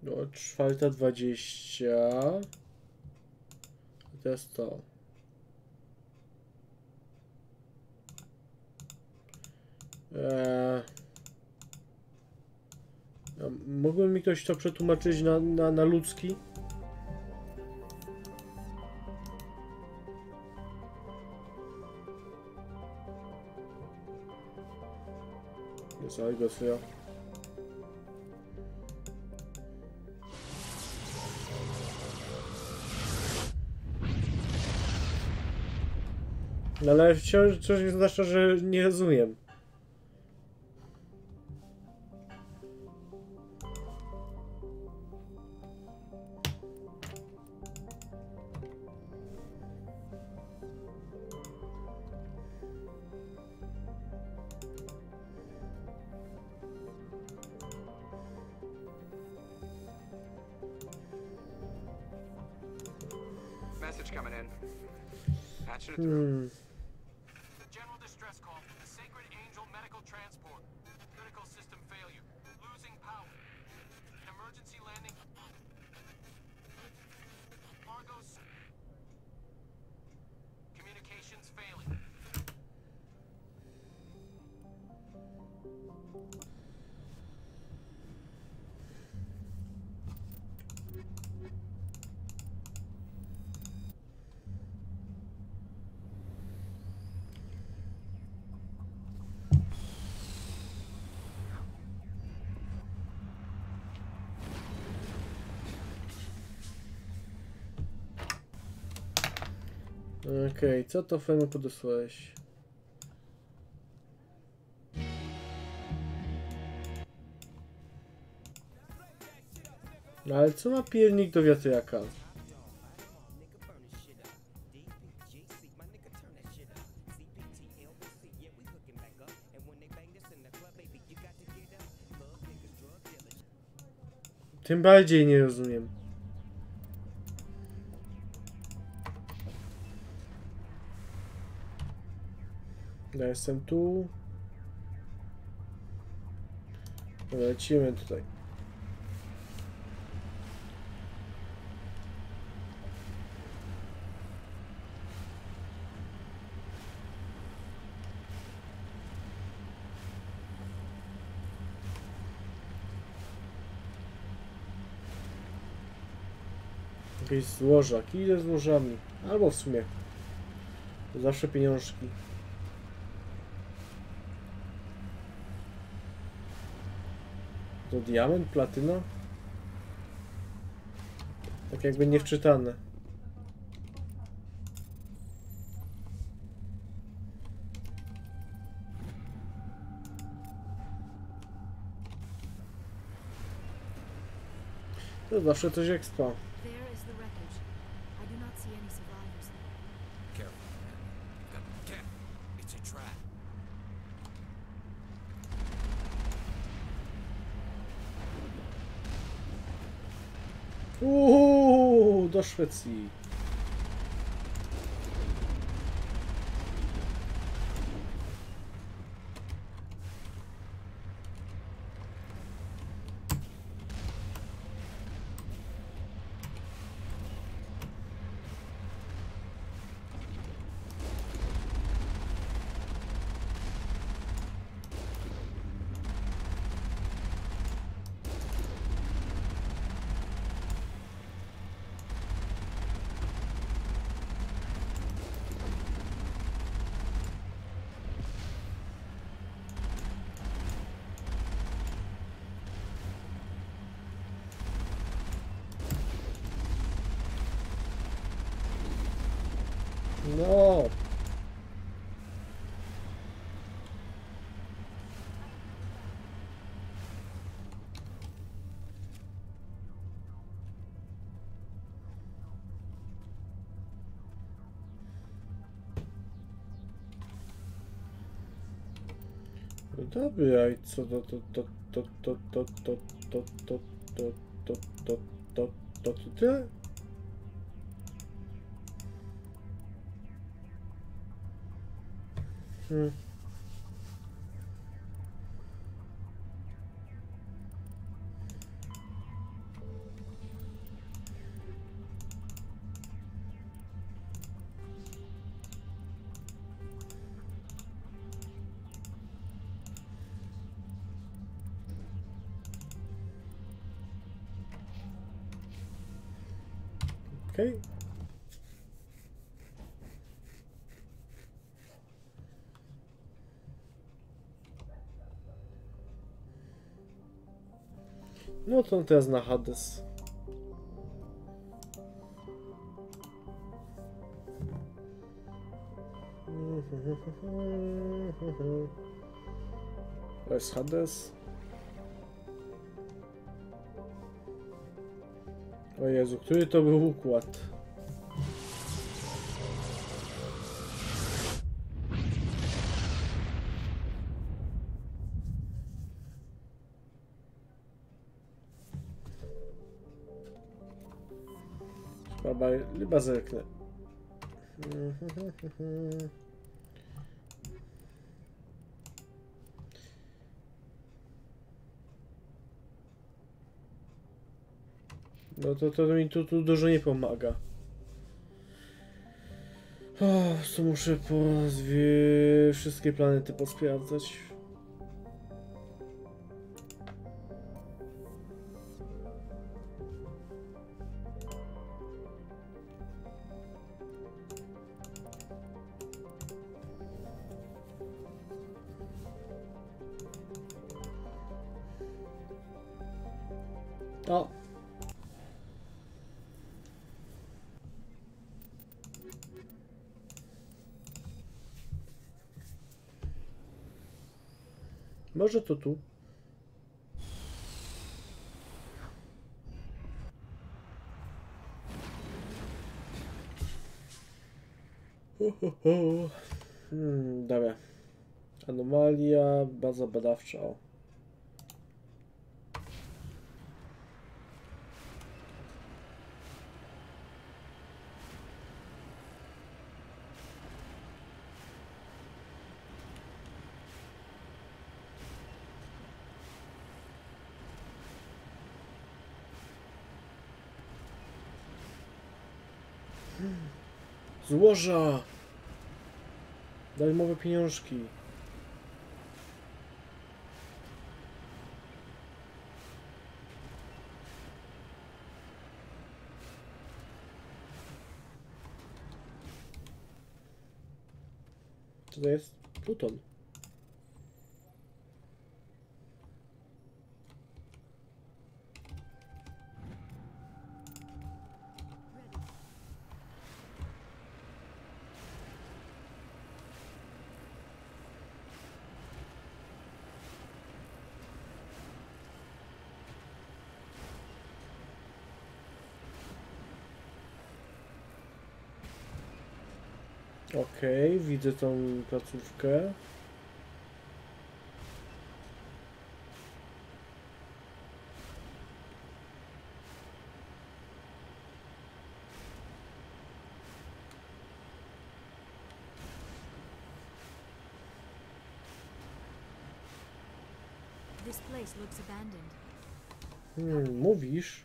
No, czwarta dwadzieścia. Teraz to. Eee... Mógłby mi ktoś to przetłumaczyć na, na, na ludzki? Yes, I. No ale wciąż coś oznacza, że nie rozumiem. Okej, co to Fenu podesłałeś? No ale co ma piernik do wiatraka? Tym bardziej nie rozumiem. Ja jestem tu. Dobra, Lecimy tutaj. Jakieś złoża. Idę złożami. Albo w sumie. Zawsze pieniążki. To diament, platyna? Tak jakby nie wczytane. To zawsze coś ekstra. let's see. No Dobra, i co to to to to to to to to to to to to to to to tyle? Hmm. No to teraz na Hades. [laughs] To jest Hades. O Jezu, który to był układ? Chyba, zerknę. No to, to mi tu, tu dużo nie pomaga. O, muszę po wszystkie planety posprawdzać. Może to tu. Hmm, dobra. Anomalia, baza badawcza. O. Złoża! Darmowe pieniążki. Co to jest? Pluton. Okej, widzę tą placówkę. Hmm, mówisz?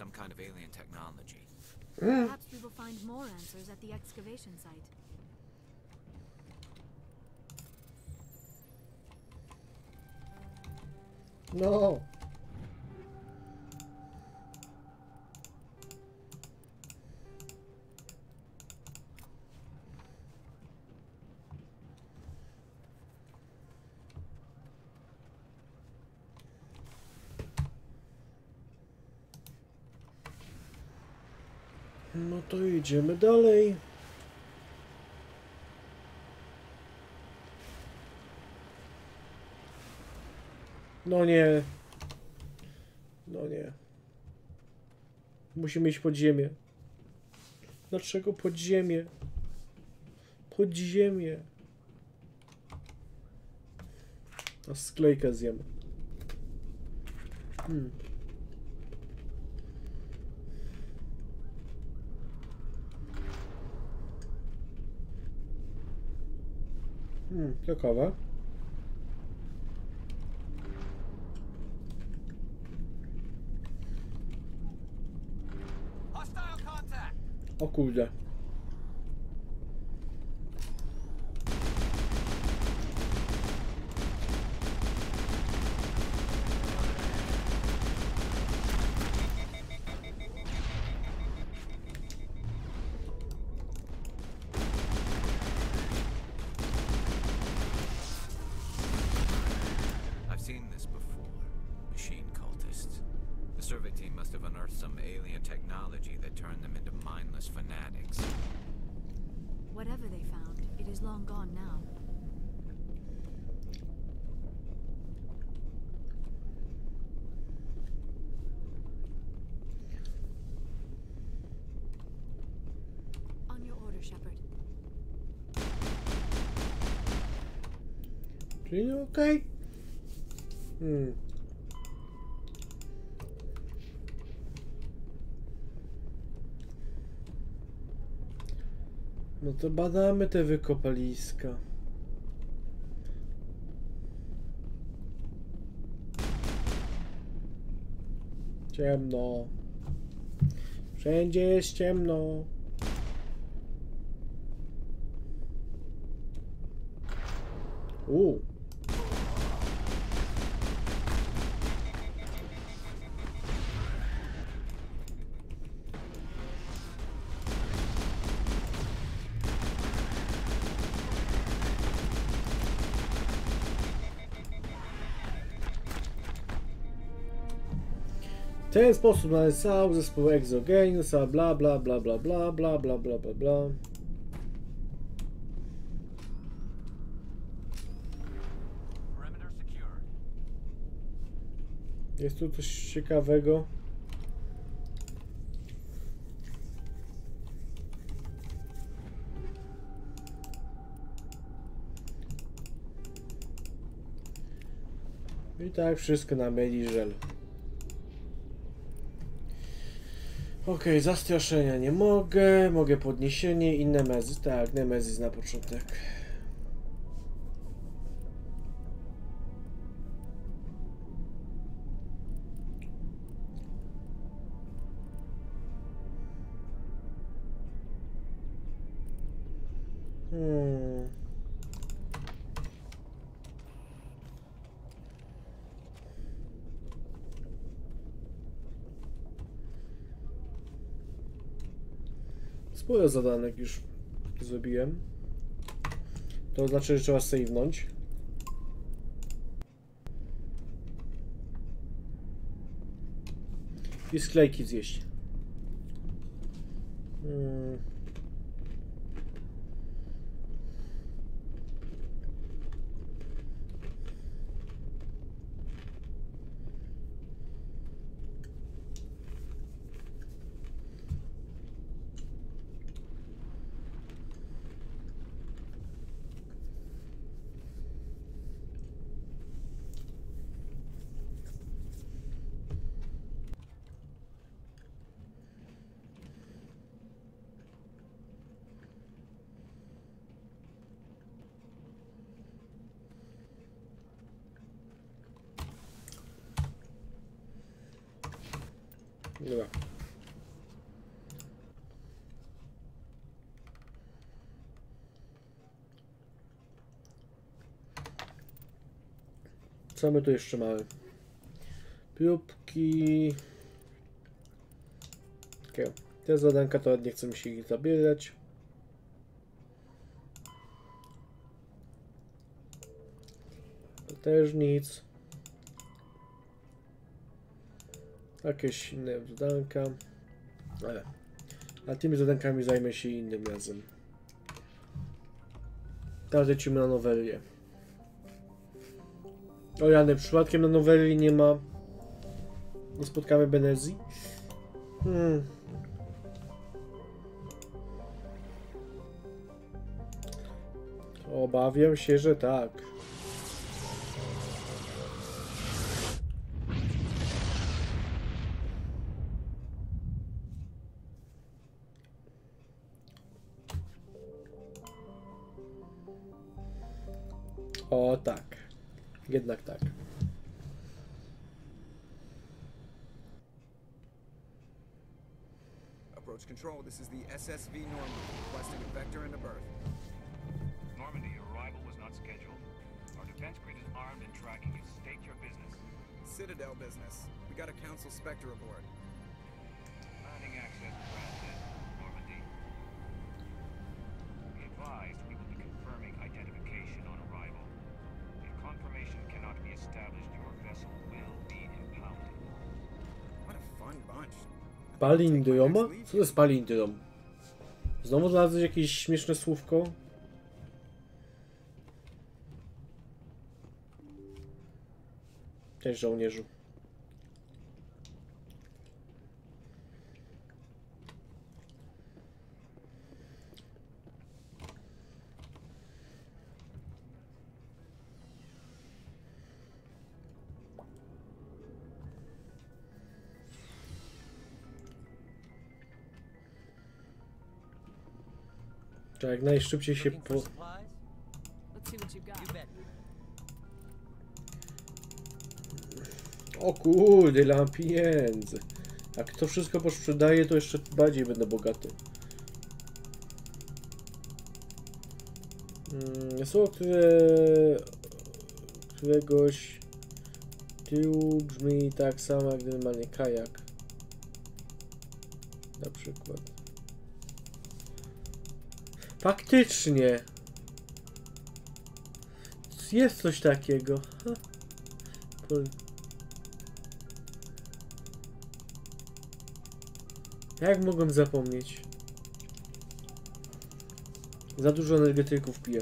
Some kind of alien technology. Hmm. Perhaps we will find more answers at the excavation site. No. To idziemy dalej. No nie. No nie. Musimy iść pod ziemię. Dlaczego pod ziemię? Pod ziemię. A sklejkę zjem. Hmm. Hmm, ciekawe. O Okej. Hmm. No to badamy te wykopaliska. Ciemno. Wszędzie jest ciemno. W ten sposób należał zespół Exogenus, a bla bla bla bla bla bla bla bla bla bla. Jest tu coś ciekawego. I tak wszystko na mieli żel. Ok, zastraszenia nie mogę, mogę podniesienie i Nemezis, tak, Nemezis na początek. Sporo zadanek już zrobiłem. To znaczy, że trzeba save'nąć. I sklejki zjeść. Hmm. Dobra. Co my tu jeszcze mamy? Próbki. Okay. Te zadanka to nie chcę mi się ich zabierać. To też nic. Jakieś inne zadanka. Ale. A tymi zadankami zajmę się innym razem. Teraz lecimy na nowelię. O Jany, przypadkiem na noweli nie ma... Nie spotkamy Benezji? Hmm. Obawiam się, że tak. Control, this is the SSV Normandy, requesting a vector and a berth. Normandy, your arrival was not scheduled. Our defense grid is armed and tracking you. State your business. Citadel business. We got a Council Spectre aboard. Landing access Palindroma? Co to jest palindrom? Znowu znalazłeś jakieś śmieszne słówko? Cześć żołnierzu. Trzeba jak najszybciej się po... O kurde, ile mam pieniędzy. Jak to wszystko posprzedaję, to jeszcze bardziej będę bogaty. Mm, Słowo, które... któregoś tyłu brzmi tak samo jak normalnie kajak. Na przykład. Faktycznie! Jest coś takiego. Jak mogłem zapomnieć? Za dużo energetyków piję.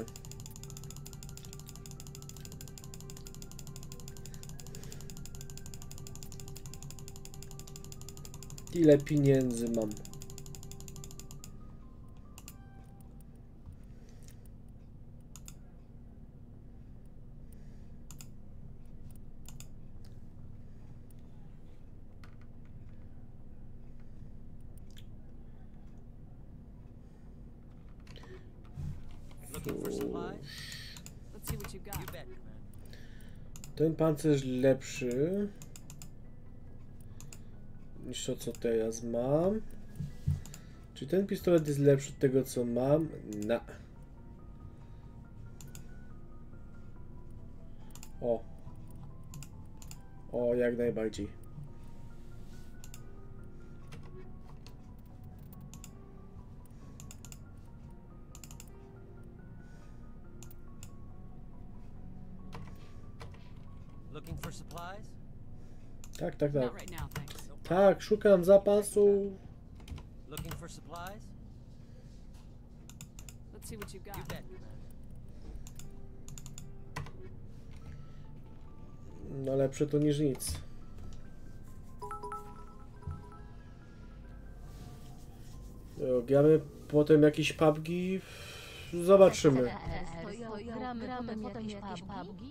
Ile pieniędzy mam? Looking for supplies? Let's see what you got. You bet, Ten pancerz lepszy niż to co teraz mam. Czy ten pistolet jest lepszy od tego co mam? Na. O. O, jak najbardziej. Tak, tak, tak. Not right now, thanks. Tak, szukam zapasu. Looking for supplies? Let's see what you got. No lepsze to niż nic. Gramy potem jakieś PUBG. Zobaczymy. Gramy, potem jakieś PUBG?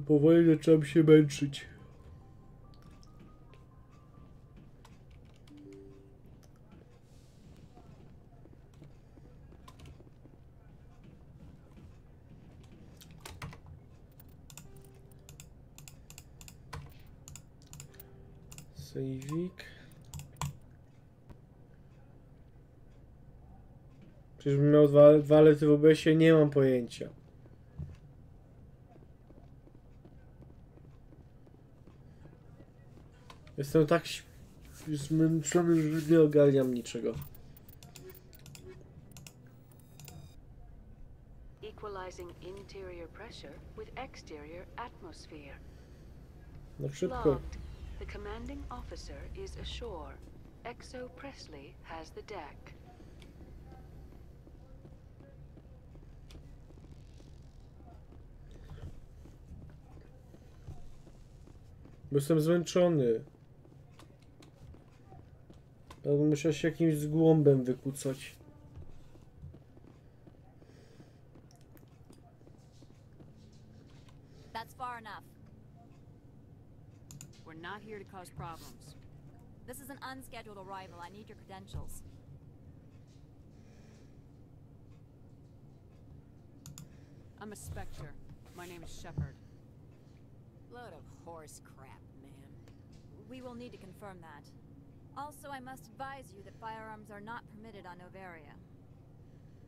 To powoli zaczynam się męczyć. Sejwik. Czyżbym miał dwa, dwa lety w OBS-ie? Nie mam pojęcia. Jestem tak zmęczony, że nie ogarniam niczego. Equalizing interior pressure with exterior atmosphere. No szybko. The commanding officer is ashore. Exo Presley has the deck. Bo jestem zmęczony. Będę musiał się jakimś zgłąbem wykucać. That's far enough. We're not here to cause problems. This is an unscheduled arrival. I need your credentials. I'm a Spectre. My name is Shepard. Load of horse crap, man. We will need to confirm that. Also, I must advise you that firearms are not permitted on Novaria.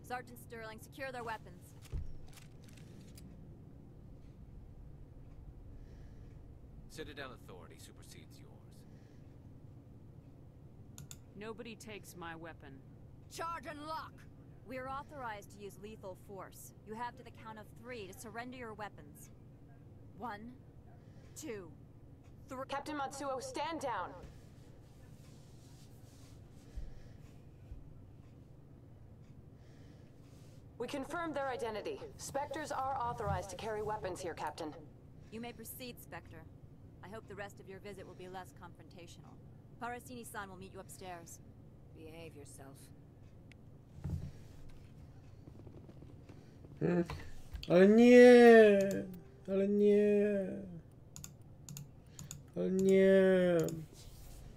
Sergeant Sterling, secure their weapons. Citadel authority supersedes yours. Nobody takes my weapon. Charge and lock! We are authorized to use lethal force. You have to the count of three to surrender your weapons. One, two, three. Captain Matsuo, stand down. We confirmed their identity. Spectres are authorized to carry weapons here, Captain. You may proceed, Spectre. I hope the rest of your visit will be less confrontational. Parasini-san will meet you upstairs. Behave yourself. Mm. Ale nie! Ale nie! Ale nie!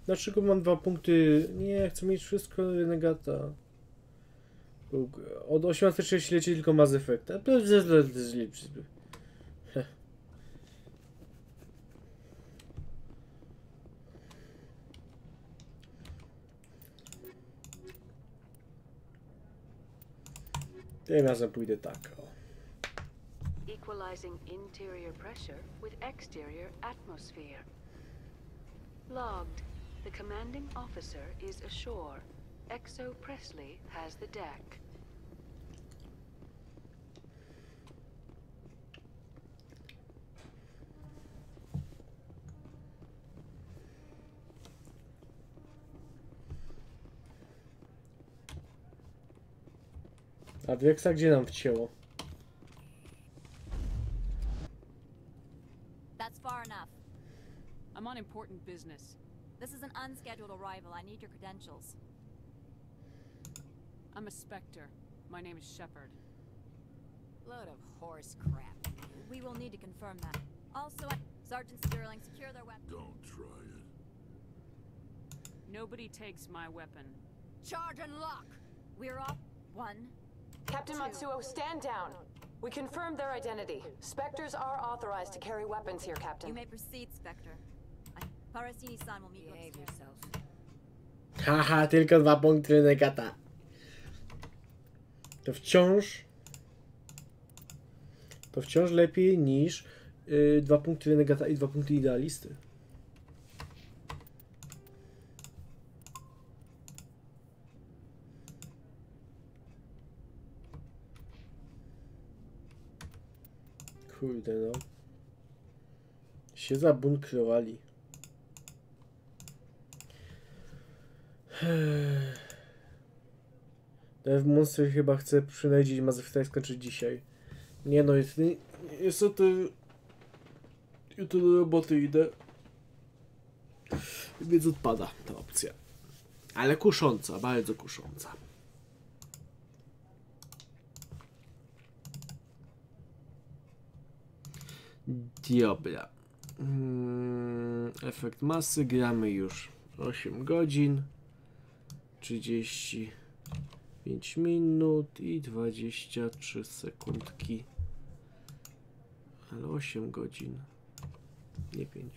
Dlaczego mam dwa punkty? Nie, chcę mieć wszystko renegata. Od 18.30 leci tylko Mass Effect. A to jest. Heh. Tym razem pójdę tak. O. Equalizing interior pressure with exterior atmosphere. Logged. The commanding officer is ashore. Exo Presley has the deck. A Dwieksa gdzie nam wcięło? That's far enough. I'm on important business. This is an unscheduled arrival. I need your credentials. I'm a Spectre. My name is Shepard. Load of horse crap. We will need to confirm that. Also, Sergeant Sterling, secure their weapons. Don't try it. Nobody takes my weapon. Charge and lock! We're off. One. Captain. Matsuo, stand down. We confirmed their identity. Spectres are authorized to carry weapons here, Captain. You may proceed, Spectre. Parasini-san will meet you Behave yourself. Haha, tylko dwa punkty renegata. To wciąż... To wciąż lepiej niż y, dwa punkty renegata i dwa punkty idealisty. Kurde no. Się zabunkrowali. Dev Monster chyba chce przynajmniej Effect skończyć dzisiaj. Nie no, jest, niestety jutro do roboty idę. Więc odpada ta opcja. Ale kusząca, bardzo kusząca. Dobra. Mm, efekt masy gramy już 8 godzin. 35 minut i 23 sekundki. Ale 8 godzin. Nie 5.